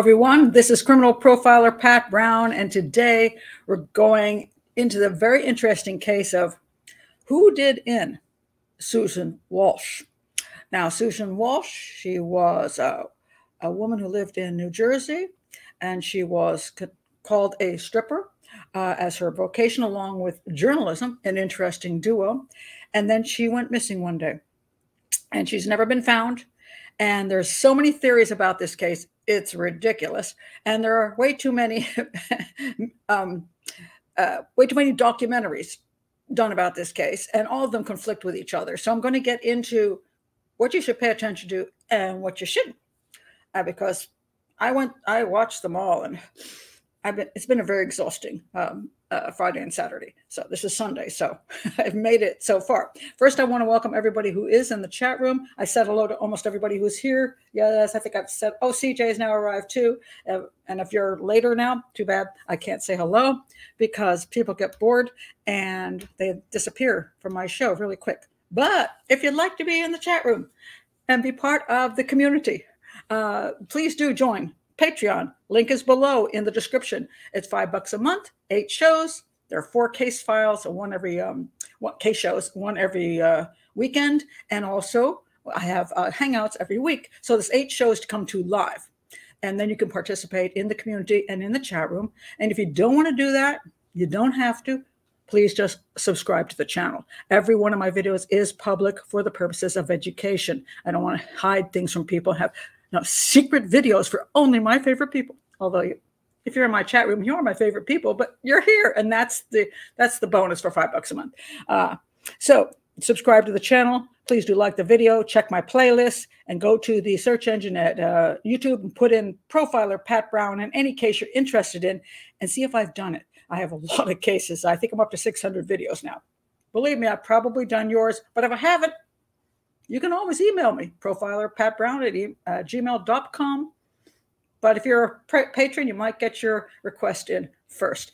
Everyone. This is criminal profiler Pat Brown, and today we're going into the very interesting case of who did in Susan Walsh. Now, Susan Walsh, she was a, a woman who lived in New Jersey, and she was called a stripper uh, as her vocation, along with journalism, an interesting duo. And then she went missing one day, and she's never been found. And there's so many theories about this case it's ridiculous. And there are way too many um, uh, way too many documentaries done about this case and all of them conflict with each other. So i'm going to get into what you should pay attention to and what you shouldn't uh, because i went i watched them all and I've been, it's been a very exhausting um, uh, Friday and Saturday. So this is Sunday. So I've made it so far. First, I want to welcome everybody who is in the chat room. I said hello to almost everybody who's here. Yes, I think I've said, oh, CJ has now arrived too. And if you're later now, too bad I can't say hello because people get bored and they disappear from my show really quick. But if you'd like to be in the chat room and be part of the community, uh, please do join Patreon. Link is below in the description. It's five bucks a month, eight shows. There are four case files, so one every um, one case shows, one every uh, weekend, and also I have uh, hangouts every week. So there's eight shows to come to live, and then you can participate in the community and in the chat room. And if you don't want to do that, you don't have to. Please just subscribe to the channel. Every one of my videos is public for the purposes of education. I don't want to hide things from people. Have now, secret videos for only my favorite people. Although, if you're in my chat room, you're my favorite people, but you're here, and that's the that's the bonus for five bucks a month. Uh, so, subscribe to the channel. Please do like the video, check my playlist, and go to the search engine at uh, YouTube and put in profiler Pat Brown in any case you're interested in, and see if I've done it. I have a lot of cases. I think I'm up to 600 videos now. Believe me, I've probably done yours, but if I haven't, you can always email me, profiler Pat Brown at uh, gmail.com. But if you're a patron, you might get your request in first.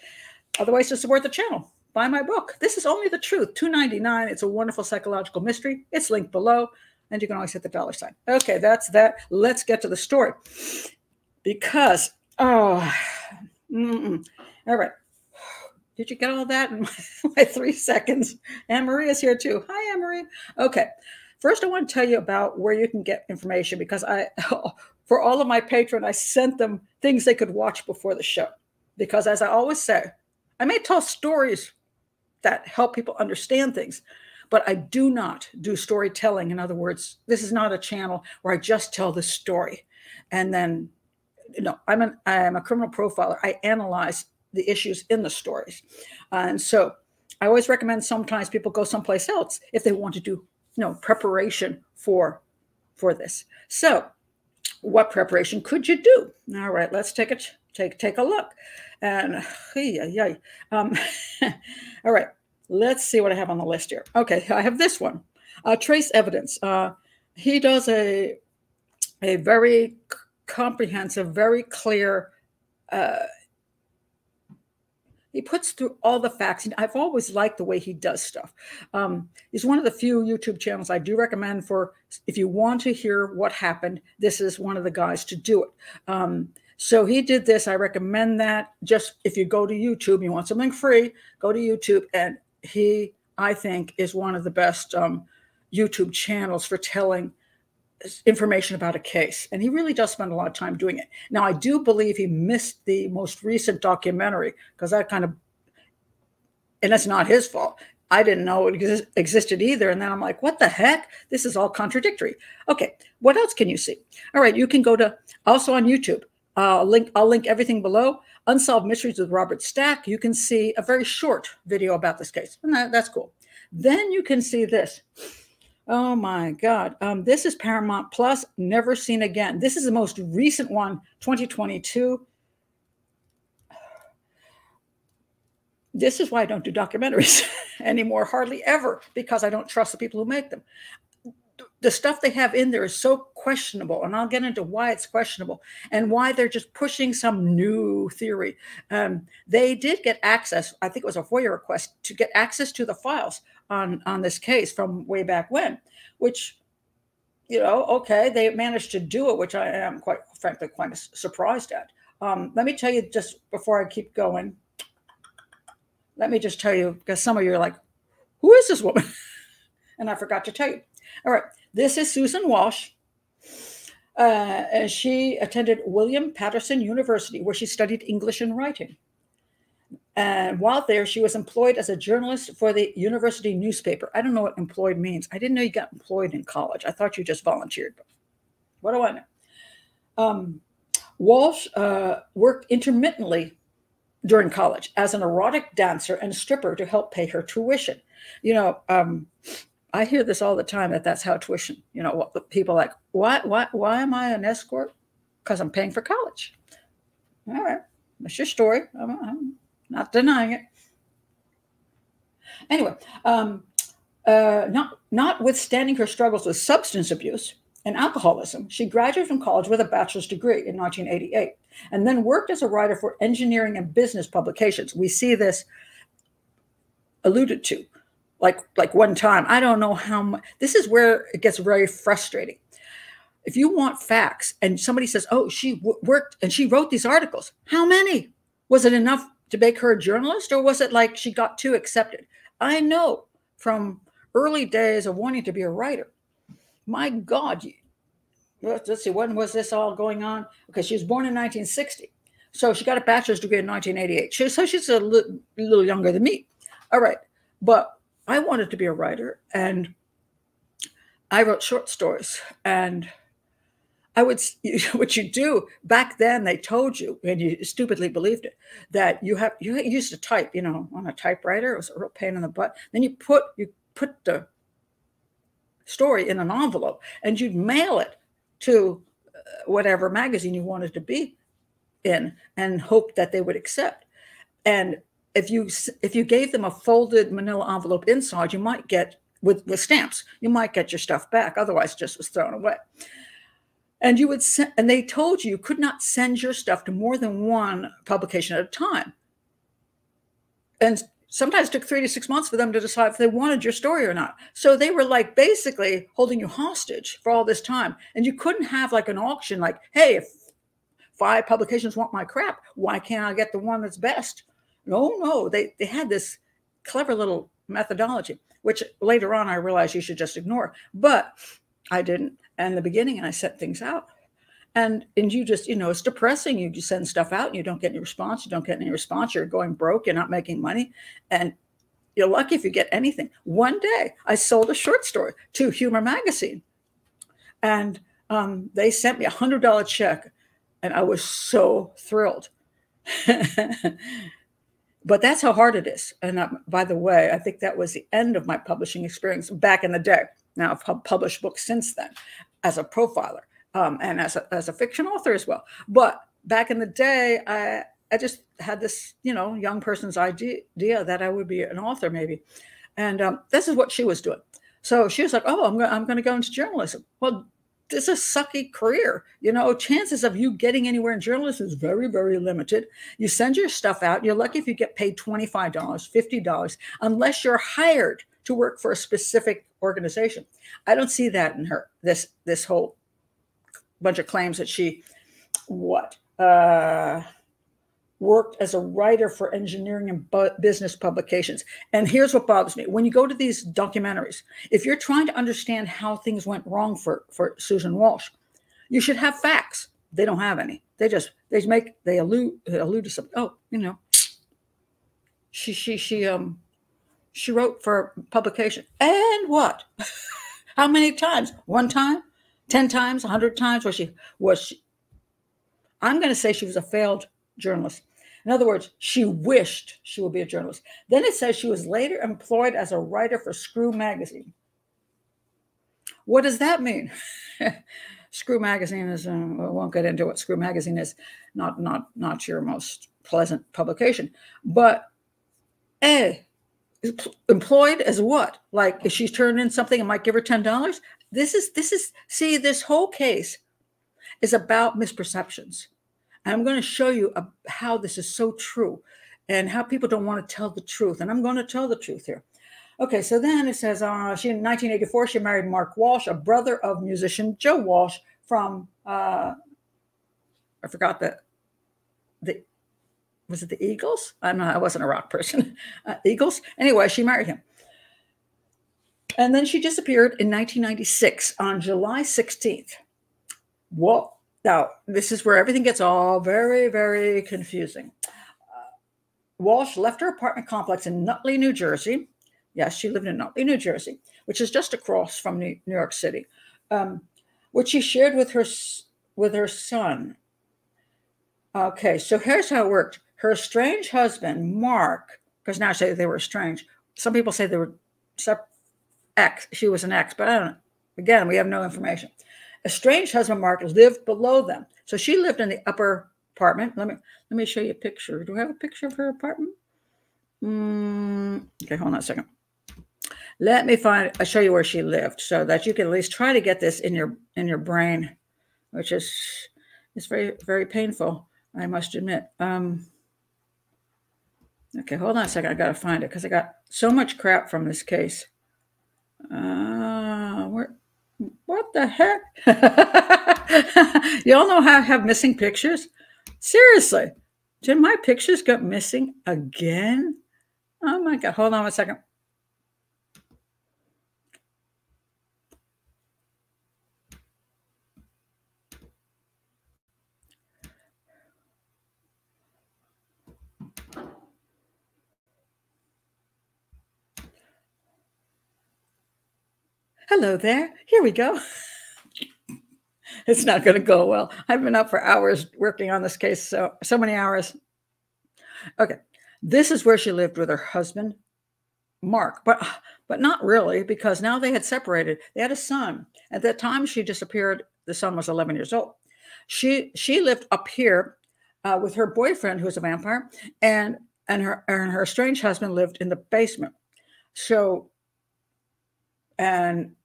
Other ways to support the channel buy my book. This is only the truth. Two ninety nine. It's a wonderful psychological mystery. It's linked below, and you can always hit the dollar sign. Okay, that's that. Let's get to the story. Because oh, mm-mm. all right. Did you get all that in my, my three seconds? Anne Marie is here too. Hi, Anne Marie. Okay. First, I want to tell you about where you can get information because I, for all of my patron, I sent them things they could watch before the show. Because as I always say, I may tell stories that help people understand things, but I do not do storytelling. In other words, this is not a channel where I just tell the story and then, you know, I'm an I'm a criminal profiler. I analyze the issues in the stories, uh, and so I always recommend sometimes people go someplace else if they want to do you know preparation for for this. So what preparation could you do? All right let's take a take take a look. And yeah yeah. Um, all right let's see what i have on the list here. Okay i have this one uh, trace evidence. Uh, he does a a very comprehensive very clear uh, he puts through all the facts. And I've always liked the way he does stuff. Um, he's one of the few YouTube channels I do recommend for if you want to hear what happened. This is one of the guys to do it. Um, so he did this. I recommend that. Just if you go to YouTube, you want something free, go to YouTube, and he, I think, is one of the best um, YouTube channels for telling information about a case. And he really does spend a lot of time doing it. Now, I do believe he missed the most recent documentary because that kind of, and that's not his fault. I didn't know it existed either. And then I'm like, what the heck? This is all contradictory. Okay, what else can you see? All right, you can go to also on YouTube. Uh, link, I'll link everything below. Unsolved Mysteries with Robert Stack. You can see a very short video about this case, and that, that's cool. Then you can see this. Oh my God. Um, this is Paramount Plus, Never Seen Again. This is the most recent one, 2022. This is why I don't do documentaries anymore, hardly ever, because I don't trust the people who make them. The stuff they have in there is so questionable, and I'll get into why it's questionable and why they're just pushing some new theory. Um, they did get access, I think it was a FOIA request, to get access to the files on on this case from way back when, which you know, okay, they managed to do it, which I am quite frankly quite surprised at. Um, let me tell you just before I keep going. Let me just tell you because some of you are like, "Who is this woman?" and I forgot to tell you. All right, this is Susan Walsh. Uh, and she attended William Paterson University, where she studied English and writing. And while there, she was employed as a journalist for the university newspaper. I don't know what employed means. I didn't know you got employed in college. I thought you just volunteered. What do I know? Um, Walsh uh, worked intermittently during college as an erotic dancer and stripper to help pay her tuition. You know, um, I hear this all the time that that's how tuition, you know, people like, why, why, why am I an escort? Because I'm paying for college. All right, that's your story. I'm, I'm not denying it. Anyway, um, uh, not, notwithstanding her struggles with substance abuse and alcoholism, she graduated from college with a bachelor's degree in 1988 and then worked as a writer for engineering and business publications. We see this alluded to like like one time i don't know how much this is where it gets very frustrating if you want facts and somebody says oh she worked and she wrote these articles how many was it enough to make her a journalist or was it like she got too accepted? I know from early days of wanting to be a writer. My god let's see when was this all going on? Because she was born in 1960 so she got a bachelor's degree in 1988 she, so she's a li- little younger than me. All right but I wanted to be a writer and I wrote short stories and I would what you do back then they told you and you stupidly believed it that you have you used to type you know on a typewriter it was a real pain in the butt. Then you put you put the story in an envelope and you'd mail it to uh, whatever magazine you wanted to be in and hope that they would accept. And if you if you gave them a folded manila envelope inside you might get with with stamps you might get your stuff back otherwise just was thrown away and you would send and they told you you could not send your stuff to more than one publication at a time and sometimes took three to six months for them to decide if they wanted your story or not so they were like basically holding you hostage for all this time and you couldn't have like an auction like hey if five publications want my crap why can't i get the one that's best no, no, they, they had this clever little methodology, which later on I realized you should just ignore. But I didn't. And the beginning, and I set things out. And and you just, you know, it's depressing. You just send stuff out and you don't get any response. You don't get any response. You're going broke. You're not making money. And you're lucky if you get anything. One day I sold a short story to Humor Magazine. And um, they sent me a hundred dollar check. And I was so thrilled. but that's how hard it is. And uh, by the way, I think that was the end of my publishing experience back in the day. Now I've published books since then as a profiler um, and as a, as a fiction author as well. But back in the day, I, I just had this, you know, young person's idea, that I would be an author maybe. And um, this is what she was doing. So she was like, oh, I'm, going I'm going to go into journalism. Well, this is a sucky career. You know, chances of you getting anywhere in journalism is very, very limited. You send your stuff out. You're lucky if you get paid $25, $50, unless you're hired to work for a specific organization. I don't see that in her, this this whole bunch of claims that she what? Uh worked as a writer for engineering and bu- business publications. And here's what bothers me. When you go to these documentaries, if you're trying to understand how things went wrong for, for Susan Walsh, you should have facts. They don't have any. They just they make they allude allude to something. Oh, you know, she she she um she wrote for publication. And what? how many times? One time? 10 times? A 100 times? Was she was she I'm going to say she was a failed journalist. In other words, she wished she would be a journalist. Then it says she was later employed as a writer for Screw Magazine. What does that mean? Screw Magazine is, uh, I won't get into what Screw Magazine is, not, not, not your most pleasant publication. But A, employed as what? Like if she's turned in something and might give her $10? This is, this is, see, this whole case is about misperceptions. And I'm going to show you how this is so true and how people don't want to tell the truth. And I'm going to tell the truth here. Okay, so then it says uh, she in 1984 she married Mark Walsh, a brother of musician Joe Walsh from uh, I forgot the the was it the Eagles? I'm not. I wasn't a rock person. Uh, Eagles. Anyway, she married him, and then she disappeared in 1996 on July 16th. Well, now this is where everything gets all very, very confusing. Uh, Walsh left her apartment complex in Nutley, New Jersey. Yes, she lived in Nutley, New Jersey, which is just across from New, New York City, um, which she shared with her with her son. Okay, so here's how it worked her estranged husband, Mark, because now I say they were estranged. Some people say they were ex. She was an ex, but I don't. Again, we have no information. Estranged husband Mark lived below them, so she lived in the upper apartment. Let me let me show you a picture. Do I have a picture of her apartment? Mm, okay, hold on a second. Let me find. I'll show you where she lived, so that you can at least try to get this in your in your brain, which is is very very painful. I must admit. Um, Okay, hold on a second. I got to find it because I got so much crap from this case. Uh, where, what the heck? Y'all know how I have missing pictures? Seriously, did my pictures get missing again? Oh my God. Hold on a second. Hello there. Here we go. it's not going to go well. I've been up for hours working on this case, so so many hours. Okay. This is where she lived with her husband, Mark, but but not really because now they had separated. They had a son. At that time she disappeared, the son was 11 years old. She she lived up here uh, with her boyfriend who was a vampire and and her and her strange husband lived in the basement. So and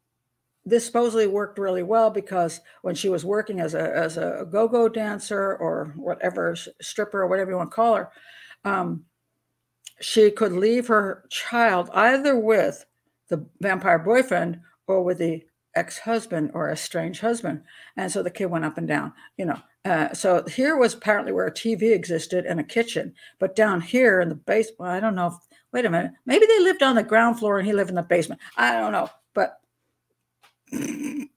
this supposedly worked really well because when she was working as a as a go-go dancer or whatever stripper or whatever you want to call her, um, she could leave her child either with the vampire boyfriend or with the ex-husband or estranged husband, and so the kid went up and down. You know, uh, so here was apparently where a TV existed and a kitchen, but down here in the basement, I don't know. If, wait a minute, maybe they lived on the ground floor and he lived in the basement. I don't know, but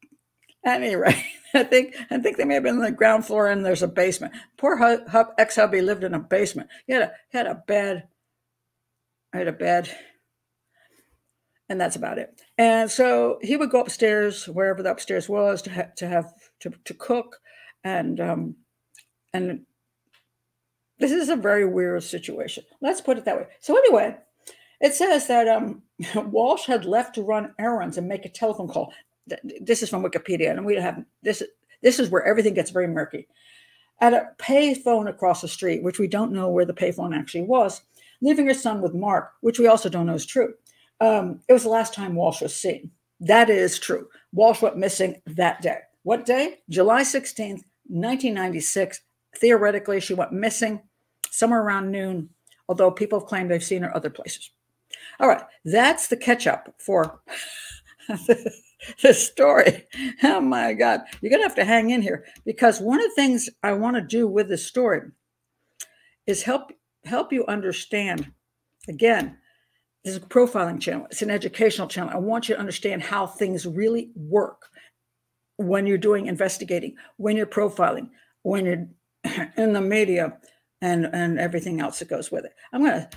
anyway, I think I think they may have been on the ground floor and there's a basement. Poor hub, ex hubby lived in a basement. He had a had a bed. I had a bed, and that's about it. And so he would go upstairs wherever the upstairs was to ha- to have to to cook, and um, and this is a very weird situation. Let's put it that way. So anyway, it says that um, Walsh had left to run errands and make a telephone call this is from Wikipedia, and we have this. This is where everything gets very murky. At a payphone across the street, which we don't know where the payphone actually was, leaving her son with Mark, which we also don't know is true. Um, it was the last time Walsh was seen. That is true. Walsh went missing that day. What day? July 16th, 1996. Theoretically, she went missing somewhere around noon, although people have claimed they've seen her other places. All right, that's the catch up for the story. Oh my God. You're going to have to hang in here because one of the things I want to do with this story is help help you understand. Again, this is a profiling channel. It's an educational channel. I want you to understand how things really work when you're doing investigating, when you're profiling, when you're in the media and and everything else that goes with it. I'm going to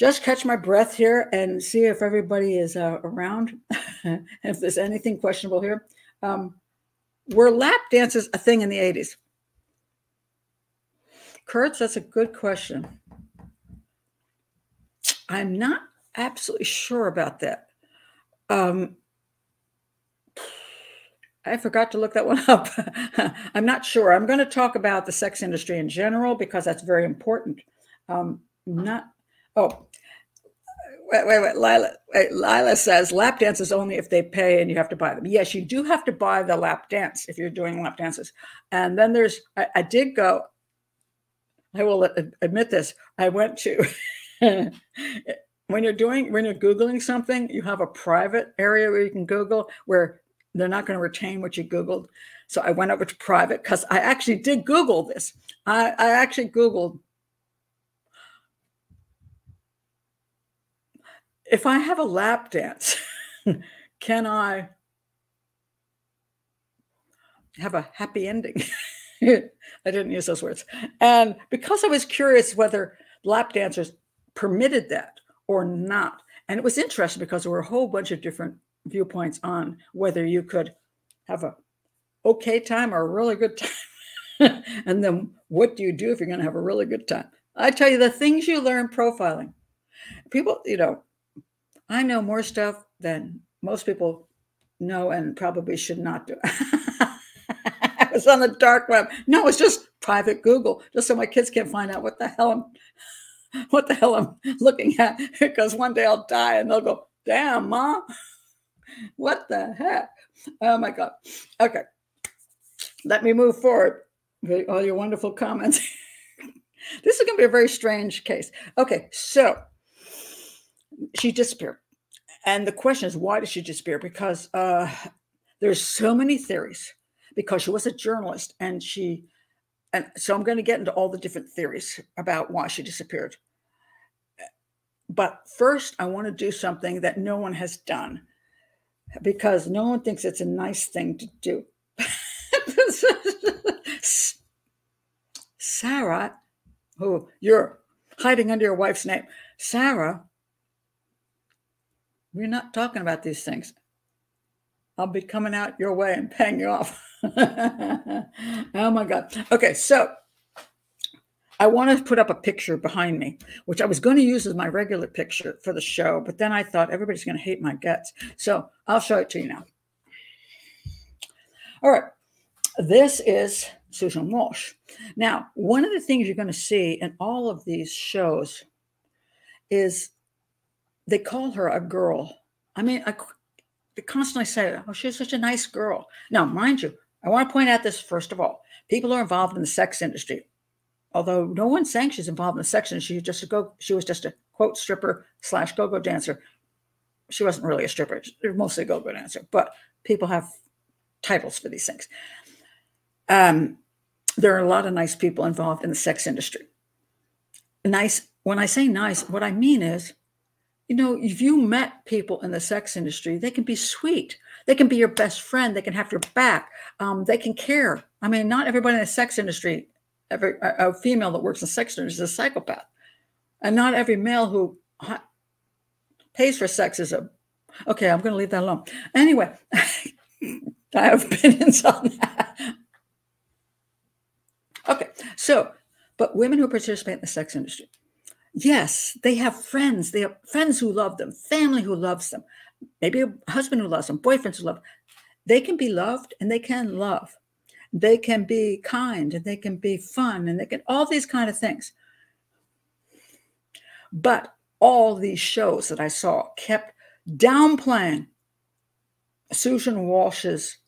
just catch my breath here and see if everybody is uh, around. if there's anything questionable here. Um, were lap dances a thing in the 80s? Kurtz, that's a good question. I'm not absolutely sure about that. Um, I forgot to look that one up. I'm not sure. I'm going to talk about the sex industry in general because that's very important. Um, not, oh, wait, wait, wait. Lila, wait, Lila says lap dances only if they pay and you have to buy them. Yes, you do have to buy the lap dance if you're doing lap dances. And then there's, I, I did go, I will admit this, I went to, when you're doing when you're googling something you have a private area where you can google where they're not going to retain what you googled so i went over to private because i actually did google this I, I actually googled if i have a lap dance can i have a happy ending i didn't use those words and because i was curious whether lap dancers permitted that or not. And it was interesting because there were a whole bunch of different viewpoints on whether you could have a okay time or a really good time. and then what do you do if you're going to have a really good time? I tell you the things you learn profiling. People, you know, I know more stuff than most people know and probably should not do. I was on the dark web. No, it's just private Google, just so my kids can't find out what the hell I'm what the hell I'm looking at because one day I'll die and they'll go, damn, mom, what the heck? Oh my God. Okay. Let me move forward with all your wonderful comments. this is going to be a very strange case. Okay. So she disappeared. And the question is, why did she disappear? Because uh, there's so many theories. Because she was a journalist and she and so I'm going to get into all the different theories about why she disappeared. But first, I want to do something that no one has done because no one thinks it's a nice thing to do. Sarah, who you're hiding under your wife's name, Sarah, we're not talking about these things. I'll be coming out your way and paying you off. oh my God. Okay, so I want to put up a picture behind me, which I was going to use as my regular picture for the show, but then I thought everybody's going to hate my guts. So I'll show it to you now. All right. This is Susan Walsh. Now, one of the things you're going to see in all of these shows is they call her a girl. I mean, I, they constantly say, oh, she's such a nice girl. Now, mind you, I want to point out this first of all. People are involved in the sex industry. Although no one's saying she's involved in the sex industry, she just a go, she was just a quote stripper slash go-go dancer. She wasn't really a stripper, they're mostly a go-go dancer, but people have titles for these things. Um, there are a lot of nice people involved in the sex industry. Nice, when I say nice, what I mean is you know, if you met people in the sex industry, they can be sweet. They can be your best friend. They can have your back. Um, they can care. I mean, not everybody in the sex industry, every a, female that works in the sex industry is a psychopath, and not every male who pays for sex is a. Okay, I'm going to leave that alone. Anyway, I have opinions on that. Okay, so, but women who participate in the sex industry, Yes, they have friends. They have friends who love them, family who loves them, maybe a husband who loves them, boyfriends who love. Them. They can be loved and they can love. They can be kind and they can be fun and they can all these kind of things. But all these shows that I saw kept downplaying Susan Walsh's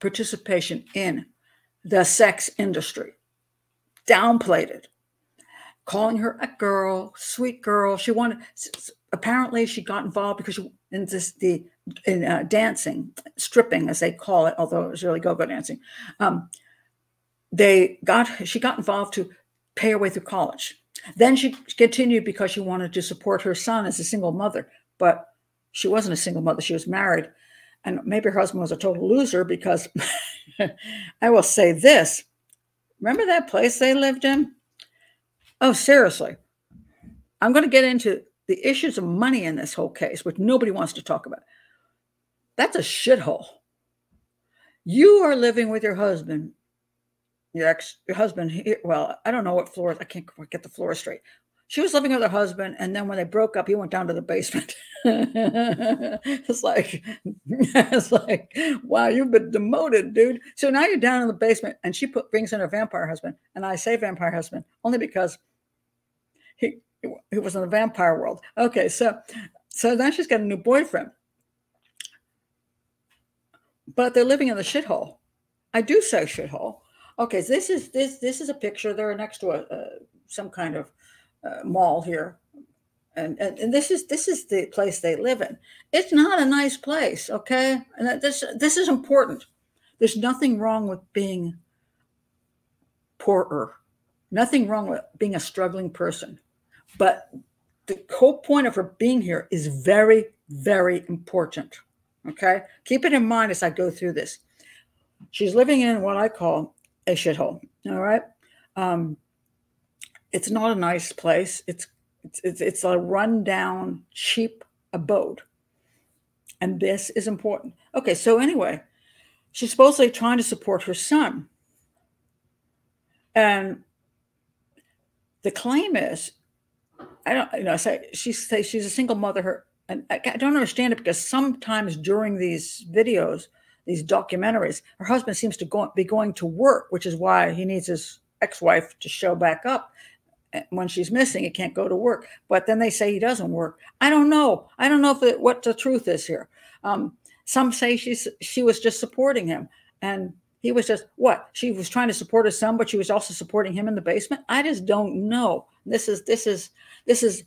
participation in the sex industry, downplayed it calling her a girl, sweet girl. She wanted. Apparently, she got involved because she in this the in uh, dancing, stripping as they call it, although it was really go-go dancing. Um, they got she got involved to pay her way through college. Then she continued because she wanted to support her son as a single mother, but she wasn't a single mother. She was married, and maybe her husband was a total loser because I will say this. Remember that place they lived in? Oh, seriously. I'm going to get into the issues of money in this whole case, which nobody wants to talk about. That's a shithole. You are living with your husband, your ex your husband. Well, I don't know what floor. I can't get the floor straight. She was living with her husband, and then when they broke up, he went down to the basement. it's like, it's like, wow, you've been demoted, dude. So now you're down in the basement, and she put brings in her vampire husband, and I say vampire husband only because he he was in the vampire world. Okay, so so now she's got a new boyfriend, but they're living in the shithole. I do say shithole. Okay, this is this this is a picture. They're next to a, a some kind of uh, mall here, and, and, and this is this is the place they live in. It's not a nice place, okay? And this this is important. There's nothing wrong with being poorer, nothing wrong with being a struggling person, but the whole point of her being here is very, very important. Okay, keep it in mind as I go through this. She's living in what I call a shithole. All right, um, it's not a nice place. It's it's, it's, a rundown, cheap abode. And this is important. Okay, so anyway, she's supposedly trying to support her son. And the claim is, I don't, you know, I say she says she's a single mother. Her, and I, I don't understand it because sometimes during these videos, these documentaries, her husband seems to go, be going to work, which is why he needs his ex-wife to show back up when she's missing, he can't go to work. But then they say he doesn't work. I don't know. I don't know if it, what the truth is here. Um, some say she's she was just supporting him, and he was just what she was trying to support his son, but she was also supporting him in the basement. I just don't know. This is this is this is,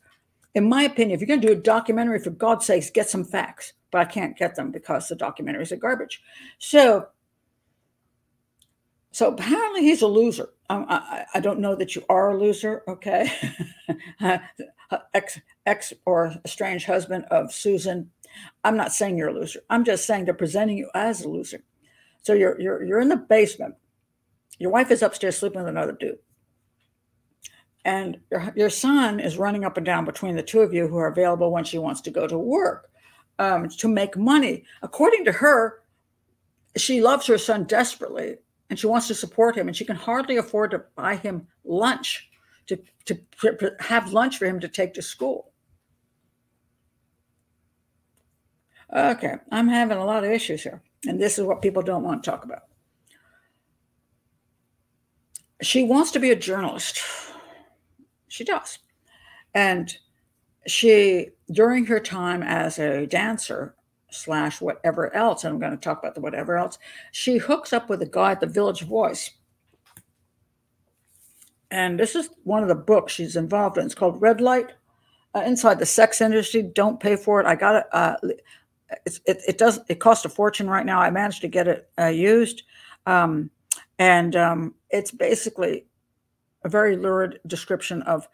in my opinion, if you're going to do a documentary, for God's sakes, get some facts. But I can't get them because the documentaries are garbage. So so apparently he's a loser. Um, I, I, don't know that you are a loser, okay? ex, ex or estranged husband of Susan. I'm not saying you're a loser. I'm just saying they're presenting you as a loser. So you're you're you're in the basement. Your wife is upstairs sleeping with another dude. And your, your son is running up and down between the two of you who are available when she wants to go to work um, to make money. According to her, she loves her son desperately and she wants to support him and she can hardly afford to buy him lunch to, to have lunch for him to take to school. Okay i'm having a lot of issues here and this is what people don't want to talk about. She wants to be a journalist. She does. And she during her time as a dancer slash whatever else, and I'm going to talk about the whatever else, she hooks up with a guy at the Village Voice. And this is one of the books she's involved in. It's called Red Light. Uh, inside the sex industry, don't pay for it. I got it. Uh, it, it does. It costs a fortune right now. I managed to get it uh, used, um, and um, it's basically a very lurid description of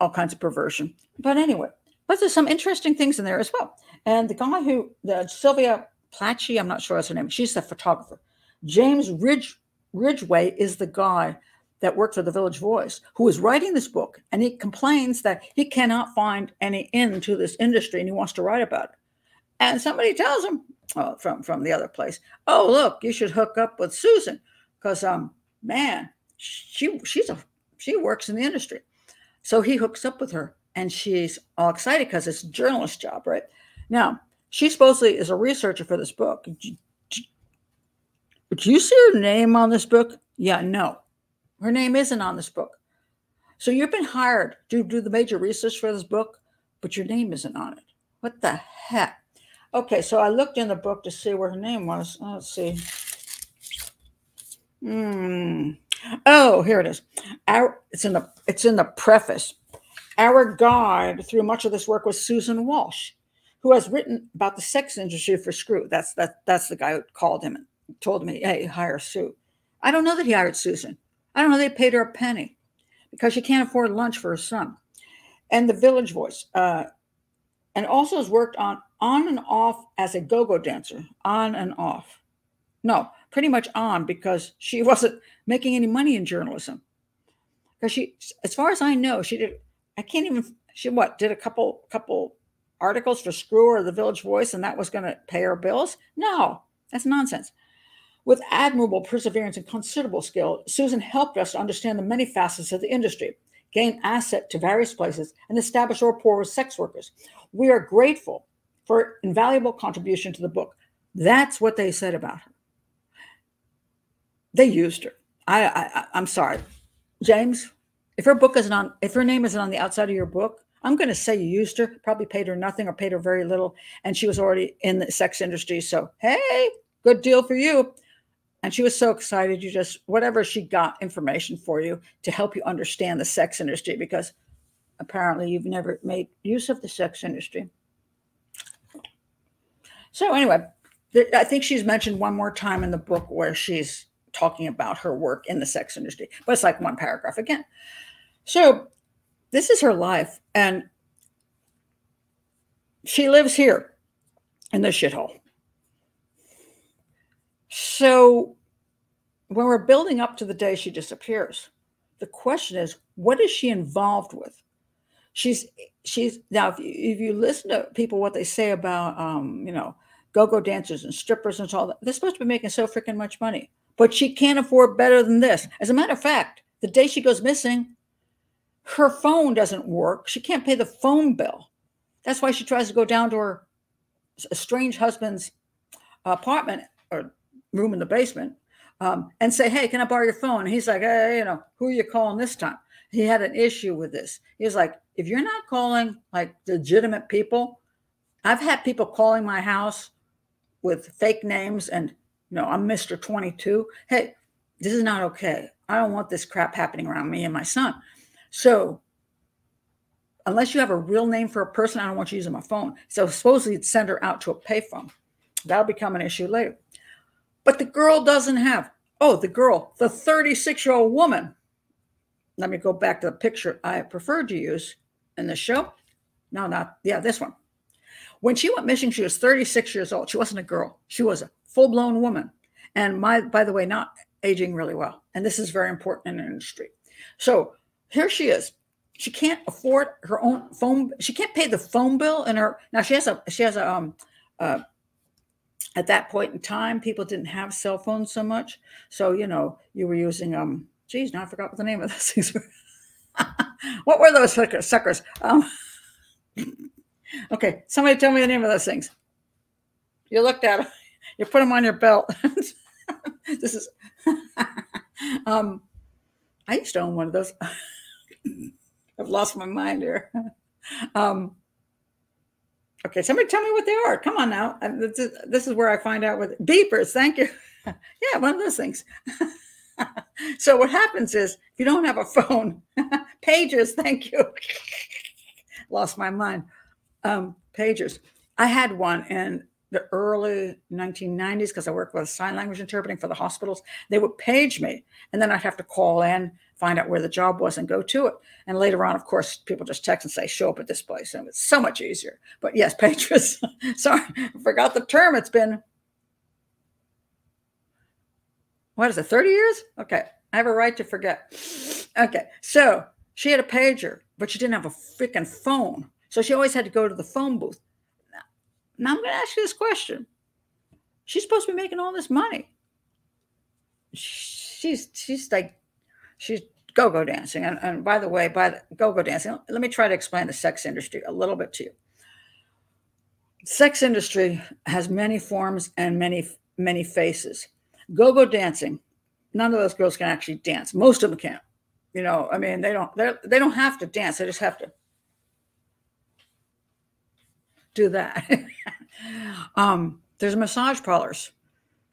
all kinds of perversion. But anyway, but there's some interesting things in there as well. And the guy who, the Sylvia Plachy, I'm not sure what's her name, she's a photographer. James Ridge, Ridgeway is the guy that worked for the Village Voice who is writing this book. And he complains that he cannot find any end to this industry and he wants to write about it. And somebody tells him oh, from, from the other place, oh, look, you should hook up with Susan because, um, man, she, she's a, she works in the industry. So he hooks up with her and she's all excited because it's a journalist job, right? Now, she supposedly is a researcher for this book. But you see her name on this book? Yeah, no. Her name isn't on this book. So you've been hired to do the major research for this book, but your name isn't on it. What the heck? Okay, so I looked in the book to see where her name was. Let's see. Hmm. Oh, here it is. Our, it's in the it's in the preface. Our guide through much of this work was Susan Walsh who has written about the sex industry for Screw. That's that that's the guy who called him and told me, hey, hire Sue. I don't know that he hired Susan. I don't know they paid her a penny because she can't afford lunch for her son. And the Village Voice, uh, and also has worked on on and off as a go-go dancer, on and off. No, pretty much on because she wasn't making any money in journalism. Because she, as far as I know, she did. I can't even. She what did a couple couple articles for Screw or the Village Voice and that was going to pay our bills? No, that's nonsense. With admirable perseverance and considerable skill, Susan helped us to understand the many facets of the industry, gain asset to various places, and establish rapport with sex workers. We are grateful for invaluable contribution to the book. That's what they said about her. They used her. I, I I'm sorry, James. If her book isn't on, if her name isn't on the outside of your book, I'm going to say you used her, probably paid her nothing or paid her very little, and she was already in the sex industry. So, hey, good deal for you. And she was so excited. You just, whatever she got information for you to help you understand the sex industry, because apparently you've never made use of the sex industry. So anyway, I think she's mentioned one more time in the book where she's talking about her work in the sex industry, but it's like one paragraph again. So this is her life, and she lives here in the shithole. So when we're building up to the day she disappears, the question is, what is she involved with? She's she's now if you, if you listen to people what they say about um, you know go-go dancers and strippers and all that, they're supposed to be making so freaking much money, but she can't afford better than this. As a matter of fact, the day she goes missing, her phone doesn't work. She can't pay the phone bill. That's why she tries to go down to her estranged husband's apartment or room in the basement um, and say, Hey, can I borrow your phone? And he's like, Hey, you know, who are you calling this time? He had an issue with this. He was like, If you're not calling like legitimate people, I've had people calling my house with fake names and, you know, I'm Mr. 22. Hey, this is not okay. I don't want this crap happening around me and my son. So, unless you have a real name for a person, I don't want you using my phone. So, supposedly, send her out to a payphone. That'll become an issue later. But the girl doesn't have, oh, the girl, the 36 year old woman. Let me go back to the picture I preferred to use in the show. No, not, yeah, this one. When she went missing, she was 36 years old. She wasn't a girl, she was a full blown woman. And my, by the way, not aging really well. And this is very important in the industry. So here she is. She can't afford her own phone. She can't pay the phone bill in her. Now she has a she has a um uh, at that point in time, people didn't have cell phones so much. So, you know, you were using, um, geez, now I forgot what the name of those things were. what were those suckers? Um, okay, somebody tell me the name of those things. You looked at them, you put them on your belt. this is, um, I used to own one of those. I've lost my mind here. Um, Okay, somebody tell me what they are. Come on now. This is, where I find out what beepers. Thank you. yeah, one of those things. so what happens is if you don't have a phone, pagers. Thank you. Lost my mind. Um, pagers. I had one in the early 1990s because I worked with sign language interpreting for the hospitals. They would page me, and then I'd have to call in find out where the job was and go to it. And later on, of course, people just text and say, show up at this place. And it's so much easier. But yes, Patriots, sorry, I forgot the term. It's been, what is it, 30 years? Okay. I have a right to forget. Okay. So she had a pager, but she didn't have a freaking phone. So she always had to go to the phone booth. Now, I'm going to ask you this question. She's supposed to be making all this money. She's she's like she's go-go dancing. And, and by the way, by the go-go dancing, let me try to explain the sex industry a little bit to you. Sex industry has many forms and many many faces. Go-go dancing, none of those girls can actually dance. Most of them can't. You know, I mean, they don't they they don't have to dance. They just have to do that. um, there's massage parlors.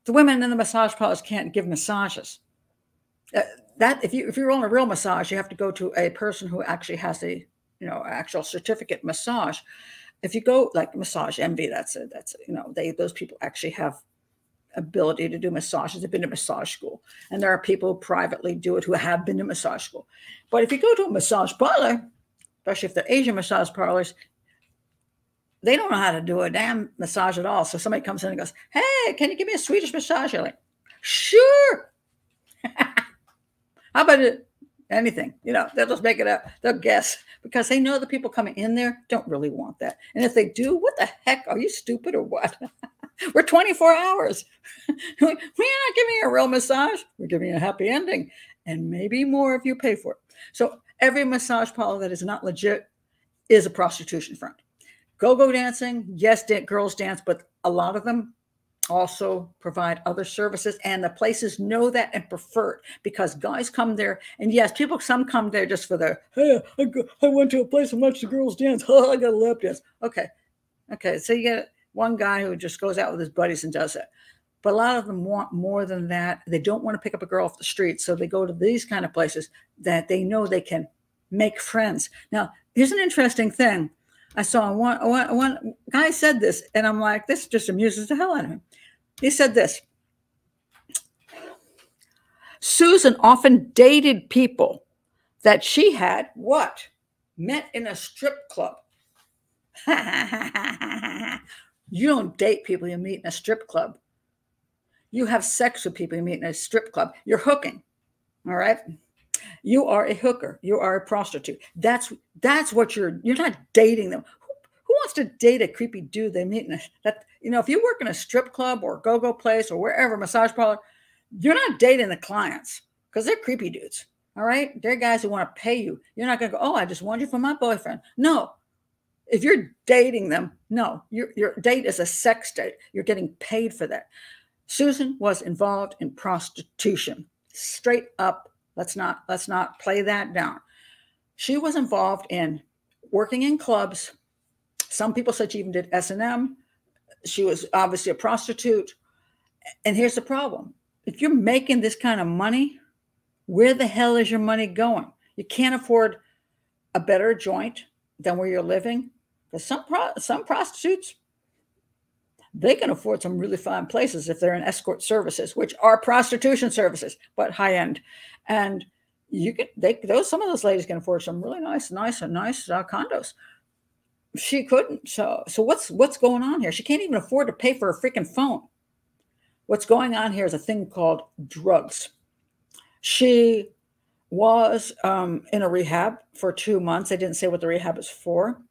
The women in the massage parlors can't give massages. Uh, that if you if you're on a real massage, you have to go to a person who actually has a you know actual certificate massage. If you go like massage envy, that's that's you know they those people actually have ability to do massages. They've been to massage school, and there are people who privately do it who have been to massage school. But if you go to a massage parlor, especially if they're Asian massage parlors, they don't know how to do a damn massage at all. So somebody comes in and goes, "Hey, can you give me a Swedish massage?" You're like, "Sure." How about it? Anything, you know, they'll just make it up. They'll guess because they know the people coming in there don't really want that. And if they do, what the heck? Are you stupid or what? We're 24 hours. We're not giving you a real massage. We're giving you a happy ending and maybe more if you pay for it. So every massage parlor that is not legit is a prostitution front. Go-go dancing, yes, girls dance, but a lot of them also provide other services and the places know that and prefer it because guys come there and yes people some come there just for the hey i, go, I went to a place and watched the girls dance. Oh, i got a lap dance. Okay okay so you get one guy who just goes out with his buddies and does it. But a lot of them want more than that. They don't want to pick up a girl off the street so they go to these kind of places that they know they can make friends. Now here's an interesting thing. I saw one, one, one guy said this, and I'm like, this just amuses the hell out of me. He said this Susan often dated people that she had what? Met in a strip club. you don't date people you meet in a strip club. You have sex with people you meet in a strip club. You're hooking. All right. You are a hooker. You are a prostitute. That's that's what you're. You're not dating them. Who, who wants to date a creepy dude they meet in a, that? You know, if you work in a strip club or go-go place or wherever massage parlor, you're not dating the clients because they're creepy dudes. All right, they're guys who want to pay you. You're not gonna go. Oh, I just want you for my boyfriend. No, if you're dating them, no, your your date is a sex date. You're getting paid for that. Susan was involved in prostitution, straight up Let's not let's not play that down. She was involved in working in clubs. Some people said she even did S&M. She was obviously a prostitute. And here's the problem. If you're making this kind of money, where the hell is your money going? You can't afford a better joint than where you're living. Because some pro- some prostitutes, they can afford some really fine places if they're in escort services, which are prostitution services, but high end. And you can they those some of those ladies can afford some really nice nice and nice uh, condos. She couldn't so so what's what's going on here? She can't even afford to pay for a freaking phone. What's going on here is a thing called drugs. She was um, in a rehab for two months. I didn't say what the rehab is for.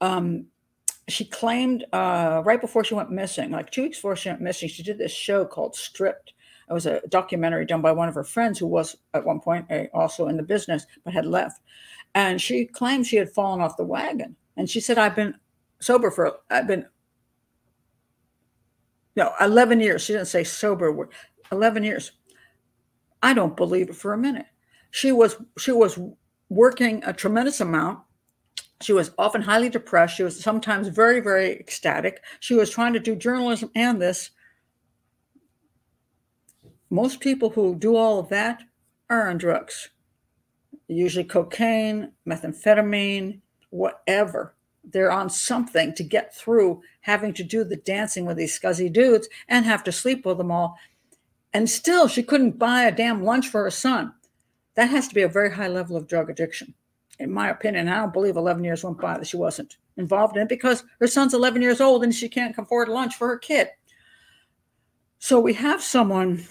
Um, she claimed uh, right before she went missing like two weeks before she went missing she did this show called stripped it was a documentary done by one of her friends who was at one point also in the business but had left. And she claimed she had fallen off the wagon. And she said, I've been sober for, I've been, no, 11 years. She didn't say sober, 11 years. I don't believe it for a minute. She was, she was working a tremendous amount. She was often highly depressed. She was sometimes very, very ecstatic. She was trying to do journalism and this most people who do all of that are on drugs, usually cocaine, methamphetamine, whatever. They're on something to get through having to do the dancing with these scuzzy dudes and have to sleep with them all. And still, she couldn't buy a damn lunch for her son. That has to be a very high level of drug addiction, in my opinion. I don't believe 11 years went by that she wasn't involved in it because her son's 11 years old and she can't afford lunch for her kid. So we have someone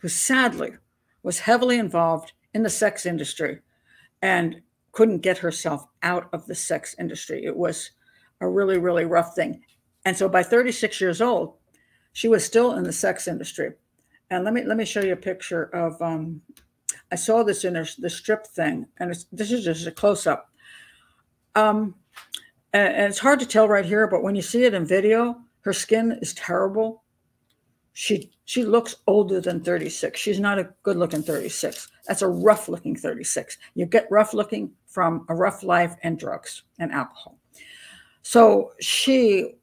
who sadly was heavily involved in the sex industry and couldn't get herself out of the sex industry. It was a really, really rough thing. And so by 36 years old, she was still in the sex industry. And let me let me show you a picture of. Um, I saw this in the strip thing, and this is just a close up. Um, and, and it's hard to tell right here, but when you see it in video, her skin is terrible. She she looks older than 36 she's not a good looking 36 that's a rough looking 36 you get rough looking from a rough life and drugs and alcohol. So she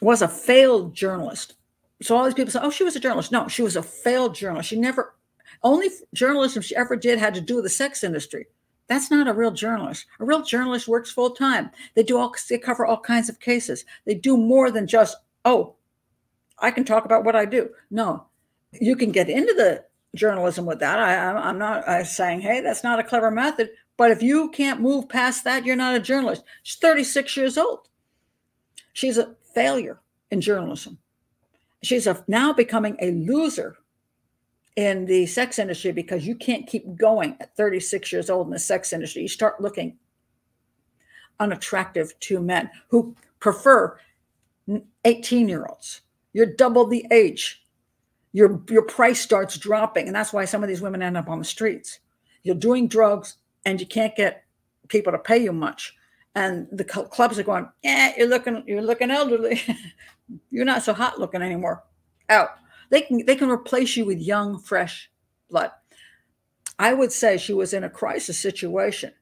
was a failed journalist. So all these people say oh she was a journalist. No she was a failed journalist. She never only journalism she ever did had to do with the sex industry that's not a real journalist a real journalist works full time they do all they cover all kinds of cases they do more than just oh I can talk about what I do. No, you can get into the journalism with that. I, am not I'm saying, hey, that's not a clever method. But if you can't move past that, you're not a journalist. She's 36 years old. She's a failure in journalism. She's a, now becoming a loser in the sex industry because you can't keep going at 36 years old in the sex industry. You start looking unattractive to men who prefer 18 year olds you're double the age. Your your price starts dropping, and that's why some of these women end up on the streets. You're doing drugs, and you can't get people to pay you much. And the clubs are going, yeah, you're looking, you're looking elderly. you're not so hot looking anymore. Out. They can they can replace you with young, fresh blood. I would say she was in a crisis situation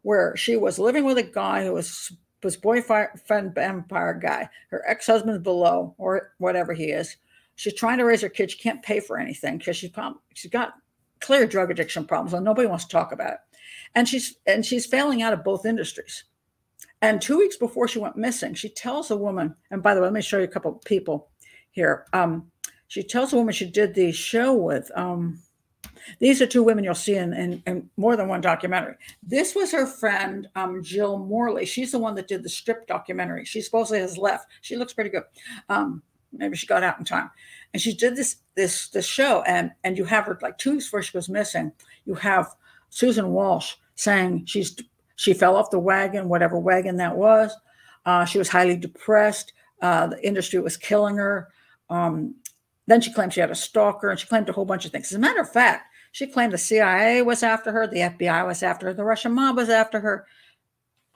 where she was living with a guy who was was boyfriend vampire guy. Her ex husband's below, or whatever he is. She's trying to raise her kids. She can't pay for anything because she's she's got clear drug addiction problems, and nobody wants to talk about it. And she's and she's failing out of both industries. And two weeks before she went missing, she tells a woman, and by the way, let me show you a couple of people here. Um, she tells a woman she did the show with. Um, these are two women you'll see in, in, in, more than one documentary. This was her friend, um, Jill Morley. She's the one that did the strip documentary. She supposedly has left. She looks pretty good. Um, maybe she got out in time. And she did this this this show, and and you have her like two weeks before she goes missing. You have Susan Walsh saying she's she fell off the wagon, whatever wagon that was. Uh, she was highly depressed. Uh, the industry was killing her. Um, then she claimed she had a stalker, and she claimed a whole bunch of things. As a matter of fact, she claimed the CIA was after her, the FBI was after her, the Russian mob was after her,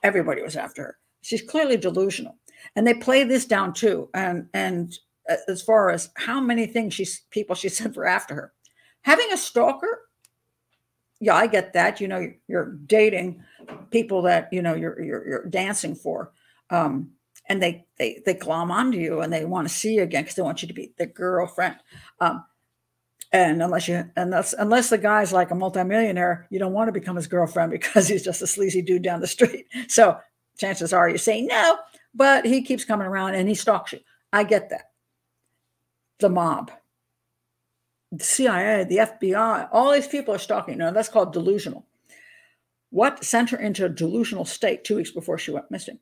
everybody was after her. She's clearly delusional, and they play this down too. And and uh, as far as how many things she's people she said were after her, having a stalker, yeah, I get that. You know, you're, you're dating people that you know you're you're, you're dancing for. Um, and they they they glom onto you and they want to see you again because they want you to be their girlfriend. Um, and unless you unless unless the guy's like a multimillionaire, you don't want to become his girlfriend because he's just a sleazy dude down the street. So chances are you say no, but he keeps coming around and he stalks you. I get that. The mob, the CIA, the FBI, all these people are stalking. Now that's called delusional. What sent her into a delusional state two weeks before she went missing?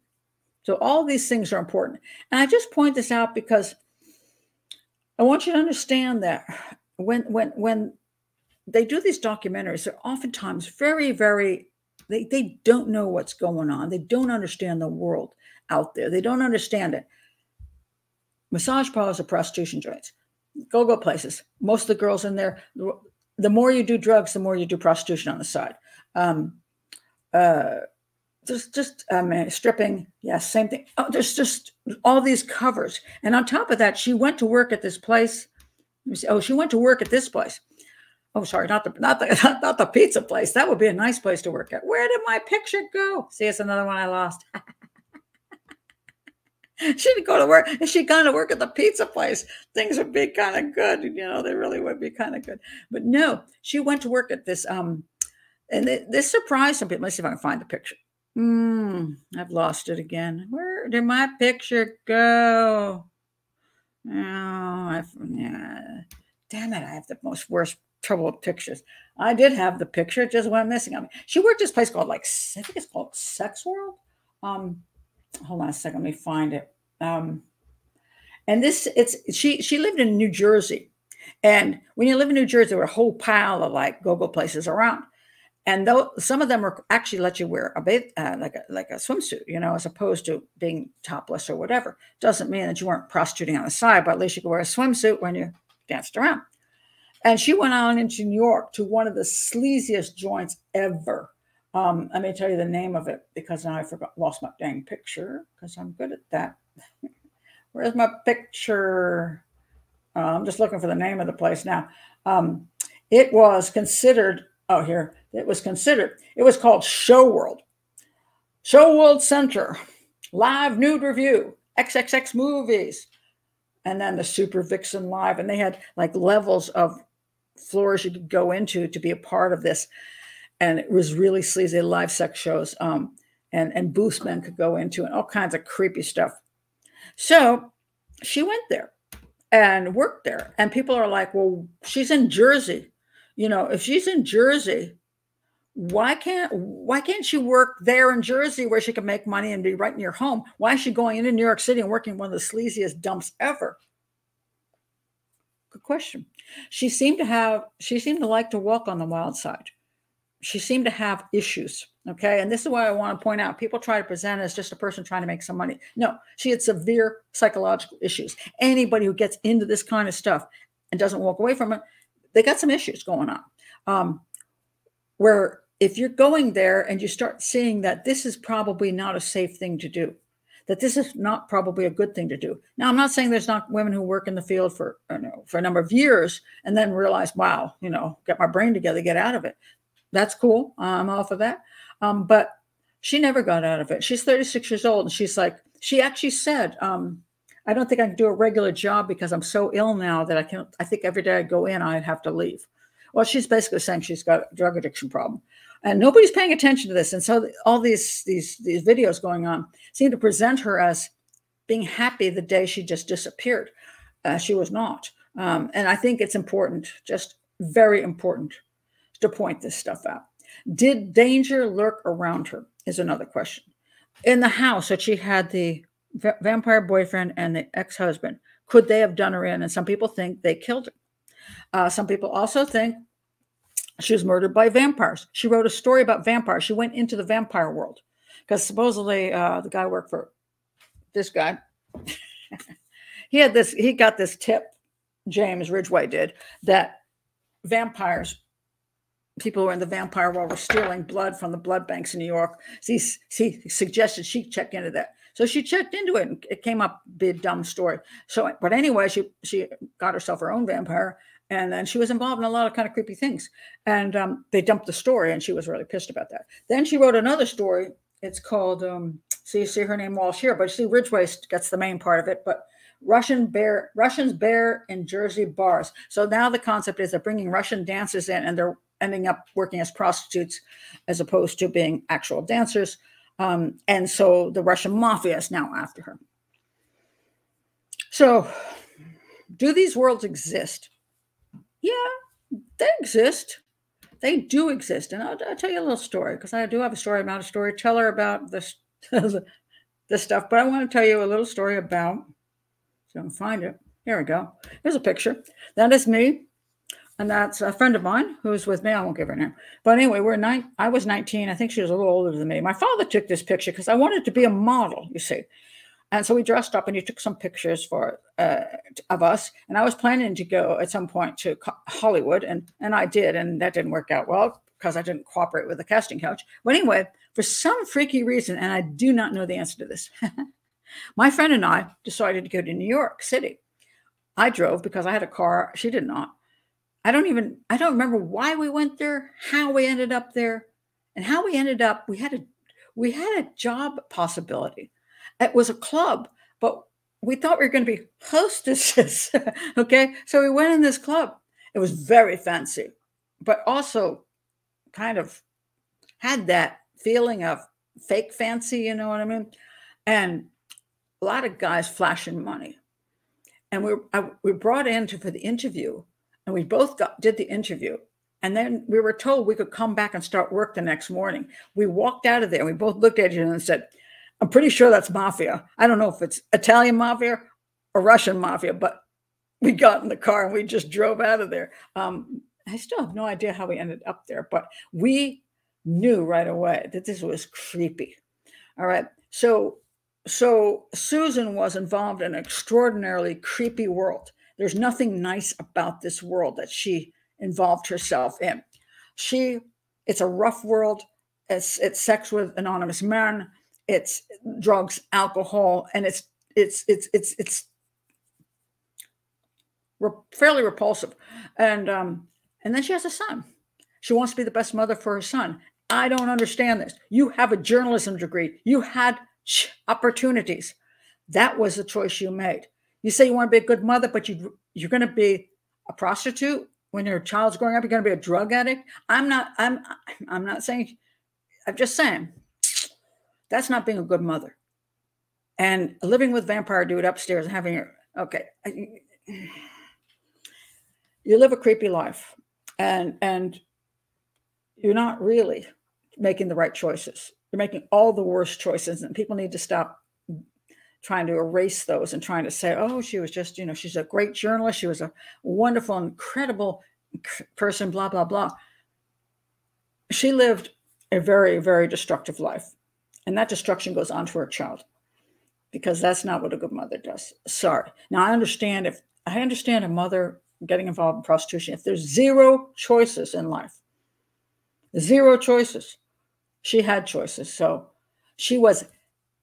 So all these things are important. And I just point this out because I want you to understand that when when when they do these documentaries, they're oftentimes very, very they, they don't know what's going on. They don't understand the world out there. They don't understand it. Massage parlors are prostitution joints, go-go places. Most of the girls in there, the more you do drugs, the more you do prostitution on the side. Um, uh, just just um, stripping yes same thing. Oh, there's just all these covers. And on top of that she went to work at this place. Oh she went to work at this place. Oh sorry not the not the not, the pizza place. That would be a nice place to work at. Where did my picture go? See it's another one i lost. She didn't go to work and she gone to work at the pizza place. Things would be kind of good you know they really would be kind of good. But no she went to work at this um and this surprised some people. Let's see if i can find the picture Hmm, I've lost it again. Where did my picture go? Oh, I've, yeah. Damn it, I have the most worst trouble with pictures. I did have the picture, it just went missing on me. She worked this place called like I think it's called Sex World. Um, hold on a second, let me find it. Um, and this it's she she lived in New Jersey. And when you live in New Jersey, there were a whole pile of like go-go places around and though some of them are actually let you wear a uh, like a like a swimsuit, you know, as opposed to being topless or whatever, doesn't mean that you weren't prostituting on the side, but at least you could wear a swimsuit when you danced around. And she went on into New York to one of the sleaziest joints ever. Um, let me tell you the name of it because now I forgot, lost my dang picture because I'm good at that. Where's my picture? Uh, I'm just looking for the name of the place now. Um, it was considered oh here. It was considered it was called show world. Show world center live nude review xxx movies and then the super vixen live. And they had like levels of floors you could go into to be a part of this. And it was really sleazy live sex shows um, and and booths men could go into and all kinds of creepy stuff. So she went there and worked there. And people are like well she's in jersey you know, if she's in Jersey, why can't why can't she work there in Jersey where she can make money and be right near home? Why is she going into New York City and working one of the sleaziest dumps ever? Good question. She seemed to have she seemed to like to walk on the wild side. She seemed to have issues. Okay. And this is why I want to point out people try to present as just a person trying to make some money. No, she had severe psychological issues. Anybody who gets into this kind of stuff and doesn't walk away from it they got some issues going on. Um, where if you're going there and you start seeing that this is probably not a safe thing to do, that this is not probably a good thing to do. Now, I'm not saying there's not women who work in the field for you know, for a number of years and then realize, wow, you know, get my brain together, get out of it. That's cool. I'm off of that. Um, but she never got out of it. She's 36 years old, and she's like, she actually said, um, I don't think I can do a regular job because I'm so ill now that I can't. I think every day I go in, I'd have to leave. Well, she's basically saying she's got a drug addiction problem, and nobody's paying attention to this. And so all these these these videos going on seem to present her as being happy the day she just disappeared. Uh, she was not, um, and I think it's important, just very important, to point this stuff out. Did danger lurk around her? Is another question. In the house that she had the vampire boyfriend and the ex husband, could they have done her in? And some people think they killed her. Uh, some people also think she was murdered by vampires. She wrote a story about vampires. She went into the vampire world because supposedly uh, the guy worked for this guy. he had this, he got this tip, James Ridgeway did, that vampires people who were in the vampire world were stealing blood from the blood banks in New York. He, he suggested she check into that. So she checked into it and it came up a dumb story. So, but anyway, she she got herself her own vampire and then she was involved in a lot of kind of creepy things. And um, they dumped the story and she was really pissed about that. Then she wrote another story. It's called, um, so you see her name Walsh here, but see Ridgeway gets the main part of it. But Russian bear, Russians bear in Jersey bars. So now the concept is they're bringing Russian dancers in and they're ending up working as prostitutes as opposed to being actual dancers. Um, and so the Russian mafia is now after her. So, do these worlds exist? Yeah, they exist. They do exist. And I'll, I'll tell you a little story because I do have a story. I'm not a storyteller about this, this stuff, but I want to tell you a little story about. So, I'm find it. Here we go. Here's a picture. That is me and that's a friend of mine who's with me. I won't give her name, but anyway, we're nine. I was 19. I think she was a little older than me. My father took this picture because I wanted to be a model, you see, and so we dressed up and he took some pictures for uh, of us. And I was planning to go at some point to Hollywood, and and I did, and that didn't work out well because I didn't cooperate with the casting couch. But anyway, for some freaky reason, and I do not know the answer to this, my friend and I decided to go to New York City. I drove because I had a car. She did not I don't even I don't remember why we went there, how we ended up there, and how we ended up. We had a we had a job possibility. It was a club, but we thought we were going to be hostesses. okay, so we went in this club. It was very fancy, but also kind of had that feeling of fake fancy. You know what I mean? And a lot of guys flashing money. And we I, we brought in to, for the interview and we both got, did the interview. And then we were told we could come back and start work the next morning. We walked out of there and we both looked at each other and said, I'm pretty sure that's mafia. I don't know if it's Italian mafia or Russian mafia, but we got in the car and we just drove out of there. Um, I still have no idea how we ended up there, but we knew right away that this was creepy. All right. So so Susan was involved in an extraordinarily creepy world. There's nothing nice about this world that she involved herself in. She, it's a rough world. It's it's sex with anonymous men. It's drugs, alcohol, and it's it's it's it's it's fairly repulsive. And um, and then she has a son. She wants to be the best mother for her son. I don't understand this. You have a journalism degree. You had opportunities. That was the choice you made. You say you want to be a good mother, but you you're going to be a prostitute when your child's growing up. You're going to be a drug addict. I'm not. I'm. I'm not saying. I'm just saying. That's not being a good mother. And living with vampire dude upstairs and having your okay. You live a creepy life, and and you're not really making the right choices. You're making all the worst choices, and people need to stop trying to erase those and trying to say, oh, she was just, you know, she's a great journalist. She was a wonderful, incredible person, blah, blah, blah. She lived a very, very destructive life. And that destruction goes on to her child because that's not what a good mother does. Sorry. Now, I understand if I understand a mother getting involved in prostitution, if there's zero choices in life, zero choices, she had choices. So she was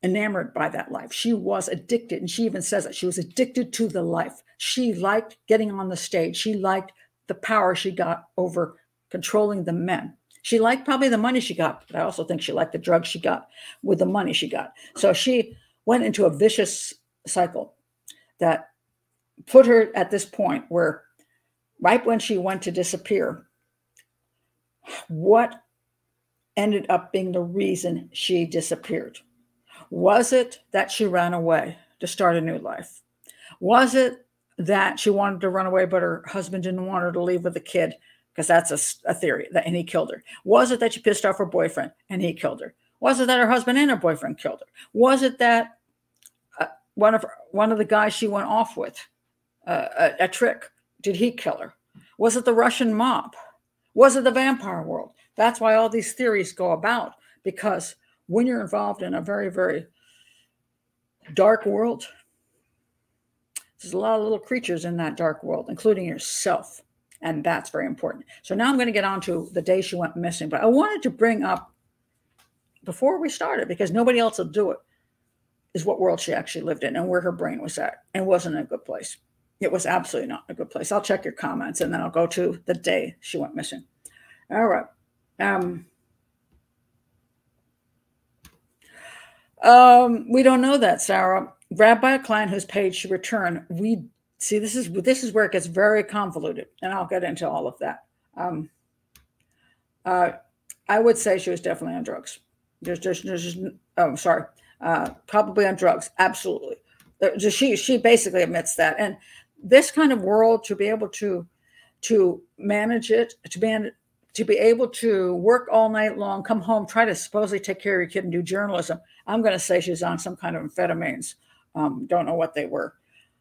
enamored by that life. She was addicted. And she even says that she was addicted to the life. She liked getting on the stage. She liked the power she got over controlling the men. She liked probably the money she got, but I also think she liked the drugs she got with the money she got. So she went into a vicious cycle that put her at this point where, right when she went to disappear, what ended up being the reason she disappeared? Was it that she ran away to start a new life? Was it that she wanted to run away, but her husband didn't want her to leave with the kid? Because that's a, a theory, that, and he killed her. Was it that she pissed off her boyfriend and he killed her? Was it that her husband and her boyfriend killed her? Was it that uh, one of one of the guys she went off with, uh, a, a trick, did he kill her? Was it the Russian mob? Was it the vampire world? That's why all these theories go about because when you're involved in a very, very dark world, there's a lot of little creatures in that dark world, including yourself. And that's very important. So now I'm going to get on to the day she went missing. But I wanted to bring up before we started, because nobody else will do it, is what world she actually lived in and where her brain was at and wasn't a good place. It was absolutely not a good place. I'll check your comments and then I'll go to the day she went missing. All right. Um, um, we don't know that, Sarah. Grabbed by a client whose paid she returned. We see this is this is where it gets very convoluted, and I'll get into all of that. Um, uh, I would say she was definitely on drugs. There's just there's just oh sorry, uh, probably on drugs. Absolutely. Just she she basically admits that, and this kind of world to be able to to manage it, to be to be able to work all night long, come home, try to supposedly take care of your kid and do journalism. I'm going to say she's on some kind of amphetamines. Um, don't know what they were.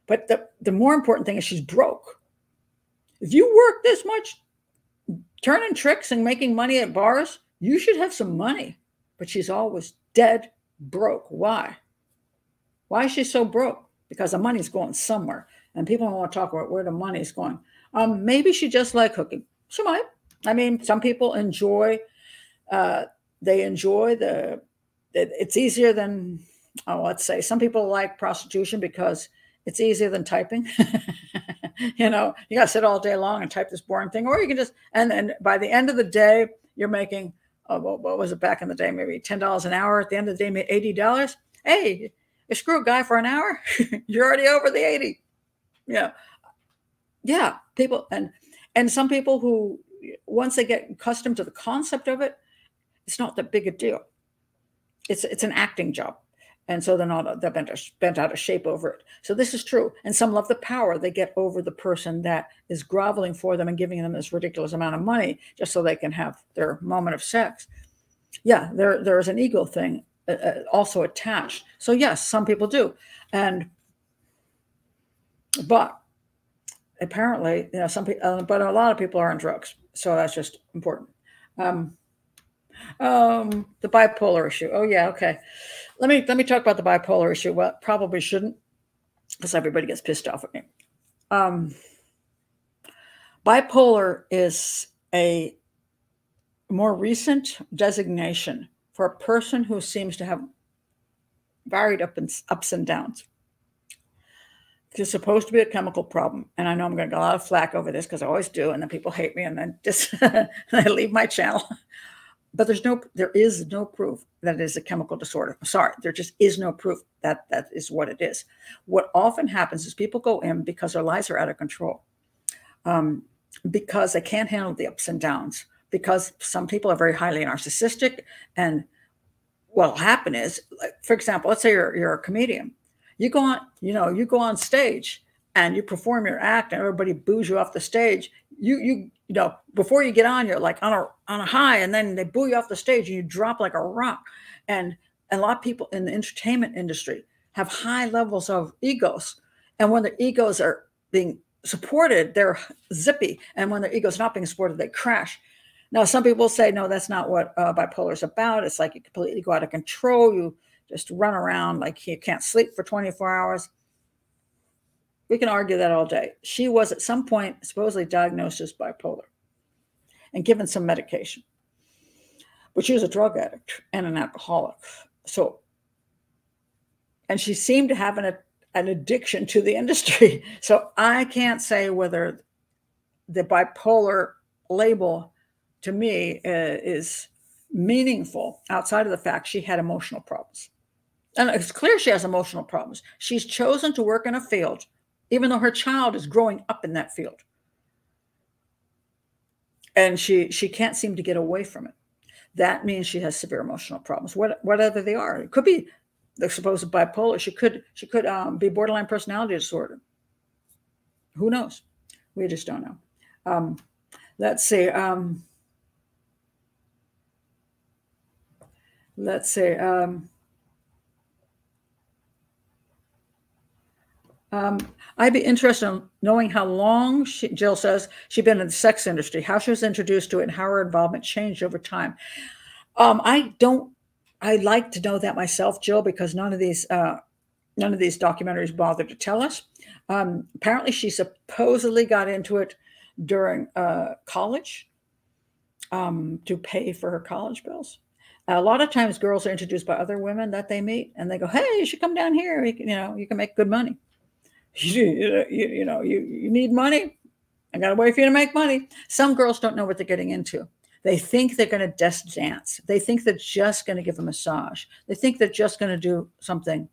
But the, the more important thing is she's broke. If you work this much, turning tricks and making money at bars, you should have some money. But she's always dead broke. Why? Why is she so broke? Because the money's going somewhere. And people don't want to talk about where the money's going. Um, maybe she just like cooking. She might. I mean, some people enjoy, uh, they enjoy the, it, it's easier than, oh, let's say some people like prostitution because it's easier than typing. you know, you got to sit all day long and type this boring thing, or you can just, and then by the end of the day, you're making, oh, what, what was it back in the day? Maybe $10 an hour. At the end of the day, maybe $80. Hey, you screw a guy for an hour, you're already over the 80. Yeah. Yeah. People, and, and some people who once they get accustomed to the concept of it, it's not that big a deal. It's it's an acting job. And so they're not they're bent, bent out of shape over it. So this is true. And some love the power they get over the person that is groveling for them and giving them this ridiculous amount of money just so they can have their moment of sex. Yeah, there there is an ego thing uh, uh also attached. So yes, some people do. And but apparently, you know, some people, uh, but a lot of people are on drugs. So that's just important. Um, um, the bipolar issue. Oh yeah, okay. Let me let me talk about the bipolar issue. Well, probably shouldn't, because everybody gets pissed off at me. Um, bipolar is a more recent designation for a person who seems to have varied up and, ups and downs. It's supposed to be a chemical problem. And I know I'm going to get a lot of flack over this because I always do. And then people hate me and then just they leave my channel. But there's no, there is no proof that it is a chemical disorder. I'm sorry, there just is no proof that that is what it is. What often happens is people go in because their lives are out of control, um, because they can't handle the ups and downs, because some people are very highly narcissistic. And what'll happen is, like, for example, let's say you're, you're a comedian you go on, you know, you go on stage and you perform your act and everybody boos you off the stage. You you you know, before you get on, you're like on a on a high, and then they boo you off the stage and you drop like a rock. And, and a lot of people in the entertainment industry have high levels of egos. And when their egos are being supported, they're zippy. And when their ego's not being supported, they crash. Now, some people say, no, that's not what uh, bipolar is about. It's like you completely go out of control. You just run around like you can't sleep for 24 hours. We can argue that all day. She was at some point supposedly diagnosed as bipolar and given some medication. But she was a drug addict and an alcoholic. So, and she seemed to have an, an addiction to the industry. So I can't say whether the bipolar label to me uh, is meaningful outside of the fact she had emotional problems and it's clear she has emotional problems. She's chosen to work in a field, even though her child is growing up in that field. and she she can't seem to get away from it. That means she has severe emotional problems. What whatever they are, it could be the supposed bipolar. She could she could um, be borderline personality disorder. Who knows? We just don't know. Um, let's see. Um, let's see. Um, um, I'd be interested in knowing how long she, Jill says she's been in the sex industry, how she was introduced to it, and how her involvement changed over time. Um, I don't. I'd like to know that myself, Jill, because none of these uh, none of these documentaries bother to tell us. Um, apparently, she supposedly got into it during uh, college um, to pay for her college bills. A lot of times, girls are introduced by other women that they meet, and they go, "Hey, you should come down here. You, can, you know, you can make good money. You, you, you know, you, you need money. I got a way for you to make money." Some girls don't know what they're getting into. They think they're going to just dance. They think they're just going to give a massage. They think they're just going to do something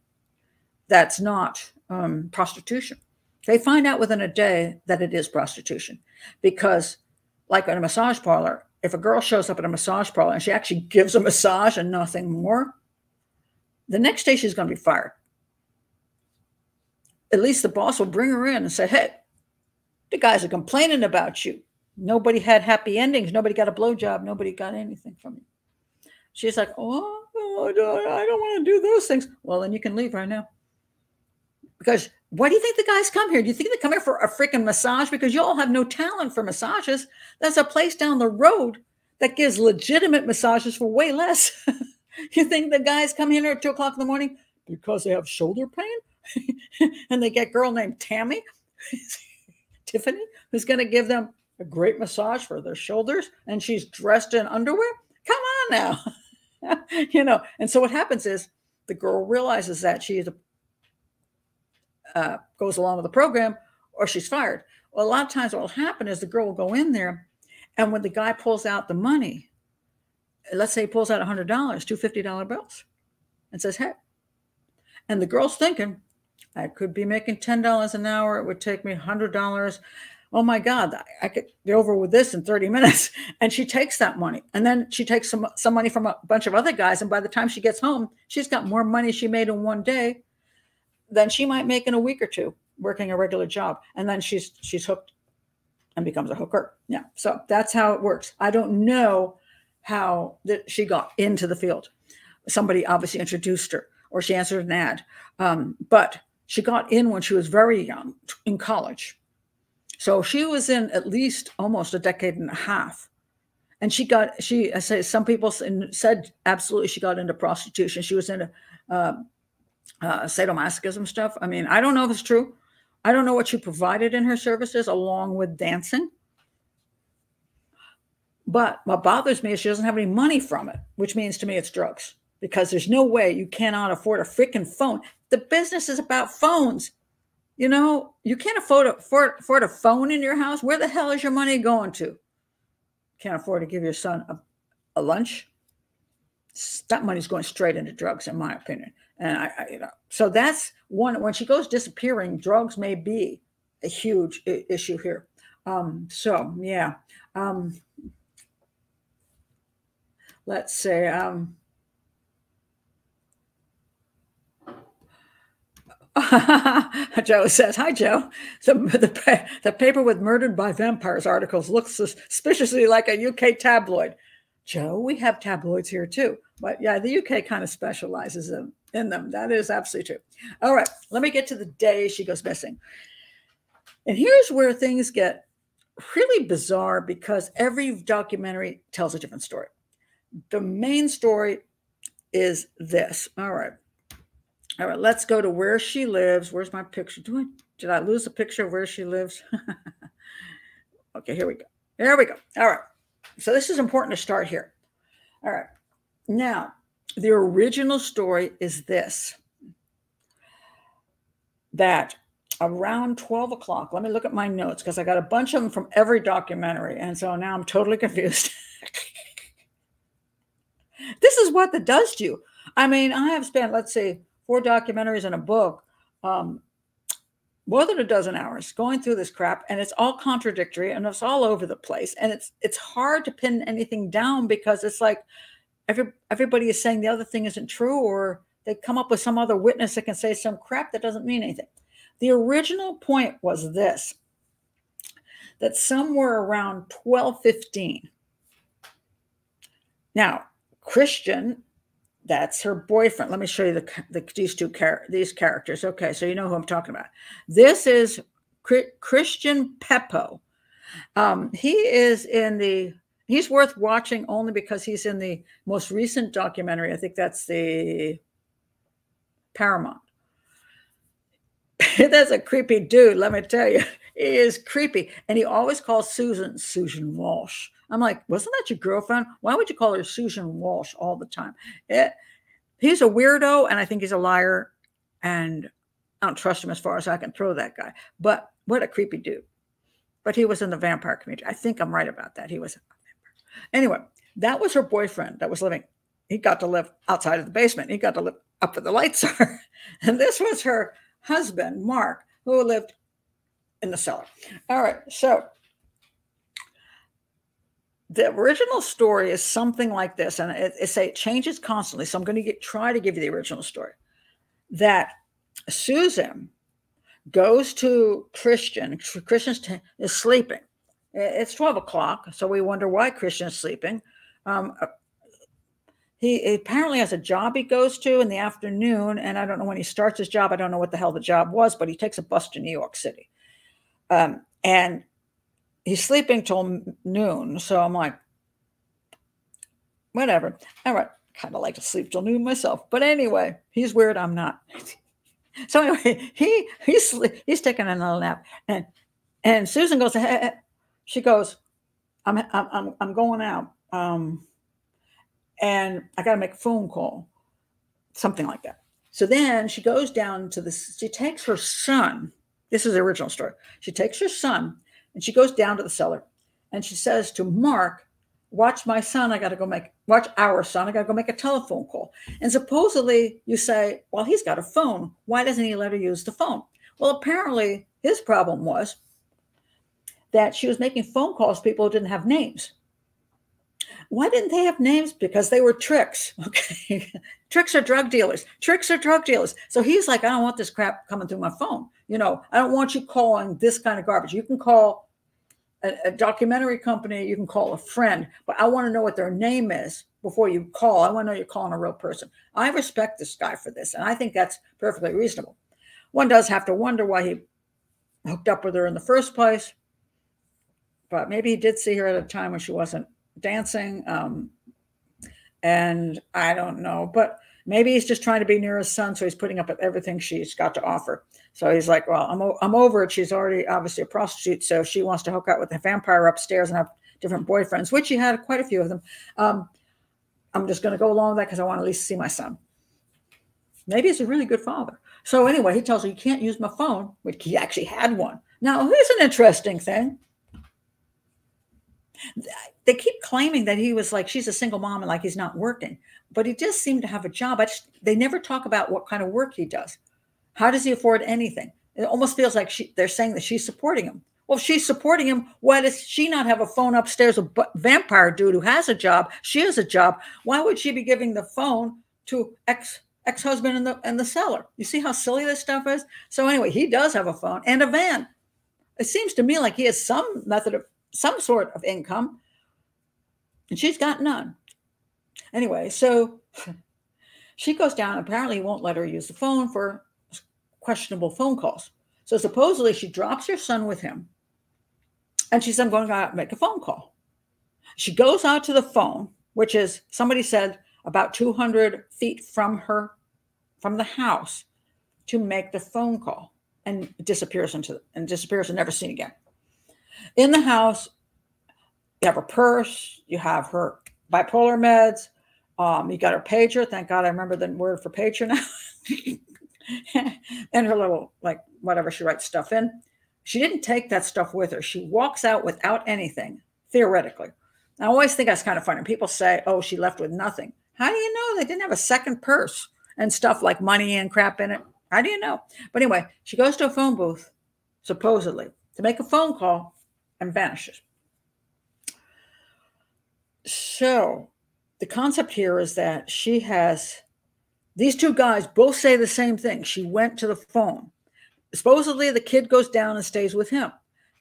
that's not um, prostitution. They find out within a day that it is prostitution because, like in a massage parlor, if a girl shows up at a massage parlor and she actually gives a massage and nothing more, the next day she's going to be fired. At least the boss will bring her in and say, Hey, the guys are complaining about you. Nobody had happy endings. Nobody got a blowjob. Nobody got anything from you. She's like, Oh, I don't want to do those things. Well, then you can leave right now. Because why do you think the guys come here? Do you think they come here for a freaking massage? Because you all have no talent for massages. There's a place down the road that gives legitimate massages for way less. you think the guys come here at two o'clock in the morning because they have shoulder pain and they get girl named Tammy, Tiffany, who's going to give them a great massage for their shoulders and she's dressed in underwear? Come on now. you know, and so what happens is the girl realizes that she uh, goes along with the program or she's fired. Well, a lot of times what will happen is the girl will go in there and when the guy pulls out the money, let's say he pulls out $100, two $50 bills and says, hey, and the girl's thinking, I could be making $10 an hour. It would take me $100. Oh my God, I could be over with this in 30 minutes. And she takes that money. And then she takes some, some money from a bunch of other guys. And by the time she gets home, she's got more money she made in one day than she might make in a week or two working a regular job. And then she's she's hooked and becomes a hooker. Yeah. So that's how it works. I don't know how that she got into the field. Somebody obviously introduced her or she answered an ad. Um, but she got in when she was very young in college. So she was in at least almost a decade and a half. And she got, she, I say, some people said absolutely she got into prostitution. She was in a, uh, uh, sadomasochism stuff. I mean, I don't know if it's true. I don't know what she provided in her services along with dancing. But what bothers me is she doesn't have any money from it, which means to me it's drugs because there's no way you cannot afford a freaking phone. The business is about phones. You know, you can't afford, afford, afford a phone in your house. Where the hell is your money going to? Can't afford to give your son a, a lunch. That money's going straight into drugs, in my opinion. And I, I, you know, so that's one. When she goes disappearing, drugs may be a huge issue here. Um, so yeah. Um, let's say. Um, Joe says, "Hi, Joe. The, the, the paper with murdered by vampires articles looks suspiciously like a UK tabloid." Joe, we have tabloids here too, but yeah, the UK kind of specializes in in them. That is absolutely true. All right, let me get to the day she goes missing. And here's where things get really bizarre because every documentary tells a different story. The main story is this. All right. All right, let's go to where she lives. Where's my picture? Do I, did I lose a picture of where she lives? okay, here we go. There we go. All right. So this is important to start here. All right. Now, the original story is this that around 12 o'clock, let me look at my notes because I got a bunch of them from every documentary. And so now I'm totally confused. this is what that does you. I mean, I have spent, let's say, four documentaries and a book. Um, more than a dozen hours going through this crap and it's all contradictory and it's all over the place and it's it's hard to pin anything down because it's like every everybody is saying the other thing isn't true or they come up with some other witness that can say some crap that doesn't mean anything the original point was this that somewhere around 1215 now christian that's her boyfriend. Let me show you the, the these two char- these characters. Okay, so you know who I'm talking about. This is Christian Peppo. Um, he is in the. He's worth watching only because he's in the most recent documentary. I think that's the Paramount. that's a creepy dude. Let me tell you, he is creepy, and he always calls Susan Susan Walsh. I'm like, wasn't that your girlfriend? Why would you call her Susan Walsh all the time? It, he's a weirdo, and I think he's a liar, and I don't trust him as far as I can throw that guy. But what a creepy dude. But he was in the vampire community. I think I'm right about that. He was Anyway, that was her boyfriend that was living. He got to live outside of the basement. He got to live up where the lights are. and this was her husband, Mark, who lived in the cellar. All right. So the original story is something like this, and it, it, say it changes constantly. So I'm going to get, try to give you the original story. That Susan goes to Christian. Christian is sleeping. It's 12 o'clock, so we wonder why Christian is sleeping. Um, uh, he apparently has a job he goes to in the afternoon, and I don't know when he starts his job. I don't know what the hell the job was, but he takes a bus to New York City. Um, and he's sleeping till noon. So I'm like, whatever. Right. Kind of like to sleep till noon myself. But anyway, he's weird. I'm not. so anyway, he he's he's taking another nap. And and Susan goes, hey, she goes, I'm I'm I'm going out. Um and I gotta make a phone call. Something like that. So then she goes down to the she takes her son. This is the original story. She takes her son and she goes down to the cellar and she says to Mark, Watch my son. I got to go make, watch our son. I got to go make a telephone call. And supposedly you say, Well, he's got a phone. Why doesn't he let her use the phone? Well, apparently his problem was that she was making phone calls to people who didn't have names. Why didn't they have names? Because they were tricks. Okay. tricks are drug dealers. Tricks are drug dealers. So he's like, I don't want this crap coming through my phone. You know, I don't want you calling this kind of garbage. You can call a, a, documentary company, you can call a friend, but I want to know what their name is before you call. I want to know you're calling a real person. I respect this guy for this, and I think that's perfectly reasonable. One does have to wonder why he hooked up with her in the first place, but maybe he did see her at a time when she wasn't dancing. Um, and I don't know, but maybe he's just trying to be near his son, so he's putting up with everything she's got to offer. So he's like, well, I'm, I'm over it. She's already obviously a prostitute. So she wants to hook up with a vampire upstairs and have different boyfriends, which he had quite a few of them. Um, I'm just going to go along with that because I want at least see my son. Maybe he's a really good father. So anyway, he tells her, you can't use my phone, which he actually had one. Now, here's an interesting thing. They keep claiming that he was like, she's a single mom and like he's not working, but he does seem to have a job. Just, they never talk about what kind of work he does. How does he afford anything? It almost feels like she, they're saying that she's supporting him. Well, if she's supporting him, why does she not have a phone upstairs? A vampire dude who has a job. She has a job. Why would she be giving the phone to ex ex husband in the in the cellar? You see how silly this stuff is. So anyway, he does have a phone and a van. It seems to me like he has some method of some sort of income, and she's got none. Anyway, so she goes down. Apparently, he won't let her use the phone for questionable phone calls. So supposedly she drops her son with him and she says, I'm going to make a phone call. She goes out to the phone, which is somebody said about 200 feet from her, from the house to make the phone call and disappears into and disappears and never seen again. In the house, you have her purse, you have her bipolar meds, um, you got her pager. Thank God I remember the word for pager now. and her little like whatever she writes stuff in. She didn't take that stuff with her. She walks out without anything, theoretically. I always think that's kind of funny. People say, oh, she left with nothing. How do you know they didn't have a second purse and stuff like money and crap in it? How do you know? But anyway, she goes to a phone booth supposedly, to make a phone call and vanishes. So the concept here is that she has these two guys both say the same thing. She went to the phone. Supposedly, the kid goes down and stays with him.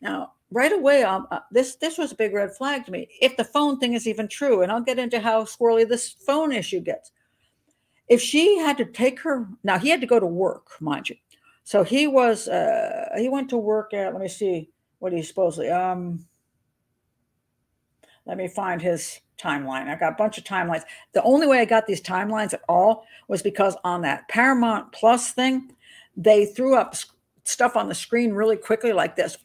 Now, right away, um, uh, this this was a big red flag to me. If the phone thing is even true, and I'll get into how squirrely this phone issue gets. If she had to take her, now he had to go to work, mind you. So he was uh, he went to work at. Let me see what he supposedly. Um, let me find his timeline. I've got a bunch of timelines. The only way I got these timelines at all was because on that Paramount Plus thing, they threw up stuff on the screen really quickly like this.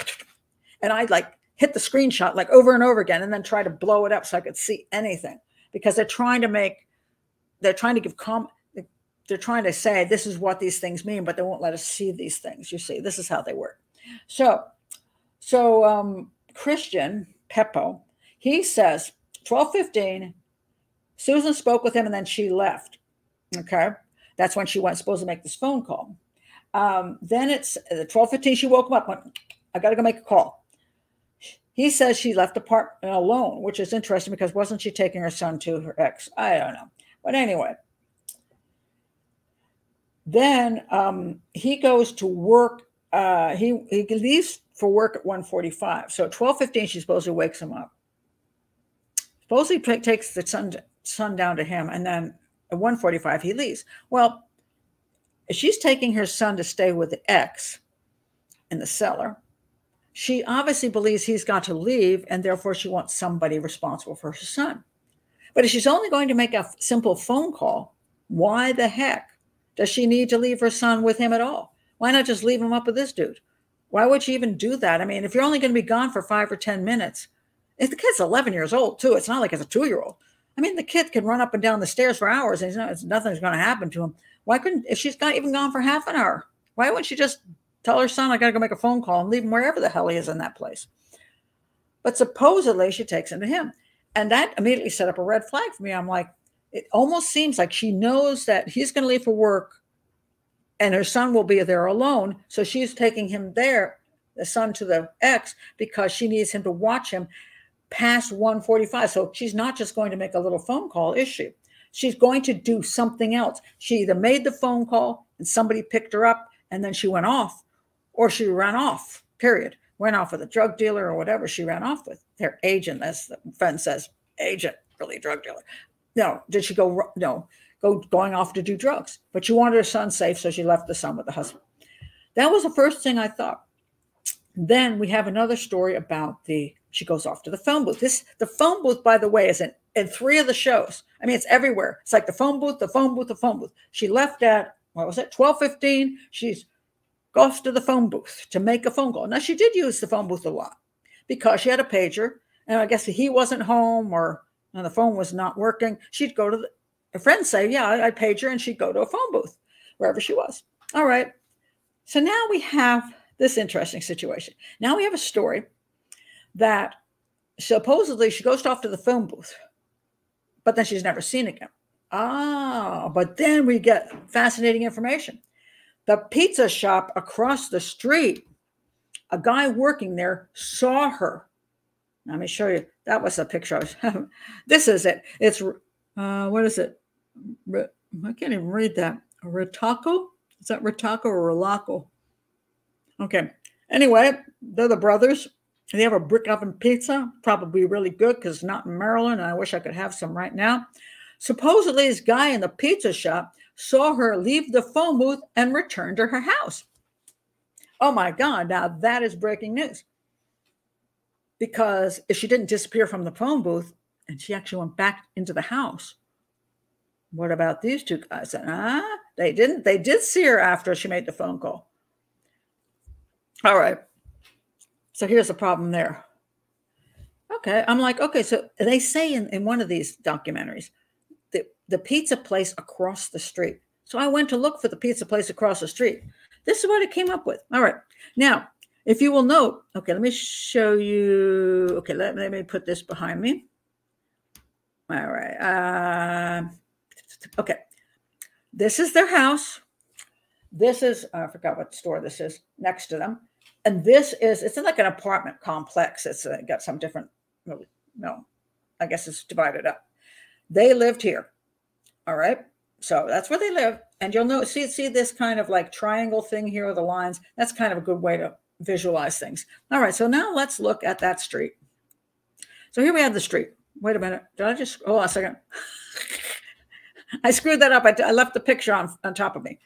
And I'd like hit the screenshot like over and over again and then try to blow it up so I could see anything because they're trying to make, they're trying to give com, they're trying to say this is what these things mean, but they won't let us see these things. You see, this is how they work. So, so um, Christian Peppo, he says 1215, Susan spoke with him and then she left. Okay. That's when she went supposed to make this phone call. Um, then it's the 1215, uh, she woke him up, went, I got to go make a call. He says she left the apartment alone, which is interesting because wasn't she taking her son to her ex? I don't know. But anyway, then um, he goes to work. Uh, he, he leaves for work at 145. So at 1215, she supposedly wakes him up. Supposedly takes the son, down to him, and then at 145 he leaves. Well, she's taking her son to stay with the ex in the cellar. She obviously believes he's got to leave, and therefore she wants somebody responsible for her son. But if she's only going to make a simple phone call, why the heck does she need to leave her son with him at all? Why not just leave him up with this dude? Why would she even do that? I mean, if you're only going to be gone for five or 10 minutes, the kid's 11 years old, too, it's not like it's a two year old. I mean, the kid can run up and down the stairs for hours and it's, nothing's going to happen to him. Why couldn't, if she's not even gone for half an hour, why wouldn't she just tell her son, I got to go make a phone call and leave him wherever the hell he is in that place? But supposedly she takes him to him. And that immediately set up a red flag for me. I'm like, it almost seems like she knows that he's going to leave for work and her son will be there alone. So she's taking him there, the son to the ex, because she needs him to watch him past 145. So she's not just going to make a little phone call, is she? She's going to do something else. She either made the phone call and somebody picked her up and then she went off, or she ran off, period. Went off with a drug dealer or whatever she ran off with. Their agent, as the friend says, agent, really drug dealer. No, did she go? No, go going off to do drugs. But she wanted her son safe, so she left the son with the husband. That was the first thing I thought. Then we have another story about the she goes off to the phone booth. This the phone booth, by the way, is in, in three of the shows. I mean, it's everywhere. It's like the phone booth, the phone booth, the phone booth. She left at what was it, twelve fifteen? She's goes to the phone booth to make a phone call. Now she did use the phone booth a lot because she had a pager, and I guess he wasn't home or and the phone was not working. She'd go to the her friends say, "Yeah, I, I paged her," and she'd go to a phone booth wherever she was. All right. So now we have this interesting situation. Now we have a story that supposedly she goes off to the phone booth, but then she's never seen again. Ah, but then we get fascinating information. The pizza shop across the street, a guy working there saw her. Let me show you. That was a picture. I was, this is it. It's uh, what is it? I can't even read that. Ritaco? Is that Ritaco or Relaco? Okay. Anyway, they're the brothers. They have a brick oven pizza, probably really good because not in Maryland. And I wish I could have some right now. Supposedly, this guy in the pizza shop saw her leave the phone booth and return to her house. Oh my God, now that is breaking news. Because if she didn't disappear from the phone booth and she actually went back into the house, what about these two guys? And ah, they didn't. They did see her after she made the phone call. All right. So here's the problem there. Okay. I'm like, okay, so they say in, in one of these documentaries, the, the pizza place across the street. So I went to look for the pizza place across the street. This is what it came up with. All right. Now, if you will note, okay, let me show you. Okay, let, let me put this behind me. All right. Uh, okay. This is their house. This is, I forgot what store this is next to them. And this is, it's in like an apartment complex. It's uh, got some different, no, I guess it's divided up. They lived here. All right. So that's where they live. And you'll know, see, see this kind of like triangle thing here with the lines. That's kind of a good way to visualize things. All right. So now let's look at that street. So here we have the street. Wait a minute. Did I just, hold on a second. I screwed that up. I, I left the picture on, on top of me.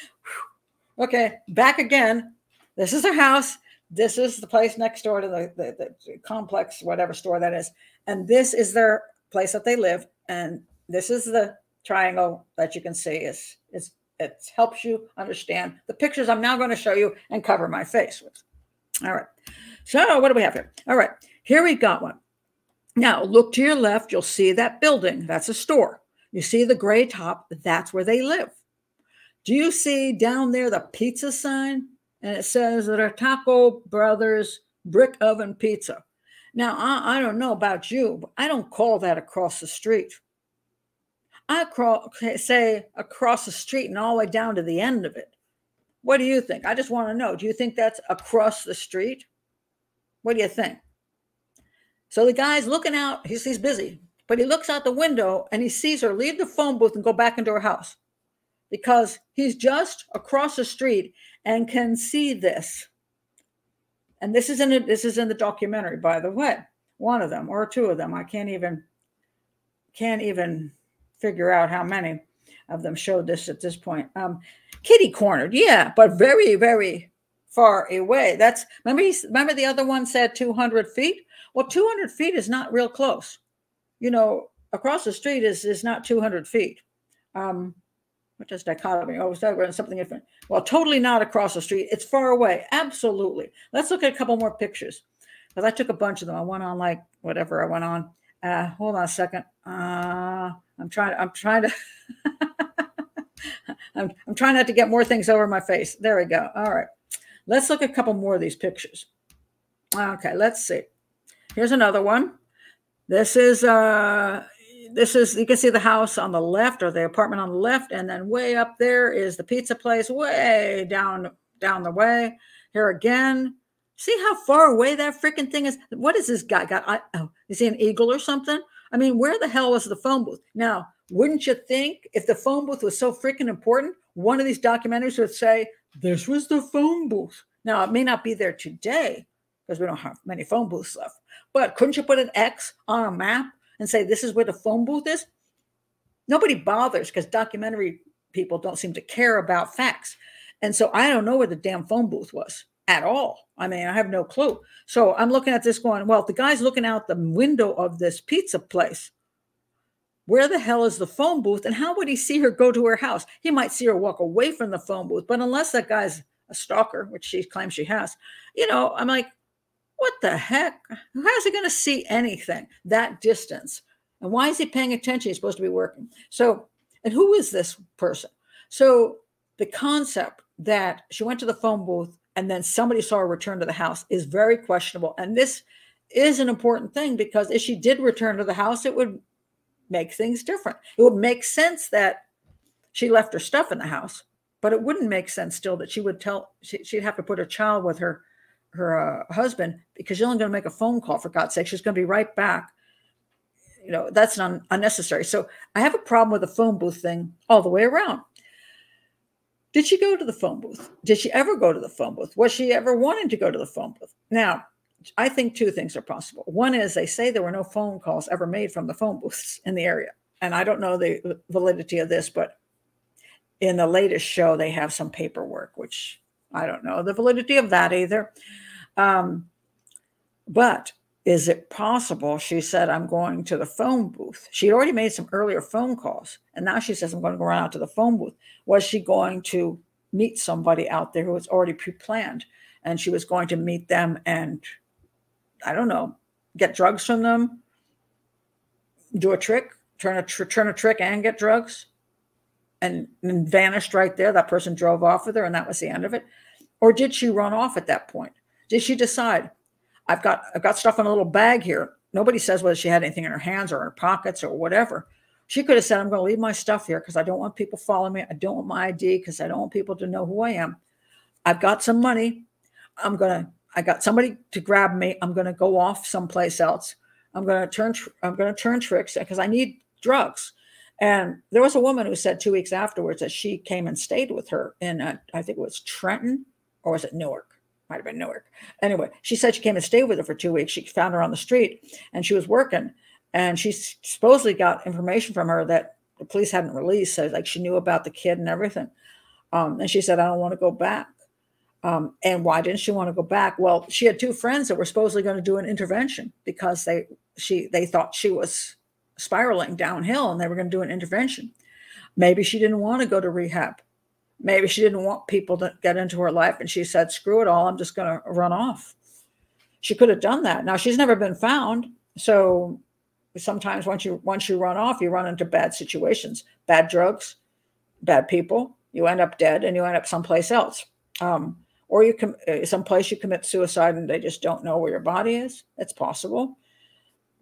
okay. Back again. This is their house. This is the place next door to the, the, the complex, whatever store that is. And this is their place that they live. And this is the triangle that you can see is, is it helps you understand the pictures I'm now going to show you and cover my face with. All right. So what do we have here? All right. Here we've got one. Now look to your left. You'll see that building. That's a store. You see the gray top. That's where they live. Do you see down there the pizza sign? And it says that our Taco Brothers brick oven pizza. Now, I, I don't know about you, but I don't call that across the street. I crawl, say across the street and all the way down to the end of it. What do you think? I just want to know. Do you think that's across the street? What do you think? So the guy's looking out. He's, he's busy, but he looks out the window and he sees her leave the phone booth and go back into her house because he's just across the street and can see this. And this is in a, this is in the documentary, by the way. One of them or two of them. I can't even can't even figure out how many of them showed this at this point. Um, kitty cornered, yeah, but very, very far away. That's remember. Remember the other one said 200 feet. Well, 200 feet is not real close. You know, across the street is is not 200 feet. Um, what does dichotomy? Oh, was that something different? Well, totally not across the street. It's far away. Absolutely. Let's look at a couple more pictures because I took a bunch of them. I went on like whatever I went on. Uh, hold on a second. Uh, I'm trying. I'm trying to. I'm, I'm trying not to get more things over my face. There we go. All right. Let's look at a couple more of these pictures. Okay. Let's see. Here's another one. This is uh this is you can see the house on the left or the apartment on the left and then way up there is the pizza place way down down the way. Here again. See how far away that freaking thing is? What is this guy got? I, oh is he an eagle or something? I mean where the hell was the phone booth? Now wouldn't you think if the phone booth was so freaking important one of these documentaries would say this was the phone booth. Now it may not be there today because we don't have many phone booths left but couldn't you put an x on a map and say this is where the phone booth is. Nobody bothers because documentary people don't seem to care about facts. And so i don't know where the damn phone booth was at all. I mean i have no clue. So i'm looking at this going well the guy's looking out the window of this pizza place where the hell is the phone booth and how would he see her go to her house? He might see her walk away from the phone booth but unless that guy's a stalker which she claims she has you know i'm like what the heck? How's he going to see anything that distance? And why is he paying attention? He's supposed to be working. So, and who is this person? So, the concept that she went to the phone booth and then somebody saw her return to the house is very questionable. And this is an important thing because if she did return to the house, it would make things different. It would make sense that she left her stuff in the house, but it wouldn't make sense still that she would tell, she, would have to put her child with her her uh, husband because she's only going to make a phone call for God's sake. She's going to be right back. You know, that's not unnecessary. So I have a problem with the phone booth thing all the way around. Did she go to the phone booth? Did she ever go to the phone booth? Was she ever wanting to go to the phone booth? Now, I think two things are possible. One is they say there were no phone calls ever made from the phone booths in the area. And I don't know the validity of this, but in the latest show, they have some paperwork, which I don't know the validity of that either. Um, but is it possible? She said, I'm going to the phone booth. She had already made some earlier phone calls. And now she says, I'm going to go run out to the phone booth. Was she going to meet somebody out there who was already pre planned? And she was going to meet them and, I don't know, get drugs from them, do a trick, turn a, tr- turn a trick and get drugs? And, and vanished right there. That person drove off with her, and that was the end of it. Or did she run off at that point? Did she decide, I've got I've got stuff in a little bag here? Nobody says whether she had anything in her hands or her pockets or whatever. She could have said, I'm going to leave my stuff here because I don't want people following me. I don't want my ID because I don't want people to know who I am. I've got some money. I'm gonna I got somebody to grab me. I'm gonna go off someplace else. I'm gonna turn I'm gonna turn tricks because I need drugs. And there was a woman who said two weeks afterwards that she came and stayed with her in, a, I think it was Trenton or was it Newark? Might have been Newark. Anyway, she said she came and stayed with her for two weeks. She found her on the street and she was working. And she supposedly got information from her that the police hadn't released. So, like, she knew about the kid and everything. Um, and she said, I don't want to go back. Um, and why didn't she want to go back? Well, she had two friends that were supposedly going to do an intervention because they she they thought she was spiraling downhill and they were going to do an intervention. Maybe she didn't want to go to rehab. Maybe she didn't want people to get into her life and she said, screw it all, I'm just going to run off. She could have done that. Now she's never been found. So sometimes once you once you run off, you run into bad situations, bad drugs, bad people. You end up dead and you end up someplace else. Um, or you come uh, someplace you commit suicide and they just don't know where your body is. It's possible.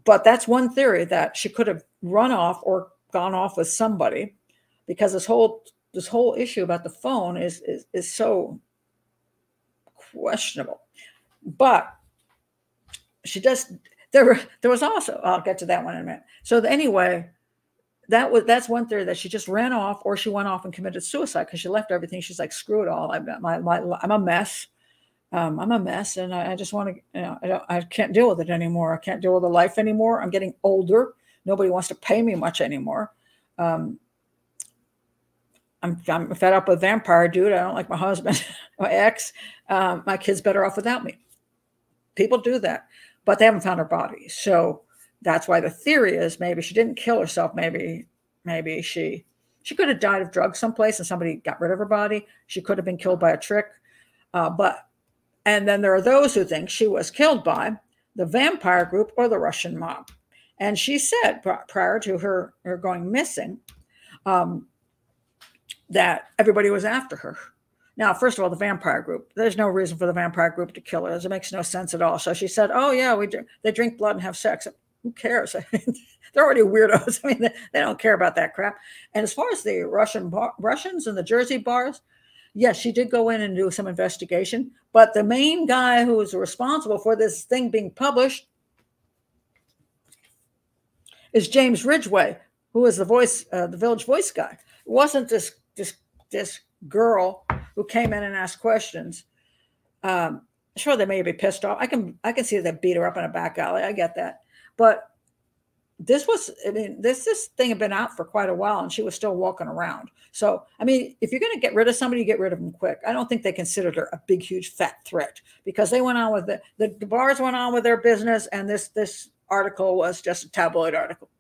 But that's one theory that she could have run off or gone off with somebody because this whole this whole issue about the phone is is, is so questionable. But she does there there was also I'll get to that one in a minute. So anyway, that was that's one theory that she just ran off or she went off and committed suicide because she left everything. She's like, screw it all. I'm my, my I'm a mess um, I'm a mess and I, I just want to, you know, I, don't, I can't deal with it anymore. I can't deal with the life anymore. I'm getting older. Nobody wants to pay me much anymore. Um, I'm, I'm fed up with vampire dude. I don't like my husband, my ex. Um, my kid's better off without me. People do that, but they haven't found her body. So that's why the theory is maybe she didn't kill herself. Maybe, maybe she, she could have died of drugs someplace and somebody got rid of her body. She could have been killed by a trick. Uh, but and then there are those who think she was killed by the vampire group or the Russian mob. And she said prior to her, her going missing um, that everybody was after her. Now, first of all, the vampire group, there's no reason for the vampire group to kill her. It makes no sense at all. So she said, Oh, yeah, we do. they drink blood and have sex. Who cares? they're already weirdos. I mean, they, they, don't care about that crap. And as far as the Russian bar, Russians and the Jersey bars, yes, she did go in and do some investigation, but the main guy who was responsible for this thing being published is James Ridgeway, who is the voice, uh, the Village Voice guy. It wasn't this this this girl who came in and asked questions. Um, sure, they may be pissed off. I can I can see they beat her up in a back alley. I get that, but this was i mean this this thing had been out for quite a while and she was still walking around. So i mean if you're going to get rid of somebody you get rid of them quick. I don't think they considered her a big huge fat threat because they went on with the, the, the bars went on with their business and this this article was just a tabloid article.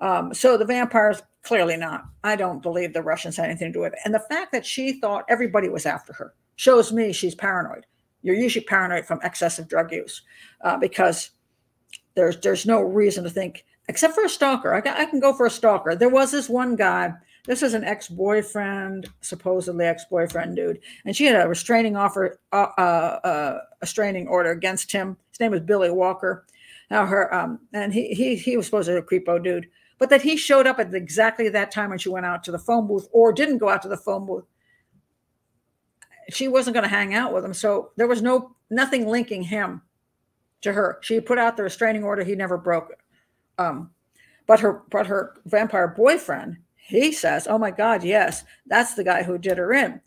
Um, so the vampires clearly not. I don't believe the russians had anything to do with it. And the fact that she thought everybody was after her shows me she's paranoid. You're usually paranoid from excessive drug use uh, because there's there's no reason to think except for a stalker. I can, I can go for a stalker. There was this one guy. This is an ex-boyfriend, supposedly ex-boyfriend dude, and she had a restraining offer, uh, uh, uh, a restraining order against him. His name was Billy Walker. Now her, um, and he he he was supposed to be a creepo dude, but that he showed up at exactly that time when she went out to the phone booth or didn't go out to the phone booth. She wasn't going to hang out with him, so there was no nothing linking him to her. She put out the restraining order. He never broke it. Um, but her but her vampire boyfriend, he says, "Oh my God, yes, that's the guy who did her in."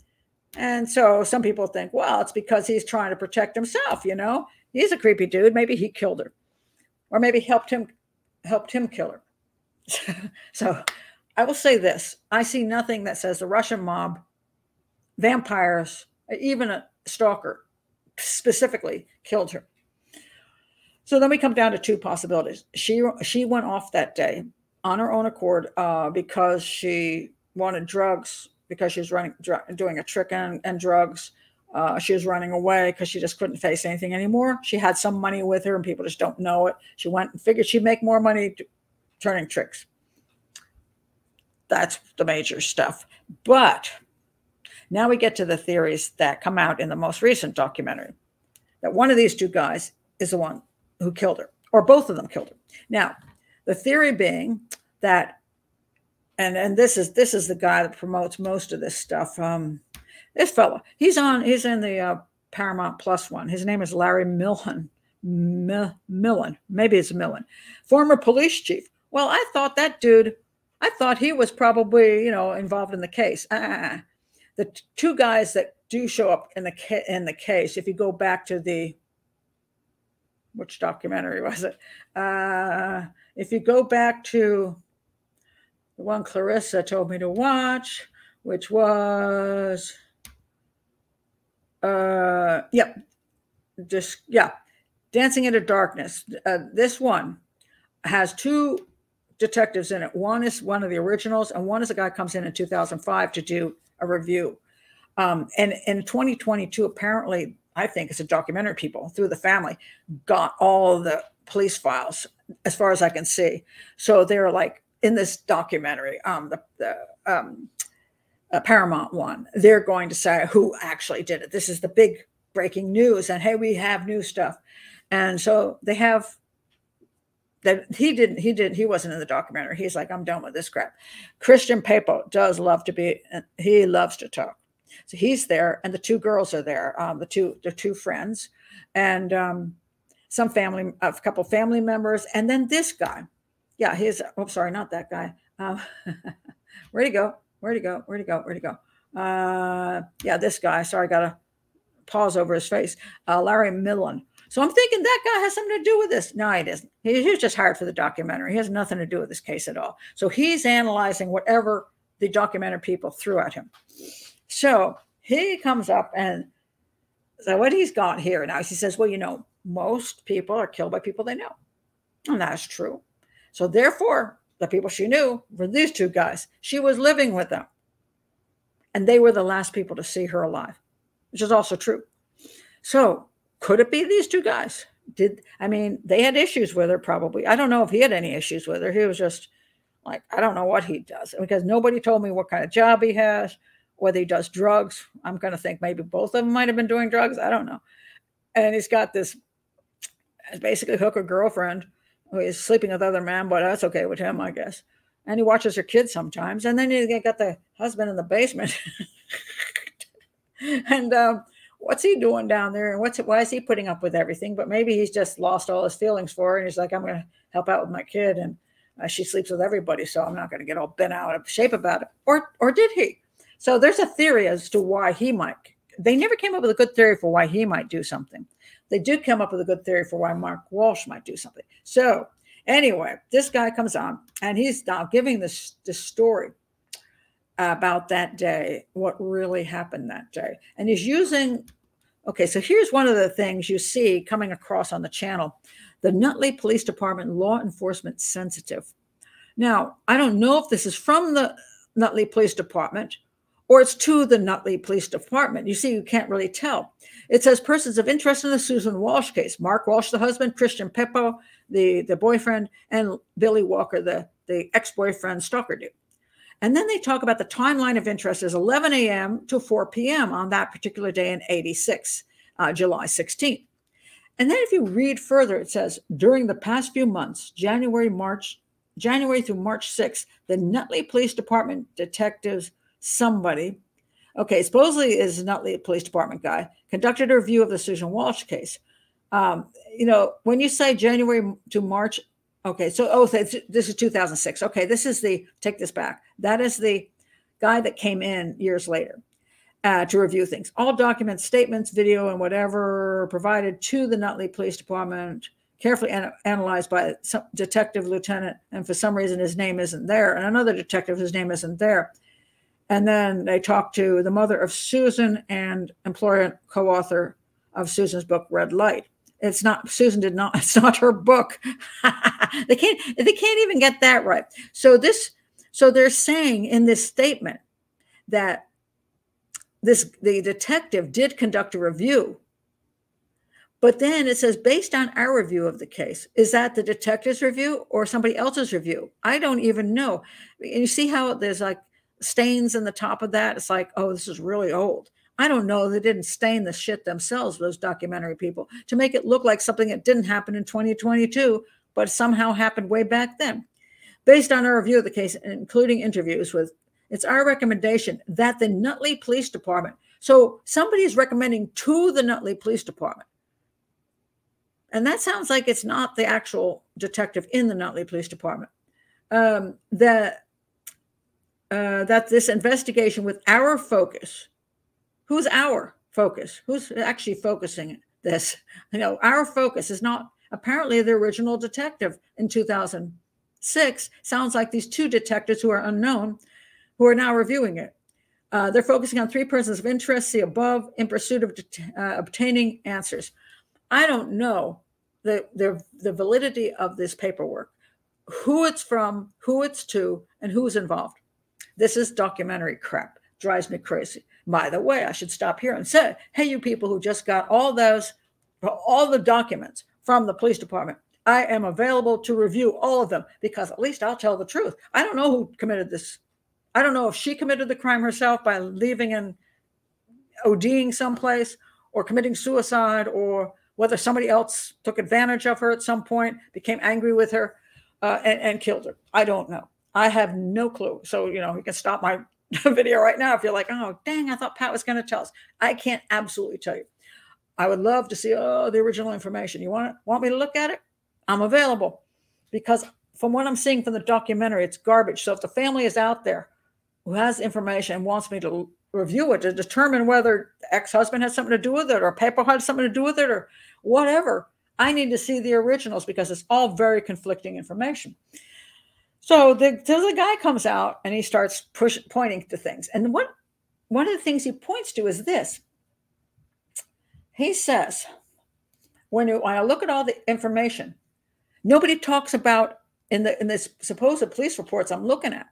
And so some people think, well, it's because he's trying to protect himself. You know, he's a creepy dude. Maybe he killed her, or maybe helped him helped him kill her. so I will say this: I see nothing that says the Russian mob, vampires, even a stalker, specifically killed her. So then we come down to two possibilities. She she went off that day on her own accord uh, because she wanted drugs because she was running dr- doing a trick and, and drugs. Uh, she was running away because she just couldn't face anything anymore. She had some money with her, and people just don't know it. She went and figured she'd make more money turning tricks. That's the major stuff. But now we get to the theories that come out in the most recent documentary. That one of these two guys is the one who killed her, or both of them killed her. Now, the theory being that, and and this is this is the guy that promotes most of this stuff. Um, this fellow, he's on, he's in the uh, Paramount Plus one. His name is Larry Millen. M- Millen, maybe it's Millen, former police chief. Well, I thought that dude, I thought he was probably, you know, involved in the case. Uh, the t- two guys that do show up in the ca- in the case, if you go back to the which documentary was it? Uh, if you go back to the one Clarissa told me to watch, which was, uh, yep, just yeah, Dancing into Darkness. Uh, this one has two detectives in it. One is one of the originals, and one is a guy comes in in 2005 to do a review. Um, and in 2022, apparently, I think it's a documentary people through the family got all the police files as far as I can see. So they're like in this documentary, um, the, the um, uh, Paramount one, they're going to say who actually did it. This is the big breaking news, and hey, we have new stuff. And so they have that he didn't he didn't he wasn't in the documentary he's like i'm done with this crap christian papo does love to be he loves to talk so he's there and the two girls are there um, the two the two friends and um, some family a couple family members and then this guy yeah he's oh sorry not that guy um, where'd he go where'd he go where'd he go where'd he go uh, yeah this guy sorry I got a pause over his face uh, larry millen so I'm thinking that guy has something to do with this. No, he doesn't. He was just hired for the documentary. He has nothing to do with this case at all. So he's analyzing whatever the documentary people threw at him. So he comes up and so what he's got here now, he says, well, you know, most people are killed by people they know. And that's true. So therefore, the people she knew were these two guys. She was living with them. And they were the last people to see her alive, which is also true. So could it be these two guys? Did I mean they had issues with her? Probably. I don't know if he had any issues with her. He was just like, I don't know what he does because nobody told me what kind of job he has, whether he does drugs. I'm going to think maybe both of them might have been doing drugs. I don't know. And he's got this basically hooker girlfriend who is sleeping with other men, but that's okay with him, I guess. And he watches her kids sometimes. And then you got the husband in the basement. and um, what's he doing down there and what's it why is he putting up with everything but maybe he's just lost all his feelings for her and he's like i'm going to help out with my kid and uh, she sleeps with everybody so i'm not going to get all bent out of shape about it or or did he so there's a theory as to why he might they never came up with a good theory for why he might do something they do come up with a good theory for why mark walsh might do something so anyway this guy comes on and he's now giving this this story about that day, what really happened that day. And he's using, okay, so here's one of the things you see coming across on the channel the Nutley Police Department Law Enforcement Sensitive. Now, I don't know if this is from the Nutley Police Department or it's to the Nutley Police Department. You see, you can't really tell. It says persons of interest in the Susan Walsh case Mark Walsh, the husband, Christian Peppo, the, the boyfriend, and Billy Walker, the, the ex boyfriend stalker dude. And then they talk about the timeline of interest as 11 a.m. to 4 p.m. on that particular day in 86, uh, July 16th. And then if you read further, it says during the past few months, January, March, January through March 6th, the Nutley Police Department detectives, somebody, okay, supposedly is Nutley Police Department guy, conducted a review of the Susan Walsh case. Um, you know, when you say January to March Okay, so oh, this is 2006. Okay, this is the take this back. That is the guy that came in years later uh, to review things. All documents, statements, video, and whatever provided to the Nutley Police Department, carefully an- analyzed by some detective lieutenant, and for some reason his name isn't there, and another detective whose name isn't there. And then they talked to the mother of Susan and employer co-author of Susan's book Red Light. It's not Susan did not. It's not her book. they can't. They can't even get that right. So this. So they're saying in this statement that this the detective did conduct a review. But then it says, based on our review of the case, is that the detective's review or somebody else's review? I don't even know. And you see how there's like stains in the top of that? It's like, oh, this is really old. I don't know. They didn't stain the shit themselves, those documentary people, to make it look like something that didn't happen in 2022, but somehow happened way back then. Based on our review of the case, including interviews with, it's our recommendation that the Nutley Police Department So somebody is recommending to the Nutley Police Department. And that sounds like it's not the actual detective in the Nutley Police Department. Um, that uh, that this investigation with our focus, who's our focus? Who's actually focusing this? You know, our focus is not apparently the original detective in 2006. Sounds like these two detectives who are unknown, who are now reviewing it. Uh, they're focusing on three persons of interest, see above, in pursuit of uh, obtaining answers. I don't know the, the, the validity of this paperwork, who it's from, who it's to, and who's involved. This is documentary crap. Drives me crazy. By the way, I should stop here and say, hey, you people who just got all those, all the documents from the police department, I am available to review all of them because at least I'll tell the truth. I don't know who committed this I don't know if she committed the crime herself by leaving and ODing someplace or committing suicide or whether somebody else took advantage of her at some point, became angry with her, uh, and, and, killed her. I don't know. I have no clue. So, you know, you can stop my video right now if you're like, oh, dang, I thought Pat was going to tell us. I can't absolutely tell you. I would love to see oh, the original information. You want, want me to look at it? I'm available because from what I'm seeing from the documentary, it's garbage. So if the family is out there who has information and wants me to review it to determine whether ex-husband has something to do with it or paper had something to do with it or whatever i need to see the originals because it's all very conflicting information so the, so the guy comes out and he starts push, pointing to things and what one of the things he points to is this he says when, you, when i look at all the information nobody talks about in the in the supposed police reports i'm looking at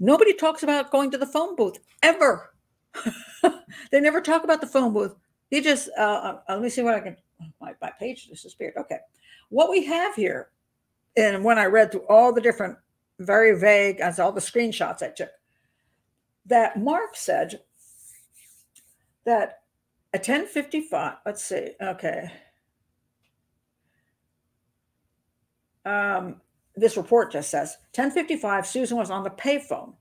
Nobody talks about going to the phone booth ever. they never talk about the phone booth. You just uh, uh, let me see what I can. My, my page disappeared. Okay, what we have here, and when I read through all the different, very vague, as all the screenshots I took, that Mark said that at 10:55. Let's see. Okay. Um, this report just says 1055 susan was on the payphone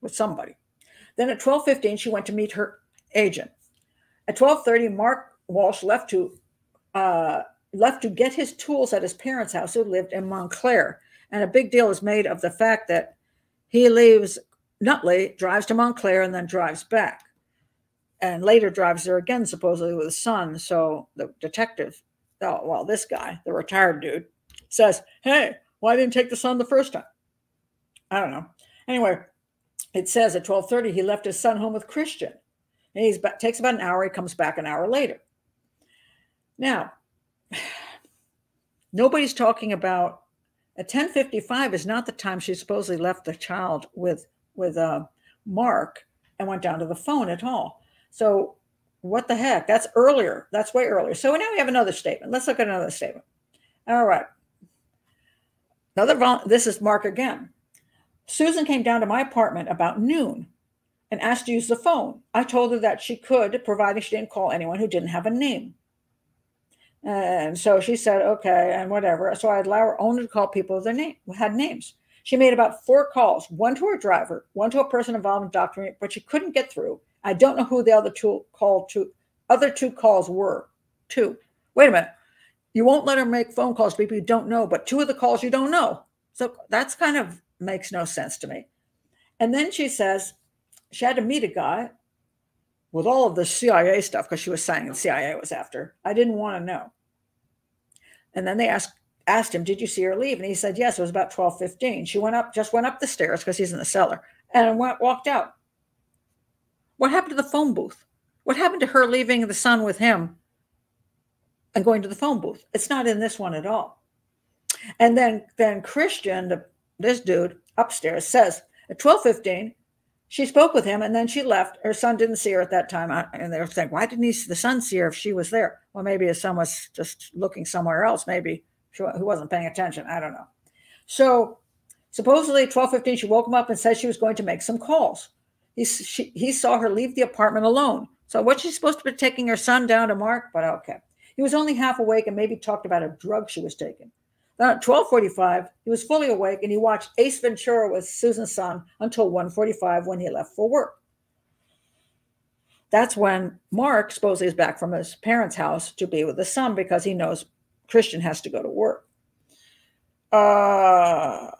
with somebody then at 1215 she went to meet her agent at 1230 mark walsh left to uh, left to get his tools at his parents house who lived in montclair and a big deal is made of the fact that he leaves nutley drives to montclair and then drives back and later drives there again supposedly with his son so the detective oh well this guy the retired dude says hey why didn't take the son the first time? I don't know. Anyway, it says at 12:30 he left his son home with Christian. And he takes about an hour, he comes back an hour later. Now, nobody's talking about at 10:55 is not the time she supposedly left the child with with uh, Mark and went down to the phone at all. So what the heck? That's earlier. That's way earlier. So now we have another statement. Let's look at another statement. All right. Another this is Mark again. Susan came down to my apartment about noon and asked to use the phone. I told her that she could, providing she didn't call anyone who didn't have a name. And so she said, okay, and whatever. So I'd allow her only to call people their name had names. She made about four calls, one to her driver, one to a person involved in doctoring, but she couldn't get through. I don't know who the other two called to other two calls were. Two. Wait a minute. You won't let her make phone calls to people you don't know, but two of the calls you don't know. So that's kind of makes no sense to me. And then she says she had to meet a guy with all of the CIA stuff because she was saying the CIA was after. I didn't want to know. And then they asked asked him, "Did you see her leave?" And he said, "Yes, it was about twelve fifteen. She went up, just went up the stairs because he's in the cellar, and went walked out." What happened to the phone booth? What happened to her leaving the son with him and going to the phone booth. It's not in this one at all. And then then Christian, the, this dude upstairs, says at twelve fifteen, she spoke with him and then she left. Her son didn't see her at that time, and they were saying, "Why didn't he, the son see her if she was there?" Well, maybe his son was just looking somewhere else. Maybe she, he wasn't paying attention. I don't know. So supposedly, twelve fifteen, she woke him up and said she was going to make some calls. He she, he saw her leave the apartment alone. So what's she supposed to be taking her son down to Mark? But okay. He was only half awake and maybe talked about a drug she was taking. At 12:45, he was fully awake and he watched Ace Ventura with Susan's son until 1:45 when he left for work. that's when Mark supposedly is back from his parents' house to be with the son because he knows Christian has to go to work. Uh,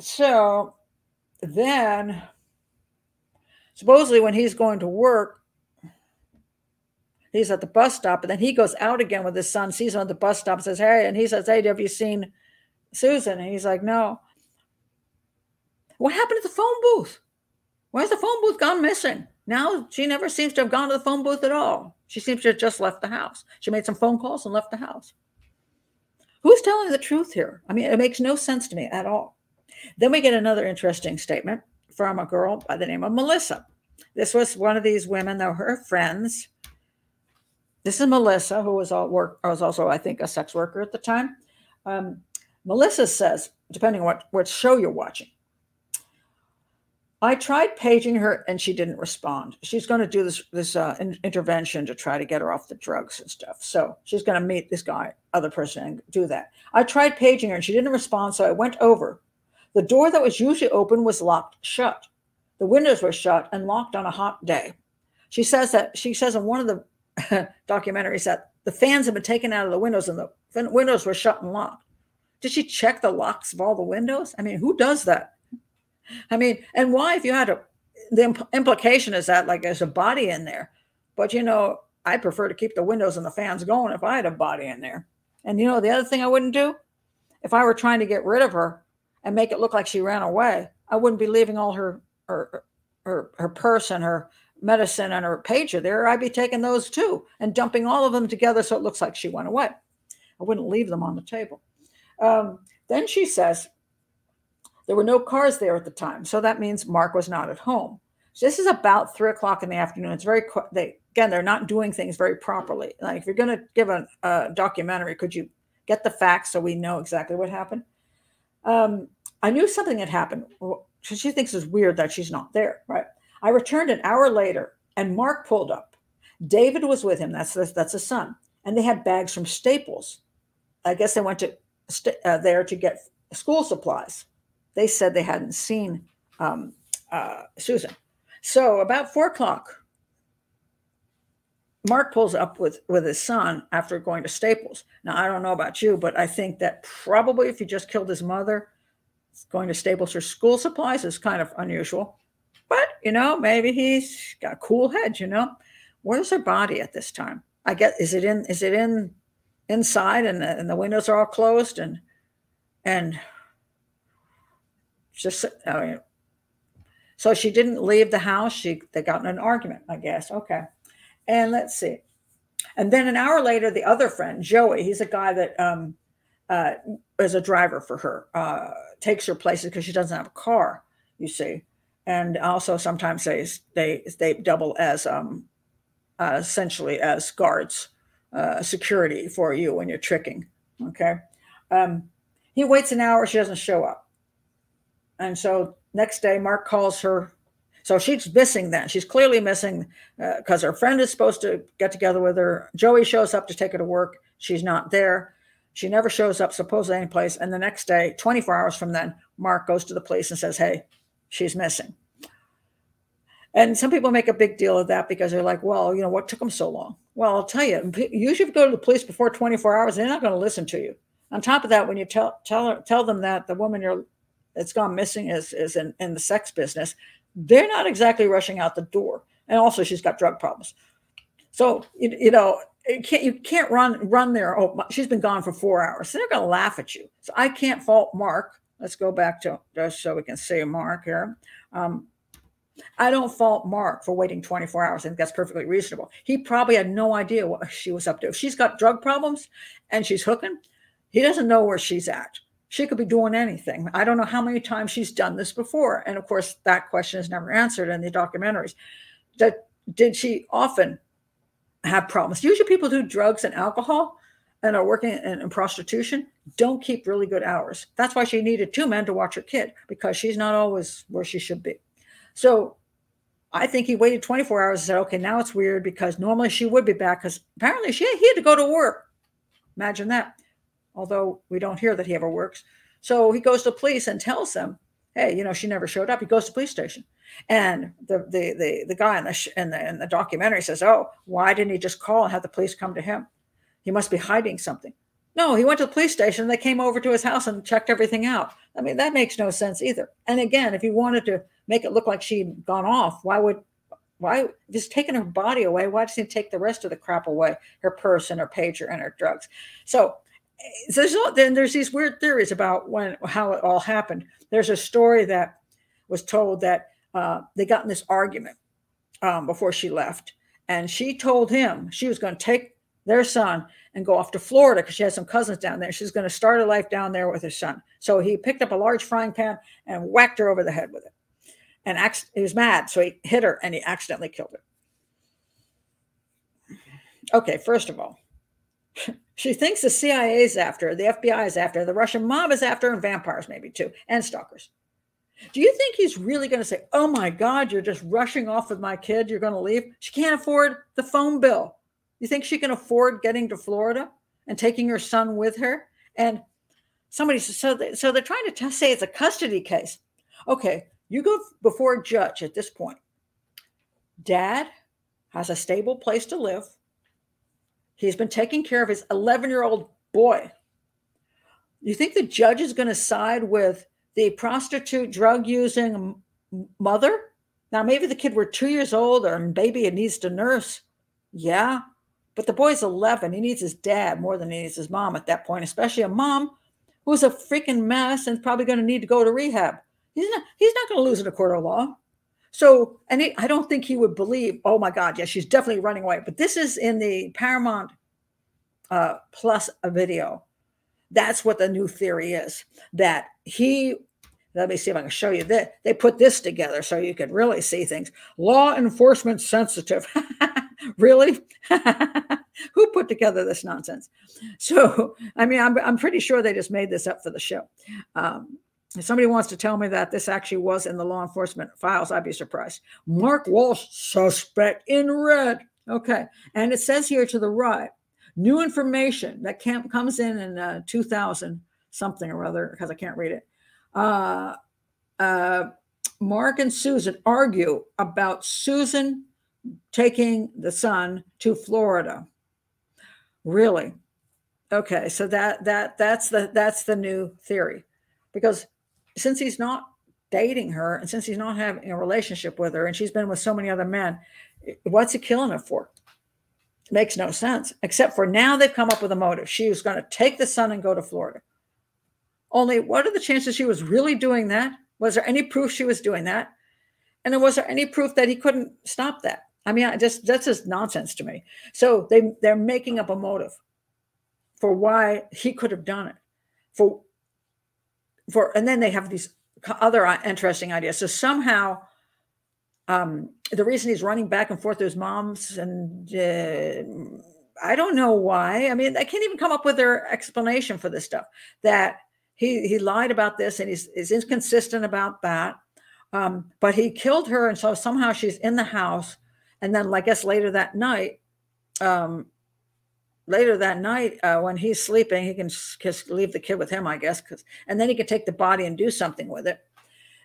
so then, supposedly, when he's going to work, he's at the bus stop, and then he goes out again with his son, sees him at the bus stop, says, Hey, and he says, Hey, have you seen Susan? And he's like, No. What happened at the phone booth? Where's the phone booth gone missing? Now she never seems to have gone to the phone booth at all. She seems to have just left the house. She made some phone calls and left the house. Who's telling the truth here? I mean, it makes no sense to me at all. Then we get another interesting statement from a girl by the name of Melissa. This was one of these women, though her friends. This is Melissa, who was all work was also, I think, a sex worker at the time. Um, Melissa says, depending on what, what show you're watching, I tried paging her and she didn't respond. She's going to do this this uh, in, intervention to try to get her off the drugs and stuff. So she's going to meet this guy, other person, and do that. I tried paging her and she didn't respond. So I went over. The door that was usually open was locked shut. The windows were shut and locked on a hot day. She says that she says in one of the documentaries that the fans have been taken out of the windows and the windows were shut and locked. Did she check the locks of all the windows? I mean, who does that? I mean, and why, if you had a, the imp- implication is that like there's a body in there, but you know, I prefer to keep the windows and the fans going if I had a body in there. And you know, the other thing I wouldn't do, if I were trying to get rid of her and make it look like she ran away, I wouldn't be leaving all her her her, her purse and her medicine and her pager there. I'd be taking those too and dumping all of them together so it looks like she went away. I wouldn't leave them on the table. Um, then she says, there were no cars there at the time, so that means Mark was not at home. So this is about three o'clock in the afternoon. It's very they again they're not doing things very properly. Like if you're going to give a, a, documentary, could you get the facts so we know exactly what happened? Um, I knew something had happened. She thinks it's weird that she's not there. Right. I returned an hour later, and Mark pulled up. David was with him. That's that's a son, and they had bags from Staples. I guess they went to uh, there to get school supplies they said they hadn't seen um, uh, Susan. So about four o'clock, Mark pulls up with with his son after going to Staples. Now I don't know about you, but I think that probably if he just killed his mother, going to Staples for school supplies is kind of unusual. But you know, maybe he's got a cool head. You know, where's her body at this time? I get is it in is it in inside and the, and the windows are all closed and and just so she didn't leave the house. She they got in an argument, I guess. Okay, and let's see. And then an hour later, the other friend, Joey, he's a guy that um, uh, is a driver for her, uh, takes her places because she doesn't have a car. You see, and also sometimes they they they double as um, uh, essentially as guards, uh, security for you when you're tricking. Okay, um, he waits an hour. She doesn't show up. And so next day, Mark calls her. So she's missing then. She's clearly missing because uh, her friend is supposed to get together with her. Joey shows up to take her to work. She's not there. She never shows up supposedly any place. And the next day, 24 hours from then, Mark goes to the police and says, Hey, she's missing. And some people make a big deal of that because they're like, well, you know, what took them so long? Well, I'll tell you, you go to the police before 24 hours, they're not going to listen to you. On top of that, when you tell tell tell them that the woman you're that's gone missing is, is in, in the sex business, they're not exactly rushing out the door. And also, she's got drug problems. So, you, you know, you can't, you can't run run there. Oh, she's been gone for four hours. So they're going to laugh at you. So I can't fault Mark. Let's go back to just so we can see Mark here. Um, I don't fault Mark for waiting 24 hours. I think that's perfectly reasonable. He probably had no idea what she was up to. If she's got drug problems and she's hooking, he doesn't know where she's at she could be doing anything. I don't know how many times she's done this before. And of course, that question is never answered in the documentaries. That did she often have problems? Usually, people who do drugs and alcohol and are working in, in, prostitution don't keep really good hours. That's why she needed two men to watch her kid because she's not always where she should be. So I think he waited 24 hours and said, okay, now it's weird because normally she would be back because apparently she he had to go to work. Imagine that although we don't hear that he ever works. So he goes to police and tells them hey, you know, she never showed up. He goes to police station. And the the the, the guy in the, in the in the documentary says, "Oh, why didn't he just call and have the police come to him? He must be hiding something." No, he went to the police station. They came over to his house and checked everything out. I mean, that makes no sense either. And again, if he wanted to make it look like she'd gone off, why would why just taking her body away? Why doesn't he take the rest of the crap away? Her purse and her pager and her drugs. So so there's then there's these weird theories about when how it all happened. There's a story that was told that uh, they got in this argument um, before she left, and she told him she was going to take their son and go off to Florida because she has some cousins down there. She's going to start a life down there with her son. So he picked up a large frying pan and whacked her over the head with it. And he was mad, so he hit her and he accidentally killed her. Okay, first of all, she thinks the CIA is after her, the FBI is after her, the Russian mob is after her, and vampires maybe too, and stalkers. Do you think he's really going to say, Oh my God, you're just rushing off with my kid? You're going to leave? She can't afford the phone bill. You think she can afford getting to Florida and taking her son with her? And somebody says, So, they, so they're trying to say it's a custody case. Okay, you go before a judge at this point. Dad has a stable place to live. He's been taking care of his 11 year old boy. You think the judge is going to side with the prostitute, drug using mother? Now, maybe the kid were two years old or maybe it needs to nurse. Yeah. But the boy's 11. He needs his dad more than he needs his mom at that point, especially a mom who's a freaking mess and probably going to need to go to rehab. He's not, he's not going to lose in a court of law. So, and he, I don't think he would believe, oh my God, yes, she's definitely running away. But this is in the Paramount uh, Plus a video. That's what the new theory is that he, let me see if I can show you that. They put this together so you can really see things. Law enforcement sensitive. really? Who put together this nonsense? So, I mean, I'm, I'm pretty sure they just made this up for the show. Um, if somebody wants to tell me that this actually was in the law enforcement files, I'd be surprised. Mark Walsh, suspect in red. Okay. And it says here to the right, new information that camp comes in in uh, 2000 something or other, because I can't read it. Uh, uh, Mark and Susan argue about Susan taking the son to Florida. Really? Okay, so that that that's the that's the new theory, because since he's not dating her and since he's not having a relationship with her and she's been with so many other men, what's he killing her for? It makes no sense, except for now they've come up with a motive. She was going to take the son and go to Florida. Only what are the chances she was really doing that? Was there any proof she was doing that? And was there any proof that he couldn't stop that? I mean, I just that's just nonsense to me. So they they're making up a motive for why he could have done it. For for and then they have these other interesting ideas. So somehow, um, the reason he's running back and forth to his mom's, and uh, I don't know why. I mean, I can't even come up with their explanation for this stuff. That he he lied about this and he's is inconsistent about that. Um, but he killed her, and so somehow she's in the house. And then, I guess later that night, um, later that night uh, when he's sleeping, he can just leave the kid with him, I guess, because and then he can take the body and do something with it.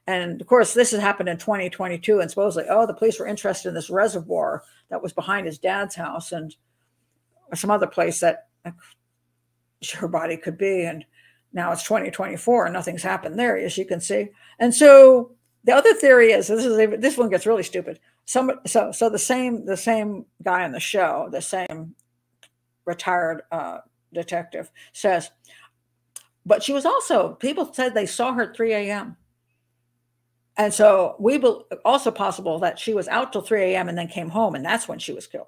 And of course, this has happened in 2022, and supposedly, oh, the police were interested in this reservoir that was behind his dad's house and some other place that her body could be. And now it's 2024, and nothing's happened there, as you can see. And so the other theory is this is this one gets really stupid. Some so so the same the same guy on the show, the same retired uh, detective, says, but she was also, people said they saw her at 3 a.m. And so we be, also possible that she was out till 3 a.m. and then came home, and that's when she was killed.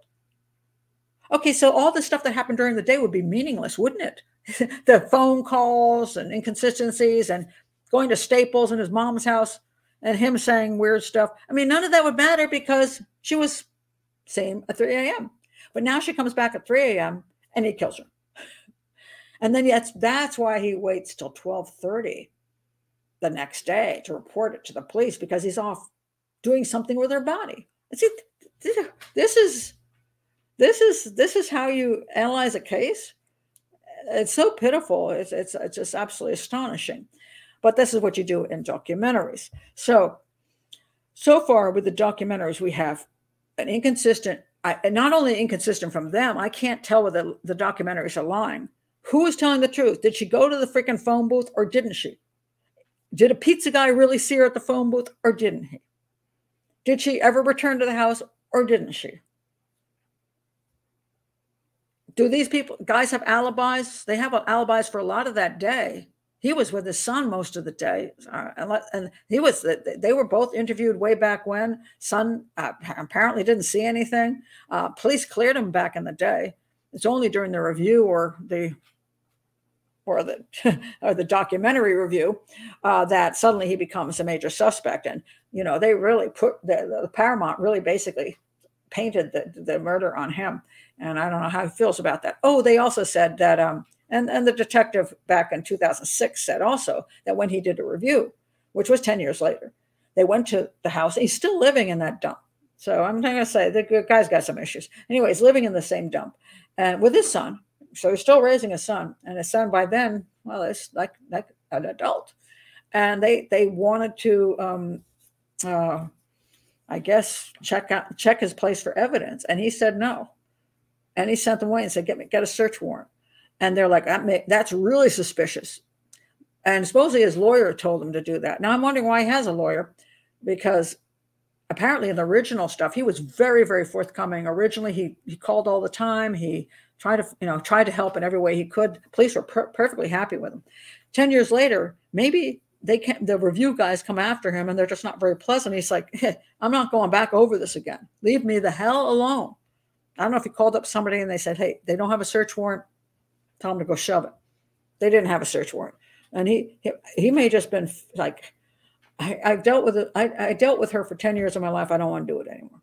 Okay, so all the stuff that happened during the day would be meaningless, wouldn't it? the phone calls and inconsistencies and going to Staples in his mom's house and him saying weird stuff. I mean, none of that would matter because she was same at 3 a.m. But now she comes back at 3 a.m. and he kills her. And then that's that's why he waits till 12:30 the next day to report it to the police because he's off doing something with her body. See, this is this is this is how you analyze a case. It's so pitiful. It's it's, it's just absolutely astonishing. But this is what you do in documentaries. So, so far with the documentaries, we have an inconsistent, I, not only inconsistent from them, I can't tell whether the documentaries are lying. Who is telling the truth? Did she go to the freaking phone booth or didn't she? Did a pizza guy really see her at the phone booth or didn't he? Did she ever return to the house or didn't she? Do these people, guys, have alibis? They have alibis for a lot of that day. He was with his son most of the day, uh, and he was. They were both interviewed way back when. Son uh, apparently didn't see anything. Uh, police cleared him back in the day. It's only during the review or the or the or the documentary review uh, that suddenly he becomes a major suspect. And you know they really put the, the Paramount really basically painted the, the murder on him. And I don't know how he feels about that. Oh, they also said that, um, and, and the detective back in 2006 said also that when he did a review, which was 10 years later, they went to the house. He's still living in that dump. So I'm not going to say the guy's got some issues. Anyways, living in the same dump and with his son, so he's still raising a son, and his son by then, well, it's like like an adult, and they they wanted to, um, uh, I guess, check out check his place for evidence, and he said no, and he sent them away and said get me get a search warrant, and they're like that may, that's really suspicious, and supposedly his lawyer told him to do that. Now I'm wondering why he has a lawyer, because apparently in the original stuff he was very very forthcoming originally he he called all the time he tried to you know try to help in every way he could. Police were per- perfectly happy with him. Ten years later, maybe they can the review guys come after him and they're just not very pleasant. He's like, hey, I'm not going back over this again. Leave me the hell alone. I don't know if he called up somebody and they said, hey, they don't have a search warrant. Tell him to go shove it. They didn't have a search warrant, and he he, he may just been like, I, I dealt with it. I, I dealt with her for ten years of my life. I don't want to do it anymore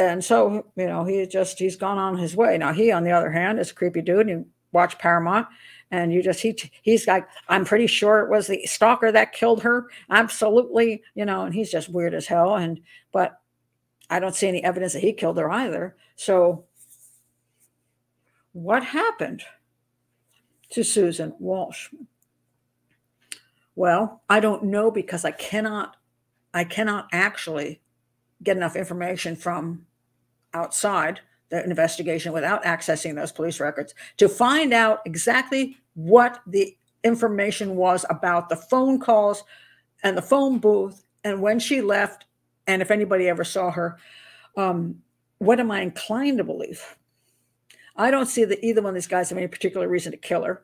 and so you know he just he's gone on his way now he on the other hand is a creepy dude you watch paramount and you just he he's like i'm pretty sure it was the stalker that killed her absolutely you know and he's just weird as hell and but i don't see any evidence that he killed her either so what happened to susan walsh? Well i don't know because i cannot i cannot actually get enough information from outside the investigation without accessing those police records to find out exactly what the information was about the phone calls and the phone booth and when she left and if anybody ever saw her. Um, what am i inclined to believe i don't see that either one of these guys have any particular reason to kill her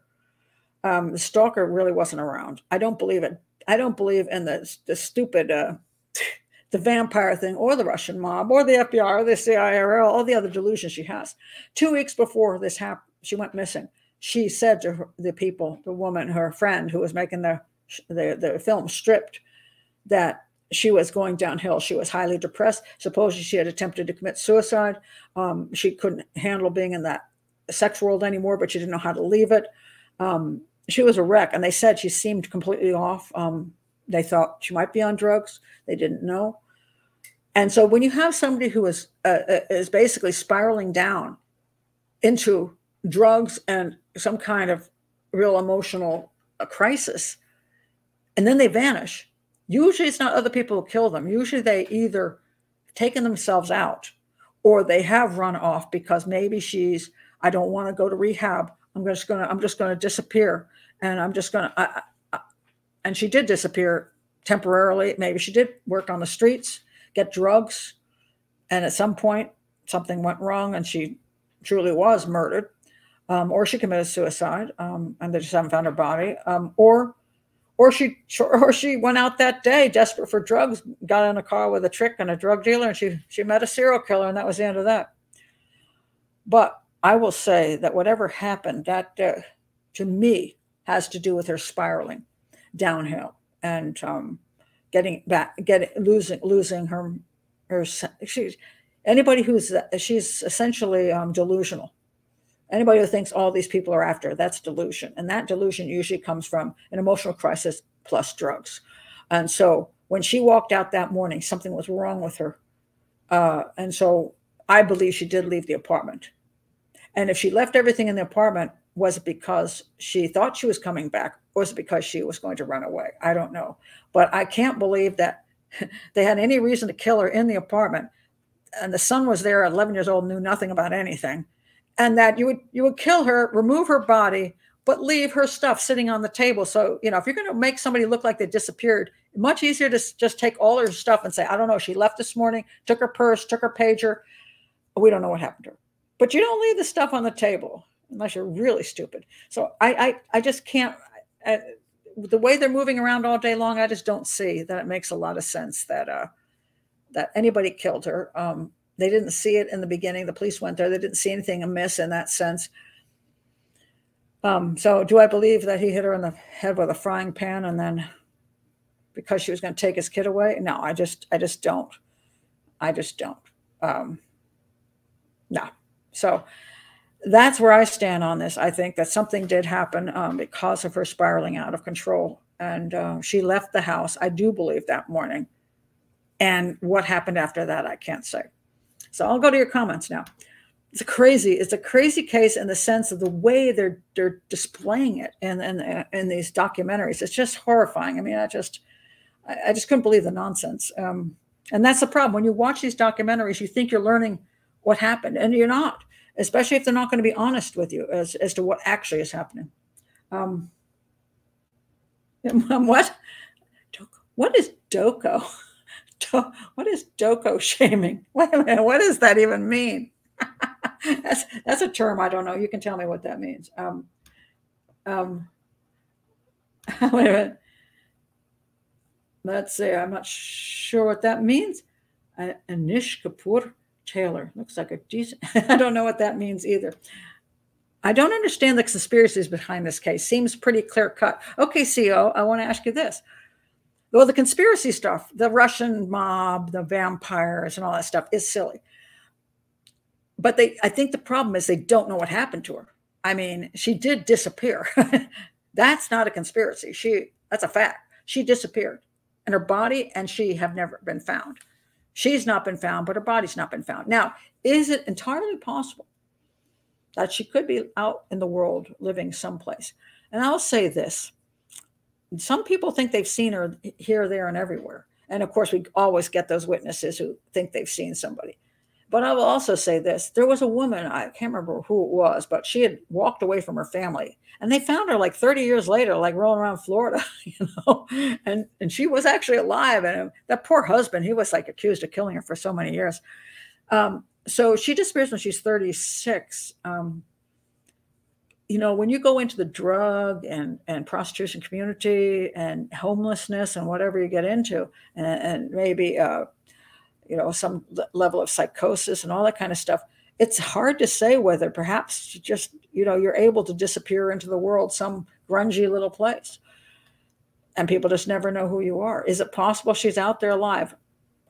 um, the stalker really wasn't around i don't believe it i don't believe in the, the stupid uh, the vampire thing or the Russian mob or the FBI or the CIA or all the other delusions she has. Two weeks before this happened, she went missing. She said to her, the people, the woman, her friend who was making the, the, the film stripped, that she was going downhill. She was highly depressed. Supposedly, she had attempted to commit suicide. Um, she couldn't handle being in that sex world anymore, but she didn't know how to leave it. Um, she was a wreck, and they said she seemed completely off. Um, they thought she might be on drugs. They didn't know. And so when you have somebody who is uh, uh, is basically spiraling down into drugs and some kind of real emotional uh, crisis, and then they vanish, usually it's not other people who kill them. Usually they either taken themselves out or they have run off because maybe she's I don't want to go to rehab. I'm just gonna I'm just gonna disappear and I'm just gonna and she did disappear temporarily. Maybe she did work on the streets, get drugs, and at some point something went wrong and she truly was murdered, um, or she committed suicide um, and they just haven't found her body, um, or or she or she went out that day desperate for drugs, got in a car with a trick and a drug dealer, and she she met a serial killer, and that was the end of that. But I will say that whatever happened that day, to me, has to do with her spiraling downhill and um, getting back, getting losing losing her her she's anybody who's she's essentially um, delusional. Anybody who thinks all these people are after that's delusion, and that delusion usually comes from an emotional crisis plus drugs. And so when she walked out that morning, something was wrong with her, uh, and so I believe she did leave the apartment. And if she left everything in the apartment, was it because she thought she was coming back Or was it because she was going to run away? I don't know. But I can't believe that they had any reason to kill her in the apartment. And the son was there, 11 years old, knew nothing about anything. And that you would you would kill her, remove her body, but leave her stuff sitting on the table. So, you know, if you're going to make somebody look like they disappeared, much easier to just take all her stuff and say, I don't know, she left this morning, took her purse, took her pager. We don't know what happened to her. But you don't leave the stuff on the table unless you're really stupid. So I, I, I just can't. I, the way they're moving around all day long, I just don't see that it makes a lot of sense that uh, that anybody killed her. Um, they didn't see it in the beginning. The police went there; they didn't see anything amiss in that sense. Um, so, do I believe that he hit her in the head with a frying pan and then because she was going to take his kid away? No, I just, I just don't. I just don't. Um, no. So that's where I stand on this. I think that something did happen um, because of her spiraling out of control. And uh, she left the house, I do believe, that morning. And what happened after that, I can't say. So I'll go to your comments now. It's a crazy, it's a crazy case in the sense of the way they're they're displaying it in in, in these documentaries. It's just horrifying. I mean, I just I, just couldn't believe the nonsense. Um, and that's the problem. When you watch these documentaries, you think you're learning what happened, and you're not, especially if they're not going to be honest with you as, as to what actually is happening. Um, what? What is Doko? What is Doko shaming? Wait a minute, what does that even mean? that's that's a term I don't know. You can tell me what that means. Um, um, wait a minute. Let's see. I'm not sure what that means. Uh, Anish Kapoor Taylor. Looks like a decent. I don't know what that means either. I don't understand the conspiracies behind this case. Seems pretty clear cut. Okay, CEO, I want to ask you this. Well, the conspiracy stuff, the Russian mob, the vampires, and all that stuff is silly. But they, I think the problem is they don't know what happened to her. I mean, she did disappear. that's not a conspiracy. She, that's a fact. She disappeared, and her body and she have never been found. She's not been found, but her body's not been found. Now, is it entirely possible that she could be out in the world living someplace? And I'll say this some people think they've seen her here, there, and everywhere. And of course, we always get those witnesses who think they've seen somebody. But I will also say this there was a woman, I can't remember who it was, but she had walked away from her family and they found her like 30 years later, like rolling around Florida, you know, and, and she was actually alive. And that poor husband, he was like accused of killing her for so many years. Um, so she disappears when she's 36. Um, you know, when you go into the drug and, and prostitution community and homelessness and whatever you get into, and, and maybe uh, you know, some level of psychosis and all that kind of stuff. It's hard to say whether perhaps just, you know, you're able to disappear into the world, some grungy little place, and people just never know who you are. Is it possible she's out there alive?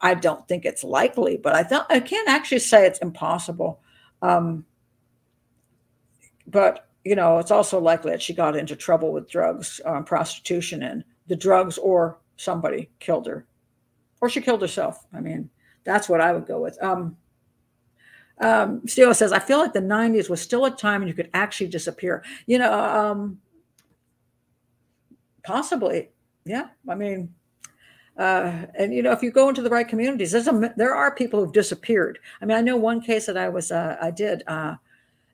I don't think it's likely, but I thought I can't actually say it's impossible. Um, but you know, it's also likely that she got into trouble with drugs, um, prostitution, and the drugs, or somebody killed her, or she killed herself. I mean, that's what I would go with. Um, um, Steele says, I feel like the 90s was still a time when you could actually disappear. You know, um, possibly. Yeah. I mean, uh, and you know, if you go into the right communities, there's a, there are people who've disappeared. I mean, I know one case that I was, uh, I did, uh,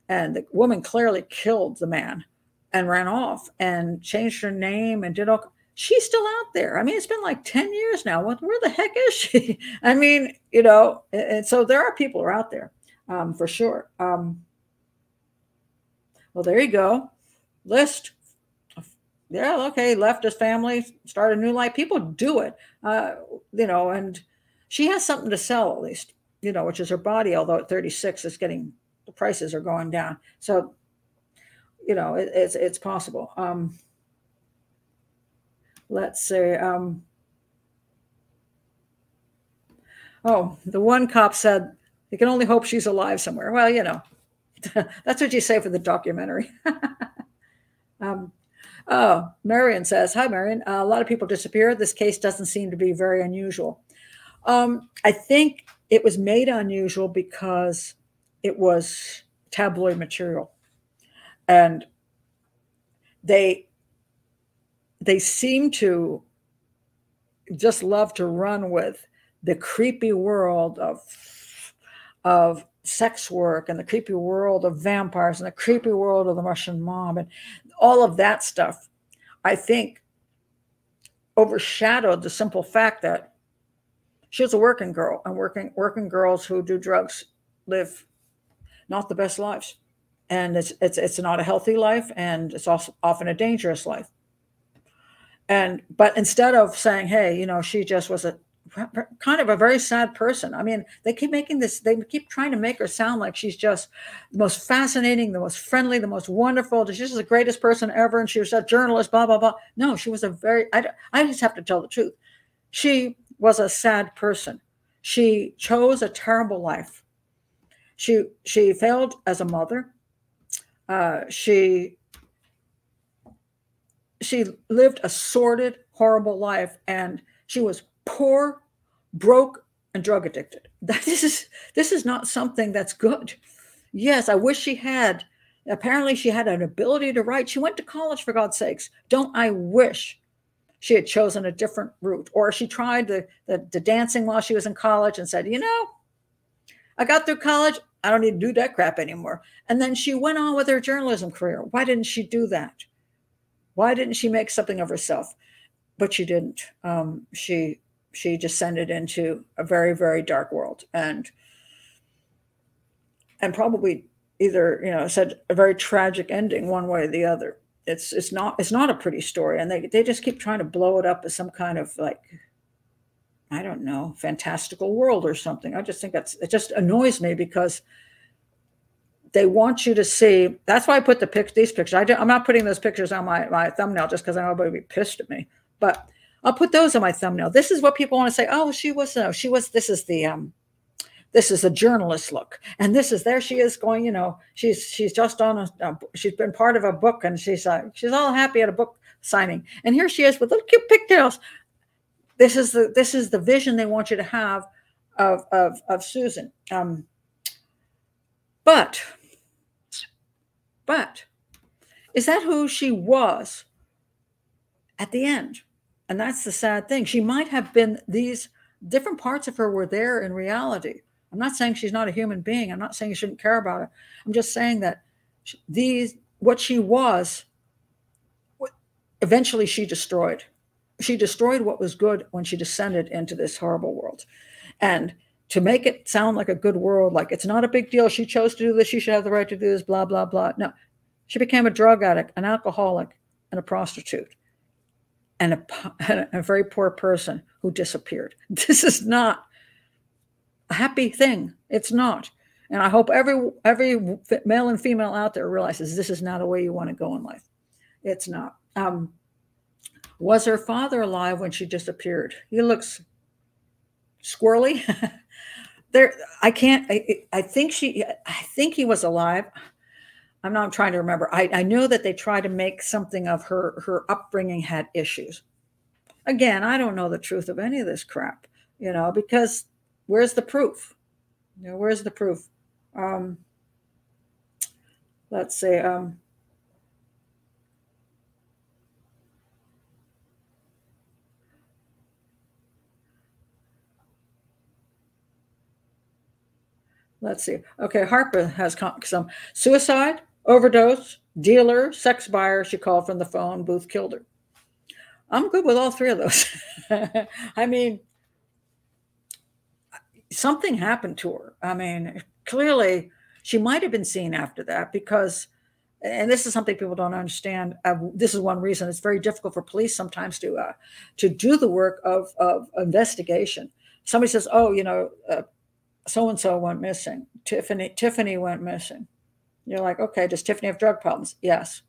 and the woman clearly killed the man and ran off and changed her name and did all she's still out there. I mean, it's been like 10 years now. What, where the heck is she? I mean, you know, and so there are people are out there um, for sure. Um, well, there you go. List. Yeah, okay. Leftist family, start a new life. People do it, uh, you know, and she has something to sell at least, you know, which is her body, although at 36 is getting, the prices are going down. So, you know, it, it's, it's possible. Um, let's see. Um, oh, the one cop said he can only hope she's alive somewhere. Well, you know, that's what you say for the documentary. um, oh, Marion says, Hi, Marion. Uh, a lot of people disappear. This case doesn't seem to be very unusual. Um, I think it was made unusual because it was tabloid material. And they they seem to just love to run with the creepy world of of sex work and the creepy world of vampires and the creepy world of the Russian mob and all of that stuff, I think overshadowed the simple fact that she was a working girl and working working girls who do drugs live not the best lives. And it's it's it's not a healthy life and it's also often a dangerous life. And but instead of saying, hey, you know, she just was a kind of a very sad person. I mean, they keep making this, they keep trying to make her sound like she's just the most fascinating, the most friendly, the most wonderful. She's the greatest person ever. And she was a journalist, blah, blah, blah. No, she was a very, I, I just have to tell the truth. She was a sad person. She chose a terrible life. She, she failed as a mother. Uh, she, she lived a sordid, horrible life. And she was poor, broke, and drug addicted. This is this is not something that's good. Yes, I wish she had. Apparently, she had an ability to write. She went to college for God's sakes. Don't I wish she had chosen a different route, or she tried the, the, the dancing while she was in college and said, you know, I got through college. I don't need to do that crap anymore. And then she went on with her journalism career. Why didn't she do that? Why didn't she make something of herself? But she didn't. Um, she she descended into a very very dark world and and probably either you know said a very tragic ending one way or the other it's it's not it's not a pretty story and they they just keep trying to blow it up as some kind of like i don't know fantastical world or something i just think that's it just annoys me because they want you to see that's why i put the pic these pictures I do, i'm not putting those pictures on my, my thumbnail just because i know everybody be pissed at me but I'll put those on my thumbnail. This is what people want to say. Oh, she was no, she was. This is the um, this is a journalist look, and this is there she is going. You know, she's she's just on a, a she's been part of a book, and she's uh, she's all happy at a book signing, and here she is with little cute pigtails. This is the this is the vision they want you to have of of of Susan. Um, but but is that who she was at the end? And that's the sad thing. She might have been these different parts of her were there in reality. I'm not saying she's not a human being. I'm not saying you shouldn't care about her. I'm just saying that these what she was eventually she destroyed. She destroyed what was good when she descended into this horrible world. And to make it sound like a good world, like it's not a big deal. She chose to do this. She should have the right to do this, blah, blah, blah. No, she became a drug addict, an alcoholic, and a prostitute and a, a very poor person who disappeared. This is not a happy thing. It's not. And I hope every every male and female out there realizes this is not a way you want to go in life. It's not. Um, was her father alive when she disappeared? He looks squirrely. there, I can't. I, I think she. I think he was alive. I'm not I'm trying to remember. I, I know that they try to make something of her her upbringing had issues. Again, I don't know the truth of any of this crap, you know, because where's the proof? You know, where's the proof? Um, let's see. Um, let's see. Okay, Harper has some suicide, overdose, dealer, sex buyer. She called from the phone booth, killed her. I'm good with all three of those. I mean, something happened to her. I mean, clearly she might have been seen after that because, and this is something people don't understand. Uh, this is one reason it's very difficult for police sometimes to uh, to do the work of of investigation. Somebody says, "Oh, you know, so and so went missing. Tiffany Tiffany went missing." You're like, okay, does Tiffany have drug problems? Yes.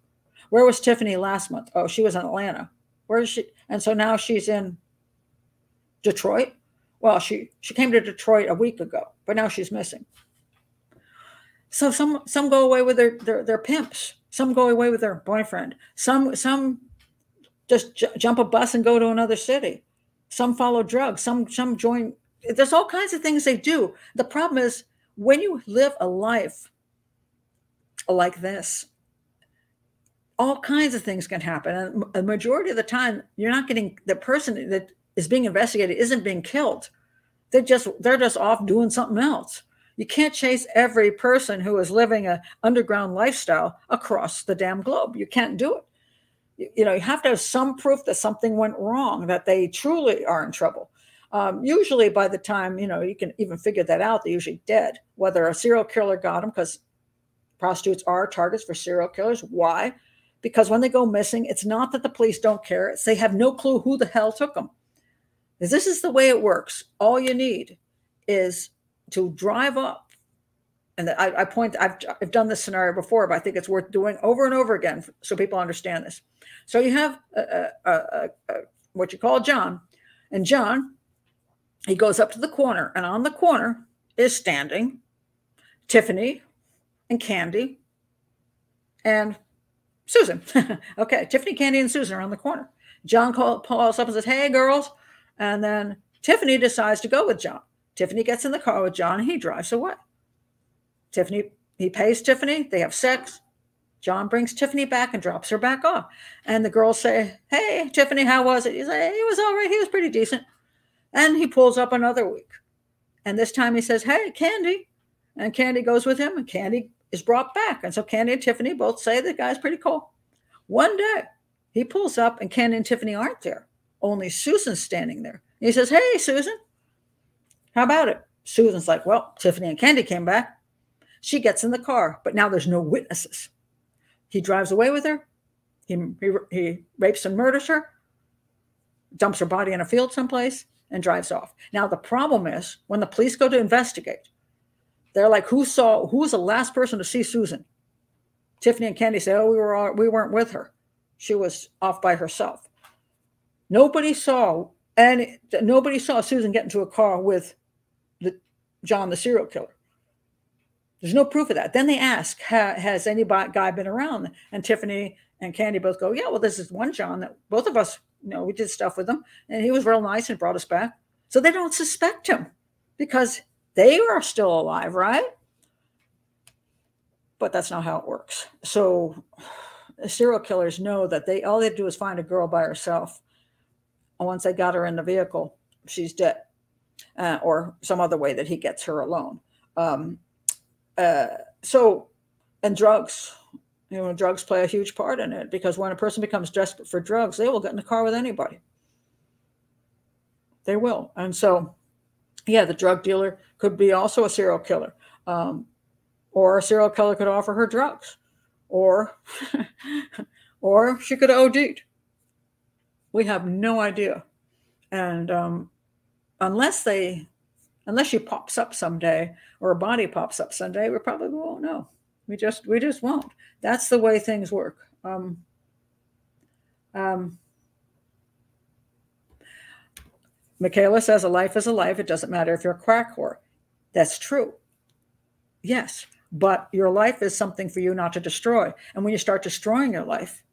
Where was Tiffany last month? Oh, she was in Atlanta. Where is she? And so now she's in Detroit. Well, she she came to Detroit a week ago, but now she's missing. So some some go away with their their, their pimps. Some go away with their boyfriend. Some some just j- jump a bus and go to another city. Some follow drugs. Some some join. There's all kinds of things they do. The problem is when you live a life like this, all kinds of things can happen. And a majority of the time, you're not getting the person that is being investigated isn't being killed. They're just they're just off doing something else. You can't chase every person who is living a underground lifestyle across the damn globe. You can't do it. You, you know, you have to have some proof that something went wrong, that they truly are in trouble. Um, usually, by the time you know you can even figure that out, they're usually dead. Whether a serial killer got them, because prostitutes are targets for serial killers. Why? Because when they go missing, it's not that the police don't care; it's they have no clue who the hell took them. This is the way it works. All you need is to drive up and I, I, point I've, I've done this scenario before but i think it's worth doing over and over again so people understand this so you have a, a, a, what you call john and john he goes up to the corner and on the corner is standing tiffany and candy and susan okay tiffany candy and susan are on the corner john call, calls up and says hey girls and then tiffany decides to go with john Tiffany gets in the car with John and he drives away. Tiffany, he pays Tiffany, they have sex. John brings Tiffany back and drops her back off. And the girls say, Hey, Tiffany, how was it? He's like, He was all right. He was pretty decent. And he pulls up another week. And this time he says, Hey, Candy. And Candy goes with him, and Candy is brought back. And so Candy and Tiffany both say the guy's pretty cool. One day he pulls up, and Candy and Tiffany aren't there. Only Susan's standing there. he says, Hey, Susan, how about it? Susan's like, Well, Tiffany and Candy came back. She gets in the car, but now there's no witnesses. He drives away with her. He, he, he rapes and murders her, dumps her body in a field someplace, and drives off. Now, the problem is when the police go to investigate, they're like, Who saw, who was the last person to see Susan? Tiffany and Candy say, Oh, we, were all, we weren't with her. She was off by herself. Nobody saw, and nobody saw Susan get into a car with John the serial killer. There's no proof of that. Then they ask, has any guy been around? And Tiffany and Candy both go, yeah, well, this is one John that both of us, you know, we did stuff with him and he was real nice and brought us back. So they don't suspect him because they are still alive, right? But that's not how it works. So serial killers know that they all they do is find a girl by herself. And once they got her in the vehicle, she's dead uh, or some other way that he gets her alone. Um, uh, so, and drugs, you know, drugs play a huge part in it because when a person becomes desperate for drugs, they will get in the car with anybody. They will. And so, yeah, the drug dealer could be also a serial killer. Um, or a serial killer could offer her drugs. Or, or she could have OD'd. We have no idea. And um, unless they unless she pops up someday or a body pops up someday we probably won't know we just we just won't that's the way things work. Um, um, michaela says a life is a life. It doesn't matter if you're a crack whore. That's true. Yes but your life is something for you not to destroy. And when you start destroying your life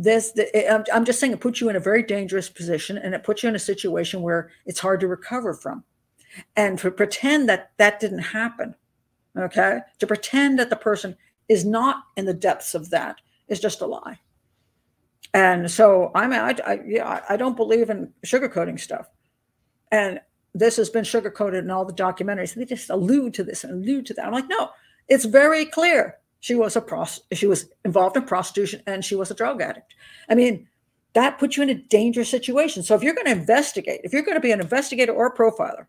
this the, i'm just saying it puts you in a very dangerous position and it puts you in a situation where it's hard to recover from. And to pretend that that didn't happen okay? To pretend that the person is not in the depths of that is just a lie and so i'm I, I yeah i don't believe in sugarcoating stuff and this has been sugarcoated in all the documentaries they just allude to this and allude to that i'm like no it's very clear she was a prost- she was involved in prostitution and she was a drug addict. I mean, that puts you in a dangerous situation. So if you're going to investigate, if you're going to be an investigator or a profiler,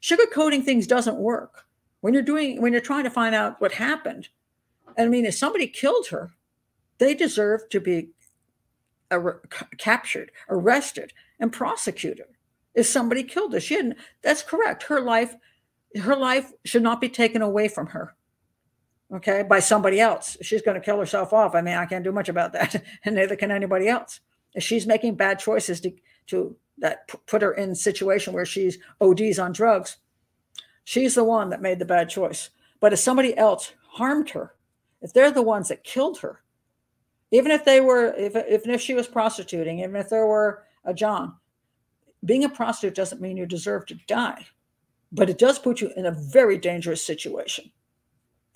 sugarcoating things doesn't work. When you're doing when you're trying to find out what happened, I mean, if somebody killed her, they deserve to be ar- captured, arrested, and prosecuted. If somebody killed her, she hadn't. That's correct. Her life, her life should not be taken away from her okay, by somebody else. She's going to kill herself off. I mean, I can't do much about that, and neither can anybody else. If she's making bad choices to to that put her in situation where she's ODs on drugs, she's the one that made the bad choice. But if somebody else harmed her, if they're the ones that killed her, even if they were, if if, if she was prostituting, even if there were a John, being a prostitute doesn't mean you deserve to die, but it does put you in a very dangerous situation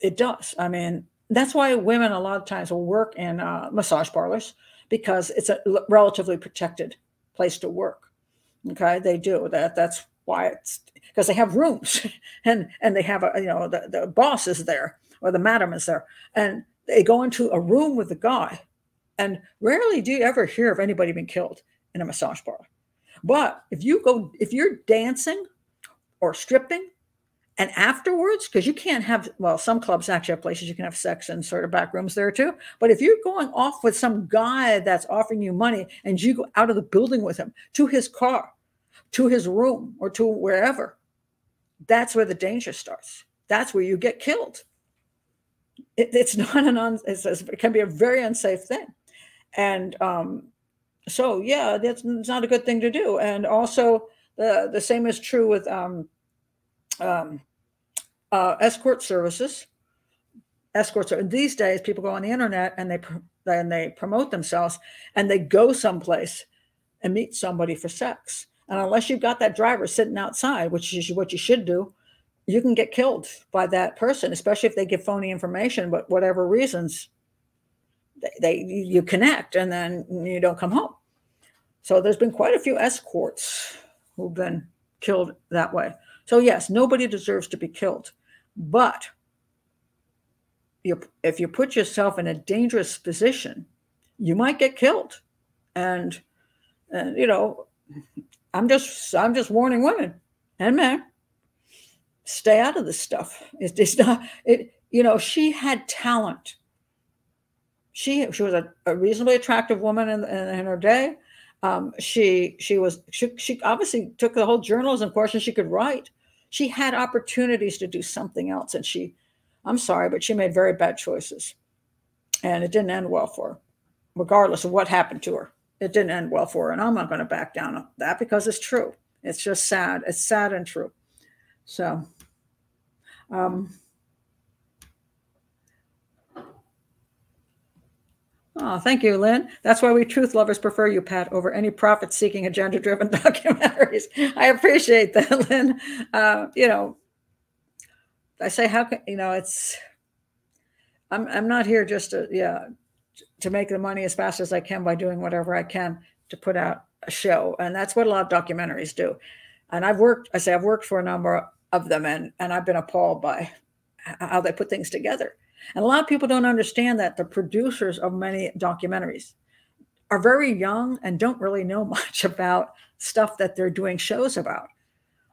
it does. I mean, that's why women a lot of times will work in uh, massage parlors because it's a relatively protected place to work. Okay, they do that. That's why it's because they have rooms and and they have a you know the, the boss is there or the madam is there and they go into a room with the guy and rarely do you ever hear of anybody being killed in a massage parlor. But if you go if you're dancing or stripping and afterwards because you can't have well some clubs actually have places you can have sex in sort of back rooms there too but if you're going off with some guy that's offering you money and you go out of the building with him to his car to his room or to wherever that's where the danger starts. That's where you get killed it, it's not an un, it's, it can be a very unsafe thing and um, so yeah that's it's not a good thing to do and also the the same is true with um, um, uh, escort services. Escorts are these days people go on the internet and they and they promote themselves and they go someplace and meet somebody for sex. And unless you've got that driver sitting outside, which is what you should do, you can get killed by that person, especially if they give phony information. But whatever reasons, they, they you connect and then you don't come home. So there's been quite a few escorts who've been killed that way. So, yes, nobody deserves to be killed. But you, if you put yourself in a dangerous position, you might get killed. And, and you know, I'm just I'm just warning women and men, stay out of this stuff. It's, it's not it. You know, she had talent. She she was a, a reasonably attractive woman in, in, in her day. Um, she she was she, she obviously took the whole journalism course and she could write she had opportunities to do something else and she i'm sorry but she made very bad choices and it didn't end well for her regardless of what happened to her it didn't end well for her and i'm not going to back down on that because it's true it's just sad it's sad and true so um Oh, thank you, Lynn. That's why we truth lovers prefer you, Pat, over any profit seeking agenda driven documentaries. I appreciate that, Lynn. Uh, you know, I say, how can, you know, it's, I'm, I'm not here just to, yeah, to make the money as fast as I can by doing whatever I can to put out a show. And that's what a lot of documentaries do. And I've worked, I say, I've worked for a number of them and, and I've been appalled by how they put things together and a lot of people don't understand that the producers of many documentaries are very young and don't really know much about stuff that they're doing shows about.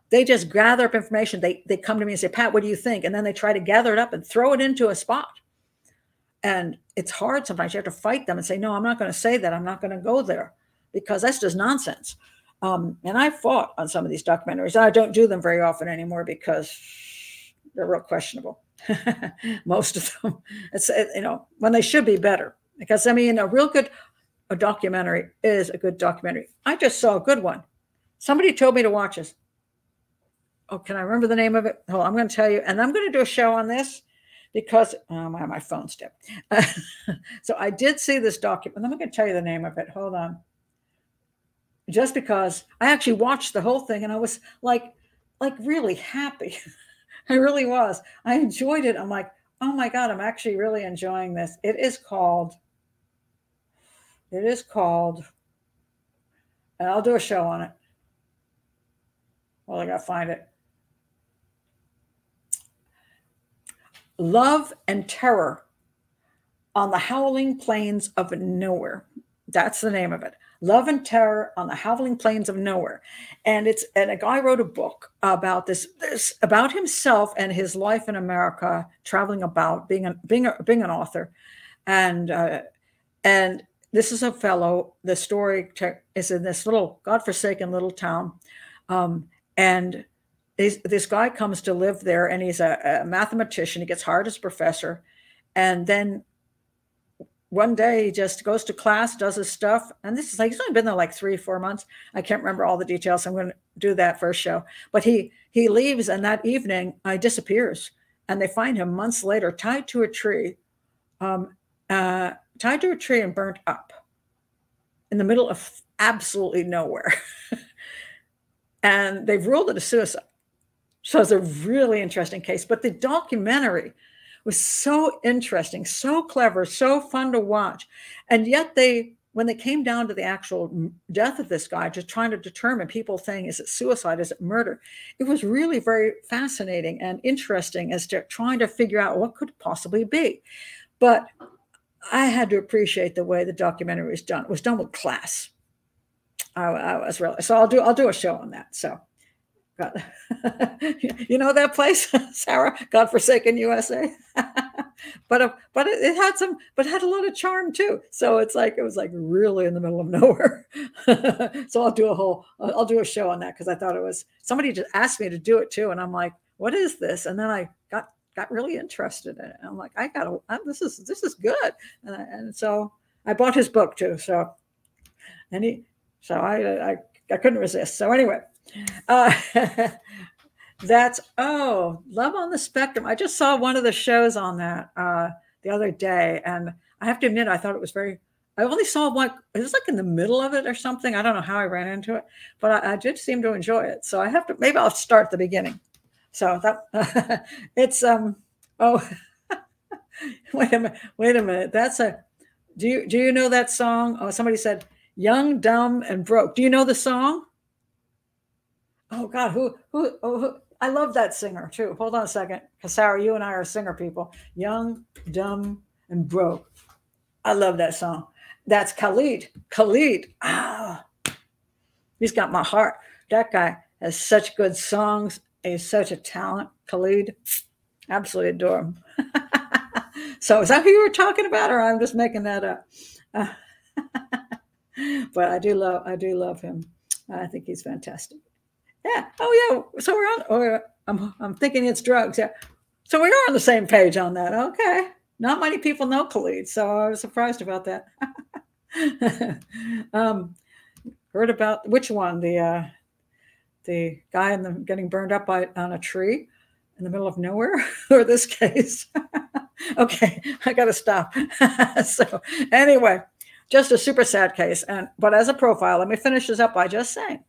They just gather up information. They they come to me and say, Pat, what do you think? And then they try to gather it up and throw it into a spot. And it's hard sometimes. You have to fight them and say, no, I'm not going to say that. I'm not going to go there because that's just nonsense. Um, and I fought on some of these documentaries. I don't do them very often anymore because they're real questionable. most of them. It's you know when they should be better because I mean a real good a documentary is a good documentary. I just saw a good one. Somebody told me to watch this. Oh, can I remember the name of it? Oh, I'm going to tell you, and I'm going to do a show on this because oh my my phone's dead. so I did see this document. I'm going to tell you the name of it. Hold on. Just because I actually watched the whole thing and I was like, like really happy. I really was. I enjoyed it. I'm like, oh my God, I'm actually really enjoying this. It is called, it is called, and I'll do a show on it. Well, I got to find it. Love and Terror on the Howling Plains of Nowhere. That's the name of it. Love and Terror on the Howling Plains of Nowhere. And it's and a guy wrote a book about this, this about himself and his life in America, traveling about, being a, being a, being an author. And uh, and this is a fellow, the story is in this little godforsaken little town. Um, and this, this guy comes to live there and he's a, a mathematician. He gets hired as professor. And then one day he just goes to class, does his stuff. And this is like, he's only been there like three, four months. I can't remember all the details. I'm going to do that first show. But he he leaves and that evening uh, disappears. And they find him months later tied to a tree, um, uh, tied to a tree and burnt up in the middle of absolutely nowhere. and they've ruled it a suicide. So it's a really interesting case. But the documentary was so interesting, so clever, so fun to watch. And yet they when they came down to the actual death of this guy, just trying to determine people saying, is it suicide? Is it murder? It was really very fascinating and interesting as to trying to figure out what could possibly be. But I had to appreciate the way the documentary was done. It was done with class. I, I was really so I'll do I'll do a show on that. So God. you know that place, Sarah, Godforsaken USA. but uh, but it, had some, but had a lot of charm too. So it's like it was like really in the middle of nowhere. so I'll do a whole, I'll do a show on that because I thought it was somebody just asked me to do it too, and I'm like, what is this? And then I got got really interested in it. I'm like, I got to, this is this is good, and, I, and so I bought his book too. So and he, so I I I couldn't resist. So anyway. Uh, that's oh, Love on the Spectrum. I just saw one of the shows on that uh, the other day, and I have to admit, I thought it was very. I only saw one. It was like in the middle of it or something. I don't know how I ran into it, but I, I did seem to enjoy it. So I have to. Maybe I'll start the beginning. So that it's um oh wait a minute wait a minute that's a do you do you know that song? Oh, somebody said young, dumb, and broke. Do you know the song? Oh God, who who, oh, who I love that singer too. Hold on a second, Sarah, you and I are singer people. Young, dumb, and broke. I love that song. That's Khalid. Khalid. Ah, he's got my heart. That guy has such good songs. He's such a talent. Khalid. Absolutely adore him. so is that who you were talking about, or I'm just making that up? but I do love I do love him. I think he's fantastic. Yeah. Oh, yeah. So we're on. Oh, I'm, I'm thinking it's drugs. Yeah. So we are on the same page on that. Okay. Not many people know Khalid, so I was surprised about that. um, heard about which one? The uh, the guy in the getting burned up by on a tree in the middle of nowhere, or this case. okay, I got to stop. so anyway, just a super sad case. And but as a profile, let me finish this up by just saying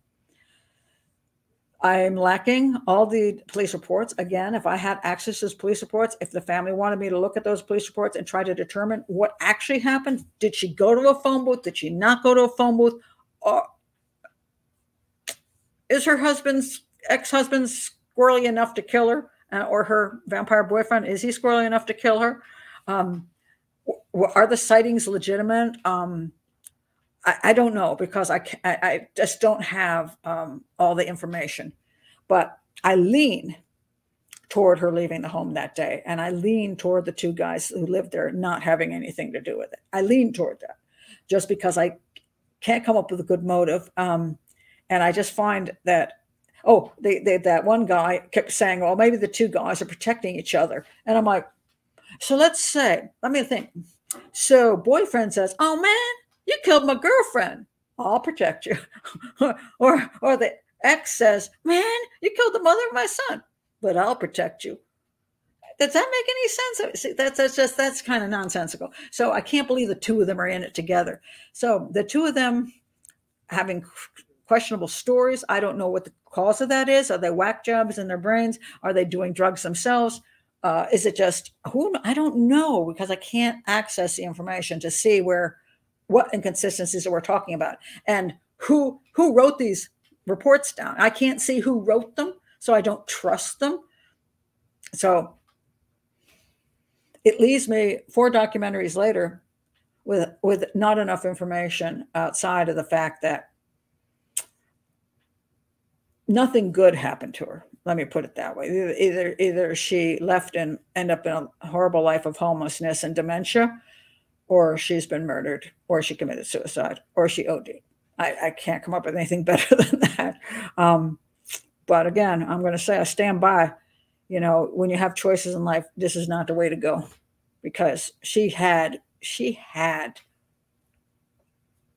I'm lacking all the police reports. Again, if I had access to police reports, if the family wanted me to look at those police reports and try to determine what actually happened, did she go to a phone booth? Did she not go to a phone booth? Or is her husband's ex-husband squirrely enough to kill her, uh, or her vampire boyfriend is he squirrely enough to kill her? Um, are the sightings legitimate? Um, I, I don't know because I, I, I just don't have um, all the information, but I lean toward her leaving the home that day, and I lean toward the two guys who lived there not having anything to do with it. I lean toward that, just because I can't come up with a good motive, um, and I just find that oh, they, they, that one guy kept saying, well, maybe the two guys are protecting each other, and I'm like, so let's say, let me think. So boyfriend says, oh man, you killed my girlfriend. I'll protect you. or, or the ex says, Man, you killed the mother of my son, but I'll protect you. Does that make any sense? See, that's, that's just, that's kind of nonsensical. So I can't believe the two of them are in it together. So the two of them having questionable stories. I don't know what the cause of that is. Are they whack jobs in their brains? Are they doing drugs themselves? Uh, is it just who? I don't know because I can't access the information to see where what inconsistencies that we're talking about and who who wrote these reports down. I can't see who wrote them, so I don't trust them. So it leaves me four documentaries later with with not enough information outside of the fact that nothing good happened to her. Let me put it that way. Either either, either she left and end up in a horrible life of homelessness and dementia, or she's been murdered, or she committed suicide, or she OD'd. I, I can't come up with anything better than that. Um, but again, I'm going to say I stand by. You know, when you have choices in life, this is not the way to go, because she had she had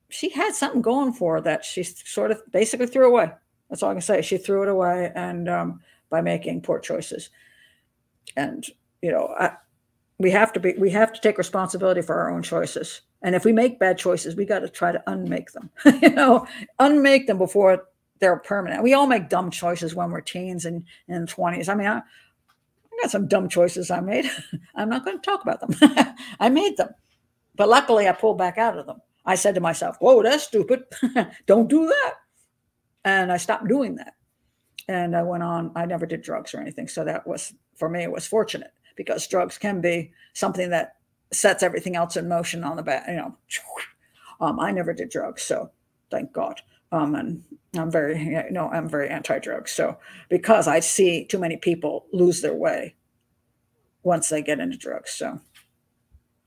she had something going for her that she sort of basically threw away. That's all I can say. She threw it away, and um, by making poor choices, and you know, I, we have to be we have to take responsibility for our own choices and if we make bad choices we got to try to unmake them you know unmake them before they're permanent we all make dumb choices when we're teens and in 20s i mean I, I got some dumb choices I made. I'm not going to talk about them. I made them. But luckily, I pulled back out of them. I said to myself, Whoa, that's stupid. Don't do that. And I stopped doing that. And I went on, I never did drugs or anything. So that was, for me, it was fortunate because drugs can be something that sets everything else in motion on the back, you know. Um, I never did drugs. So thank God. Um, and I'm very, you know, I'm very anti-drugs. So because I see too many people lose their way once they get into drugs. So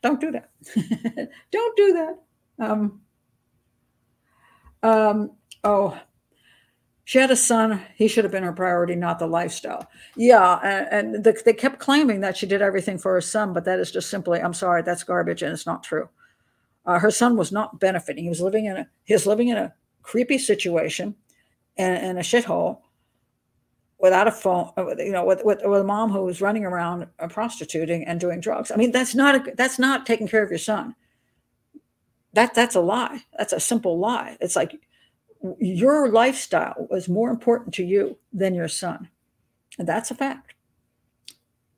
don't do that. don't do that. Um, um, oh, she had a son. He should have been her priority, not the lifestyle. Yeah, and, and the, they kept claiming that she did everything for her son, but that is just simply, I'm sorry, that's garbage, and it's not true. Uh, her son was not benefiting. He was living in a he was living in a creepy situation and, and a shithole without a phone, uh, you know, with, with, with a mom who was running around uh, prostituting and doing drugs. I mean, that's not a, that's not taking care of your son. That that's a lie. That's a simple lie. It's like your lifestyle was more important to you than your son, and that's a fact.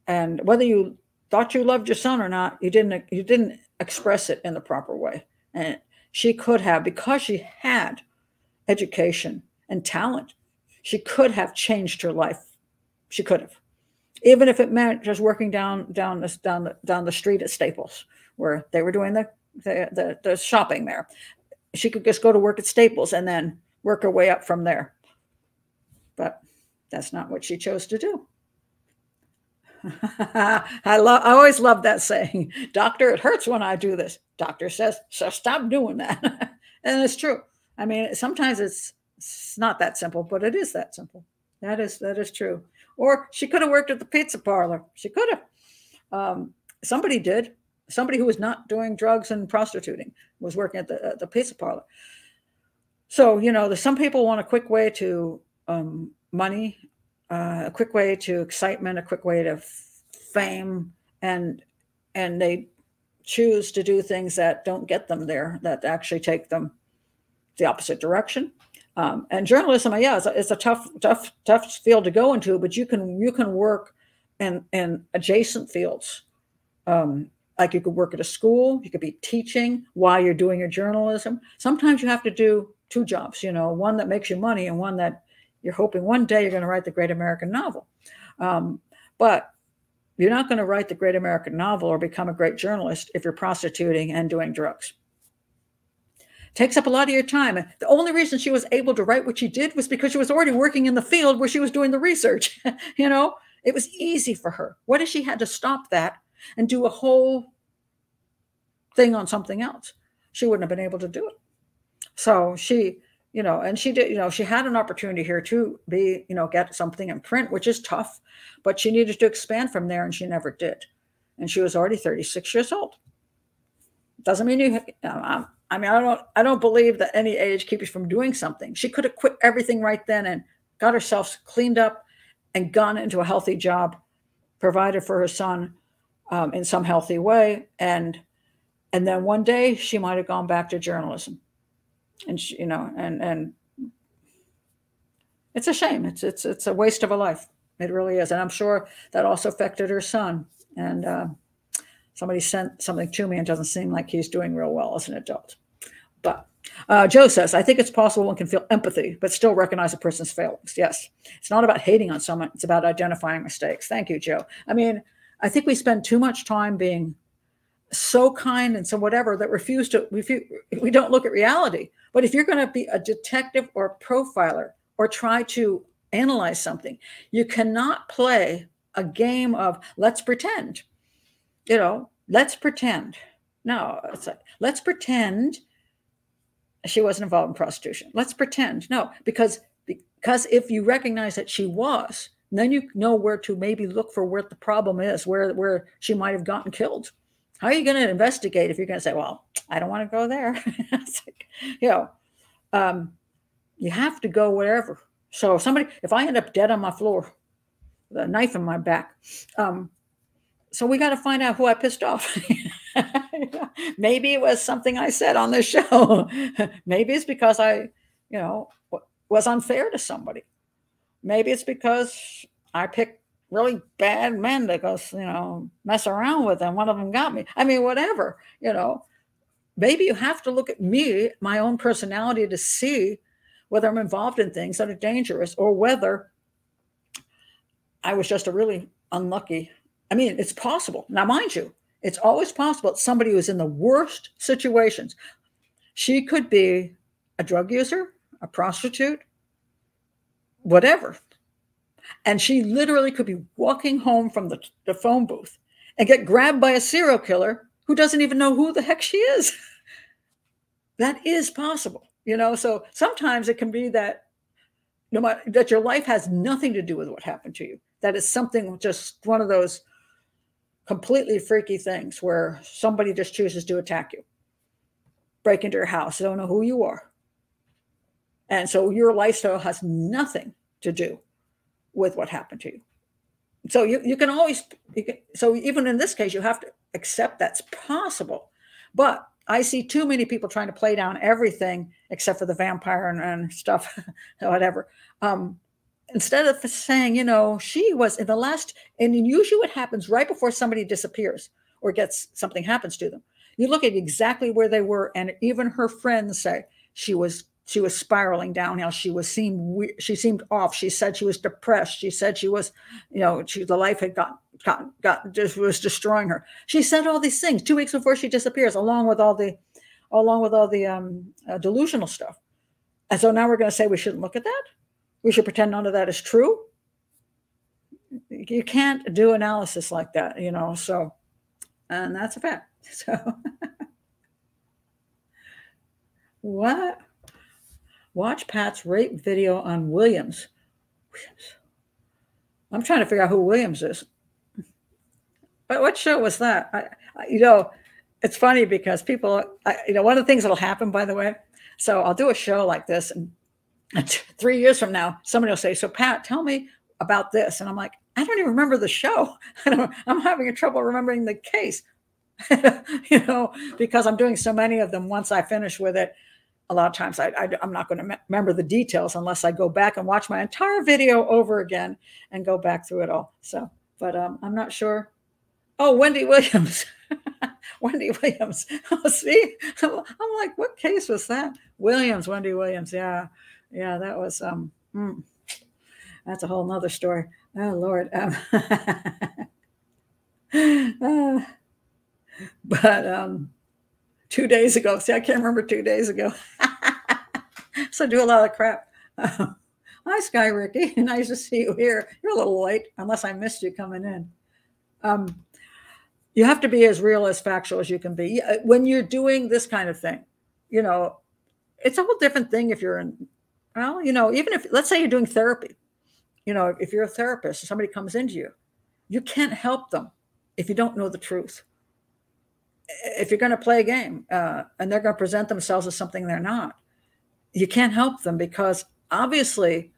And whether you thought you loved your son or not, you didn't you didn't express it in the proper way. And she could have because she had education and talent, she could have changed her life. She could have, even if it meant just working down down this down the down the street at Staples, where they were doing the the, the, the shopping there. She could just go to work at Staples and then work her way up from there. But that's not what she chose to do. I love. I always love that saying, "Doctor, it hurts when I do this." Doctor says, "So stop doing that," and it's true. I mean, sometimes it's it's not that simple, but it is that simple. That is that is true. Or she could have worked at the pizza parlor. She could have. Um, somebody did. Somebody who was not doing drugs and prostituting was working at the, at the pizza parlor. So you know, some people want a quick way to um, money, uh, a quick way to excitement, a quick way to fame, and and they choose to do things that don't get them there, that actually take them the opposite direction. Um, and journalism, yeah, it's a, it's a, tough, tough, tough field to go into, but you can you can work in in adjacent fields. Um, like you could work at a school, you could be teaching while you're doing your journalism. Sometimes you have to do two jobs, you know, one that makes you money and one that you're hoping one day you're going to write the great American novel. Um, but you're not going to write the great American novel or become a great journalist if you're prostituting and doing drugs takes up a lot of your time. And the only reason she was able to write what she did was because she was already working in the field where she was doing the research. you know, it was easy for her. What if she had to stop that and do a whole thing on something else? She wouldn't have been able to do it. So she, you know, and she did, you know, she had an opportunity here to be, you know, get something in print, which is tough, but she needed to expand from there and she never did. And she was already 36 years old. Doesn't mean you, um, I mean, I don't I don't believe that any age keeps you from doing something. She could have quit everything right then and got herself cleaned up and gone into a healthy job, provided for her son um, in some healthy way, and and then one day she might have gone back to journalism, and she, you know, and and it's a shame. It's it's it's a waste of a life. It really is, and I'm sure that also affected her son. And uh, somebody sent something to me, and doesn't seem like he's doing real well as an adult. But uh, Joe says, I think it's possible one can feel empathy, but still recognize a person's failings. Yes. It's not about hating on someone, it's about identifying mistakes. Thank you, Joe. I mean, I think we spend too much time being so kind and so whatever that refuse to refuse, we don't look at reality. But if you're going to be a detective or a profiler or try to analyze something, you cannot play a game of let's pretend. You know, let's pretend. No, it's like let's pretend she wasn't involved in prostitution. Let's pretend. No, because because if you recognize that she was, then you know where to maybe look for where the problem is, where where she might have gotten killed. How are you going to investigate if you're going to say, "Well, I don't want to go there"? like, you know, um, you have to go wherever. So if somebody, if I end up dead on my floor, with a knife in my back, um, so we got to find out who I pissed off. Maybe it was something I said on this show. Maybe it's because I, you know, was unfair to somebody. Maybe it's because I picked really bad men to go, you know, mess around with them. One of them got me. I mean, whatever, you know. Maybe you have to look at me, my own personality, to see whether I'm involved in things that are dangerous or whether I was just a really unlucky. I mean, it's possible. Now, mind you, it's always possible that somebody who's in the worst situations. She could be a drug user, a prostitute, whatever. And she literally could be walking home from the, the phone booth and get grabbed by a serial killer who doesn't even know who the heck she is. that is possible, you know. So sometimes it can be that no matter that your life has nothing to do with what happened to you. That is something just one of those completely freaky things where somebody just chooses to attack you, break into your house, don't know who you are. And so your lifestyle has nothing to do with what happened to you. So you, you can always, you can, so even in this case, you have to accept that's possible. But I see too many people trying to play down everything except for the vampire and, and stuff, whatever. Um, instead of saying, you know, she was in the last, and usually what happens right before somebody disappears or gets something happens to them, you look at exactly where they were, and even her friends say she was she was spiraling downhill. She was seemed she seemed off. She said she was depressed. She said she was, you know, she the life had got got got just was destroying her. She said all these things two weeks before she disappears, along with all the, along with all the um, uh, delusional stuff. And so now we're going to say we shouldn't look at that. We should pretend none of that is true. You can't do analysis like that, you know. So, and that's a fact. So, what? Watch Pat's rape video on Williams. Williams. I'm trying to figure out who Williams is. But what show was that? I, I, you know, it's funny because people, I, you know, one of the things that'll happen, by the way. So I'll do a show like this, and, three years from now, somebody will say, "So Pat, tell me about this," and I'm like, "I don't even remember the show. I I'm having a trouble remembering the case." you know, because I'm doing so many of them. Once I finish with it, a lot of times I, am not going to me- remember the details unless I go back and watch my entire video over again and go back through it all. So, but um, I'm not sure. Oh, Wendy Williams. Wendy Williams. Oh, see, I'm like, what case was that? Williams, Wendy Williams. Yeah, yeah, that was um, mm, that's a whole nother story. Oh Lord. Um, uh, but um, two days ago. See, I can't remember two days ago. so I do a lot of crap. hi, Sky Ricky. nice to see you here. You're a little late, unless I missed you coming in. Um, you have to be as real as factual as you can be when you're doing this kind of thing. You know, it's a whole different thing if you're in. Well, you know, even if let's say you're doing therapy, you know, if you're a therapist, somebody comes into you, you can't help them if you don't know the truth if you're going to play a game uh, and they're going to present themselves as something they're not, you can't help them because obviously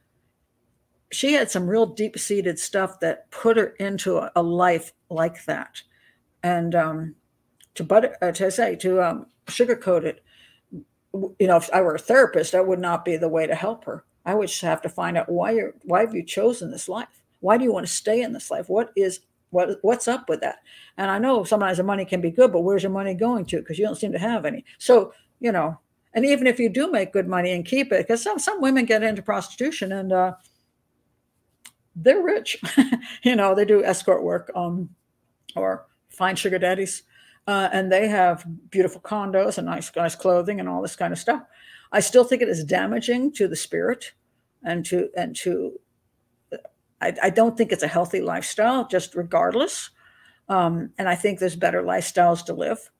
she had some real deep seated stuff that put her into a, a life like that. And um, to but uh, to say to um, sugarcoat it, you know, if I were a therapist, that would not be the way to help her. I would just have to find out why you're why have you chosen this life? Why do you want to stay in this life? What is what what's up with that? And I know sometimes the money can be good, but where's your money going to? Because you don't seem to have any. So you know, and even if you do make good money and keep it, because some some women get into prostitution and uh, they're rich. you know, they do escort work um, or find sugar daddies. Uh, and they have beautiful condos and nice, nice clothing and all this kind of stuff. I still think it is damaging to the spirit and to and to I, I don't think it's a healthy lifestyle, just regardless. Um, and I think there's better lifestyles to live.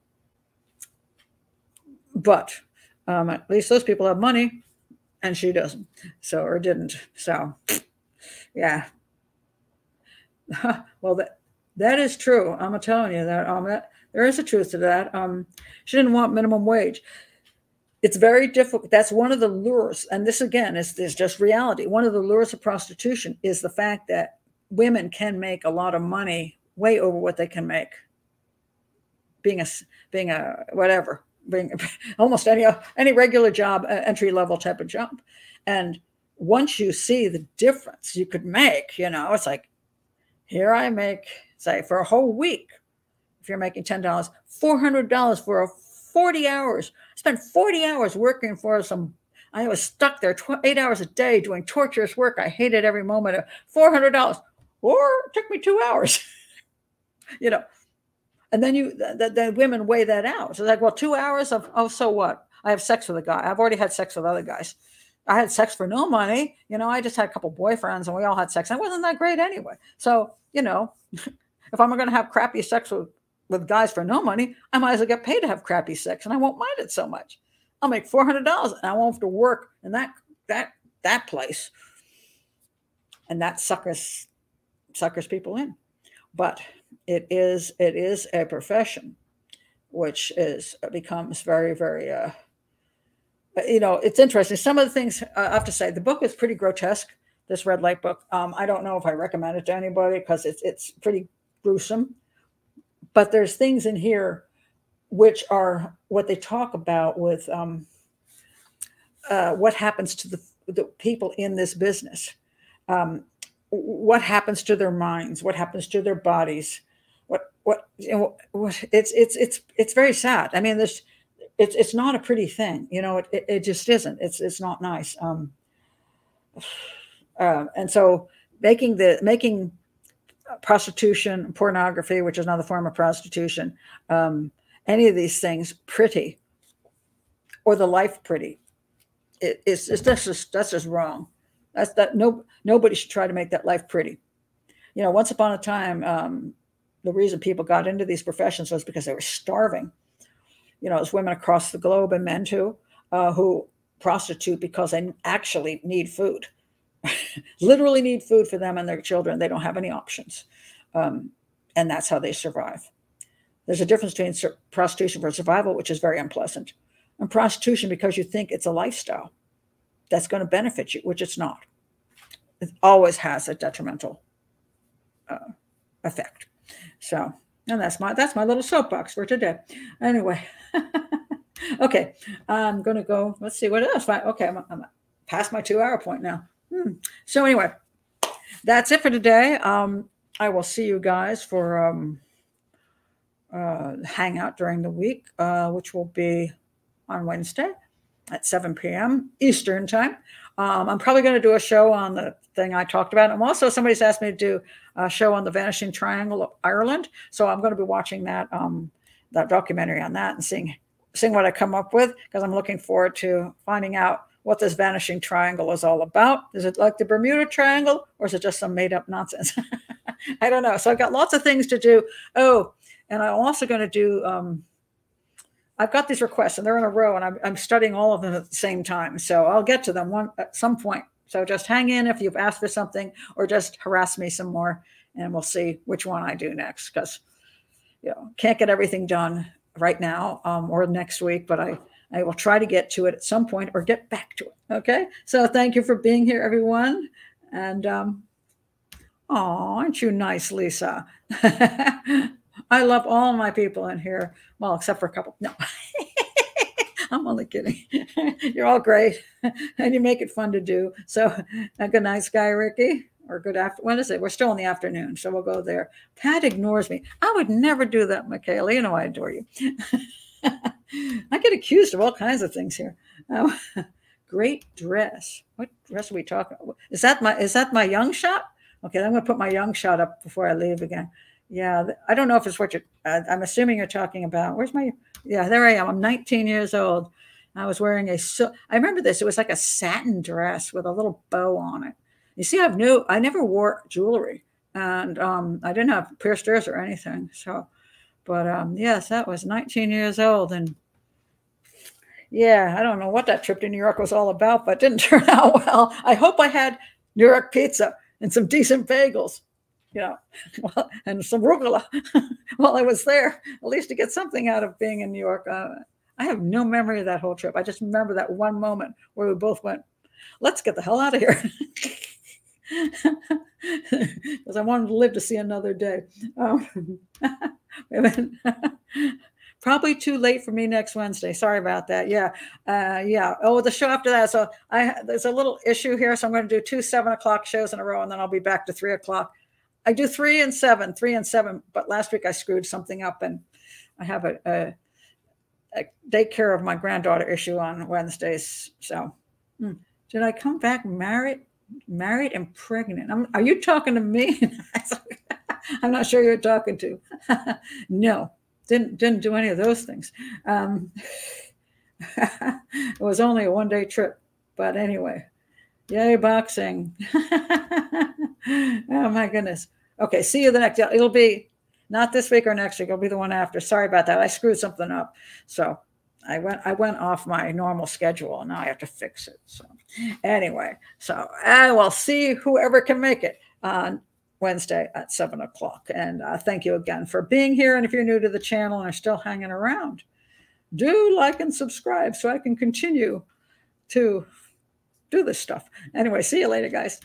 But um, at least those people have money, and she doesn't. So or didn't. So yeah. well, that that is true. I'm telling you that um that there is a truth to that. Um, she didn't want minimum wage it's very difficult. That's one of the lures. And this, again, is, is just reality. One of the lures of prostitution is the fact that women can make a lot of money way over what they can make being a being a whatever being almost any any regular job entry level type of job and once you see the difference you could make you know it's like Here I make, say, for a whole week, if you're making $10, $400 for a 40 hours. Spent 40 hours working for some, I was stuck there eight hours a day doing torturous work. I hated every moment of $400 or it took me two hours, you know. And then you, the, the women weigh that out. So like, well, two hours of, oh, so what? I have sex with a guy. I've already had sex with other guys. I had sex for no money. You know, I just had a couple boyfriends and we all had sex. And it wasn't that great anyway. So, you know, if I'm going to have crappy sex with, with guys for no money, I might as well get paid to have crappy sex and I won't mind it so much. I'll make $400 and I won't have to work in that, that, that place. And that suckers, suckers people in. But it is, it is a profession which is becomes very, very, uh, you know, it's interesting. Some of the things uh, I have to say, the book is pretty grotesque. This red light book. Um, I don't know if I recommend it to anybody because it's it's pretty gruesome. But there's things in here which are what they talk about with um, uh, what happens to the, the people in this business. Um, what happens to their minds? What happens to their bodies? What what you know? It's it's it's it's very sad. I mean, there's it's it's not a pretty thing you know it, it, it just isn't it's it's not nice um uh, and so making the making prostitution pornography which is another form of prostitution um any of these things pretty or the life pretty. It, it's, it's that's just that's just wrong. That's that no nobody should try to make that life pretty. You know once upon a time um the reason people got into these professions was because they were starving. You know, as women across the globe and men too, uh, who prostitute because they actually need food, literally need food for them and their children. They don't have any options. Um, and that's how they survive. There's a difference between prostitution for survival, which is very unpleasant, and prostitution because you think it's a lifestyle that's going to benefit you, which it's not. It always has a detrimental uh, effect. So, and that's my that's my little soapbox for today. Anyway. okay, I'm going to go. Let's see what else. Okay, I'm, I'm past my two hour point now. Hmm. So, anyway, that's it for today. Um, I will see you guys for um, uh, hangout during the week, uh, which will be on Wednesday at 7 p.m. Eastern time. Um, I'm probably going to do a show on the thing I talked about. And also, somebody's asked me to do a show on the Vanishing Triangle of Ireland. So I'm going to be watching that um, that documentary on that and seeing seeing what I come up with because I'm looking forward to finding out what this vanishing triangle is all about. Is it like the Bermuda Triangle or is it just some made up nonsense? I don't know. So I've got lots of things to do. Oh, and I'm also going to do. Um, I've got these requests and they're in a row, and I'm, I'm studying all of them at the same time. So I'll get to them one at some point. So just hang in if you've asked for something, or just harass me some more, and we'll see which one I do next. Because you know, can't get everything done right now um, or next week, but I, I will try to get to it at some point or get back to it. Okay. So thank you for being here, everyone. And, um, oh, aren't you nice, Lisa? I love all my people in here. Well, except for a couple. No, I'm only kidding. You're all great and you make it fun to do. So, a good night, Sky Ricky or good after when is it? We're still in the afternoon, so we'll go there. Pat ignores me. I would never do that, Michaela. You know I adore you. I get accused of all kinds of things here. Um, great dress. What dress are we talking about? Is that my is that my young shot? Okay, I'm going to put my young shot up before I leave again. Yeah, I don't know if it's what you're. I'm assuming you're talking about. Where's my? Yeah, there I am. I'm 19 years old. I was wearing a. I remember this. It was like a satin dress with a little bow on it you see, I've new, I never wore jewelry and um, I didn't have pierced ears or anything. So, but um, yes, that was 19 years old. And yeah, I don't know what that trip to New York was all about, but didn't turn out well. I hope I had New York pizza and some decent bagels, you know, and some arugula while I was there, at least to get something out of being in New York. Uh, I have no memory of that whole trip. I just remember that one moment where we both went, let's get the hell out of here. because I wanted to live to see another day. Um, probably too late for me next Wednesday. Sorry about that. Yeah, uh, yeah. Oh, the show after that. So I there's a little issue here, so I'm going to do two seven o'clock shows in a row, and then I'll be back to three o'clock. I do three and seven, three and seven. But last week I screwed something up, and I have a, a, a of my granddaughter issue on Wednesdays. So, hmm. did I come back married, married and pregnant? I'm, are you talking to me? I'm not sure you're talking to. no, didn't didn't do any of those things. Um, it was only a one day trip, but anyway, yay boxing! oh my goodness. Okay, see you the next. It'll be not this week or next week. It'll be the one after. Sorry about that. I screwed something up. So I went I went off my normal schedule and now I have to fix it. So anyway, so I will see whoever can make it on Wednesday at seven o'clock. And uh, thank you again for being here. And if you're new to the channel and are still hanging around, do like and subscribe so I can continue to do this stuff. Anyway, see you later, guys.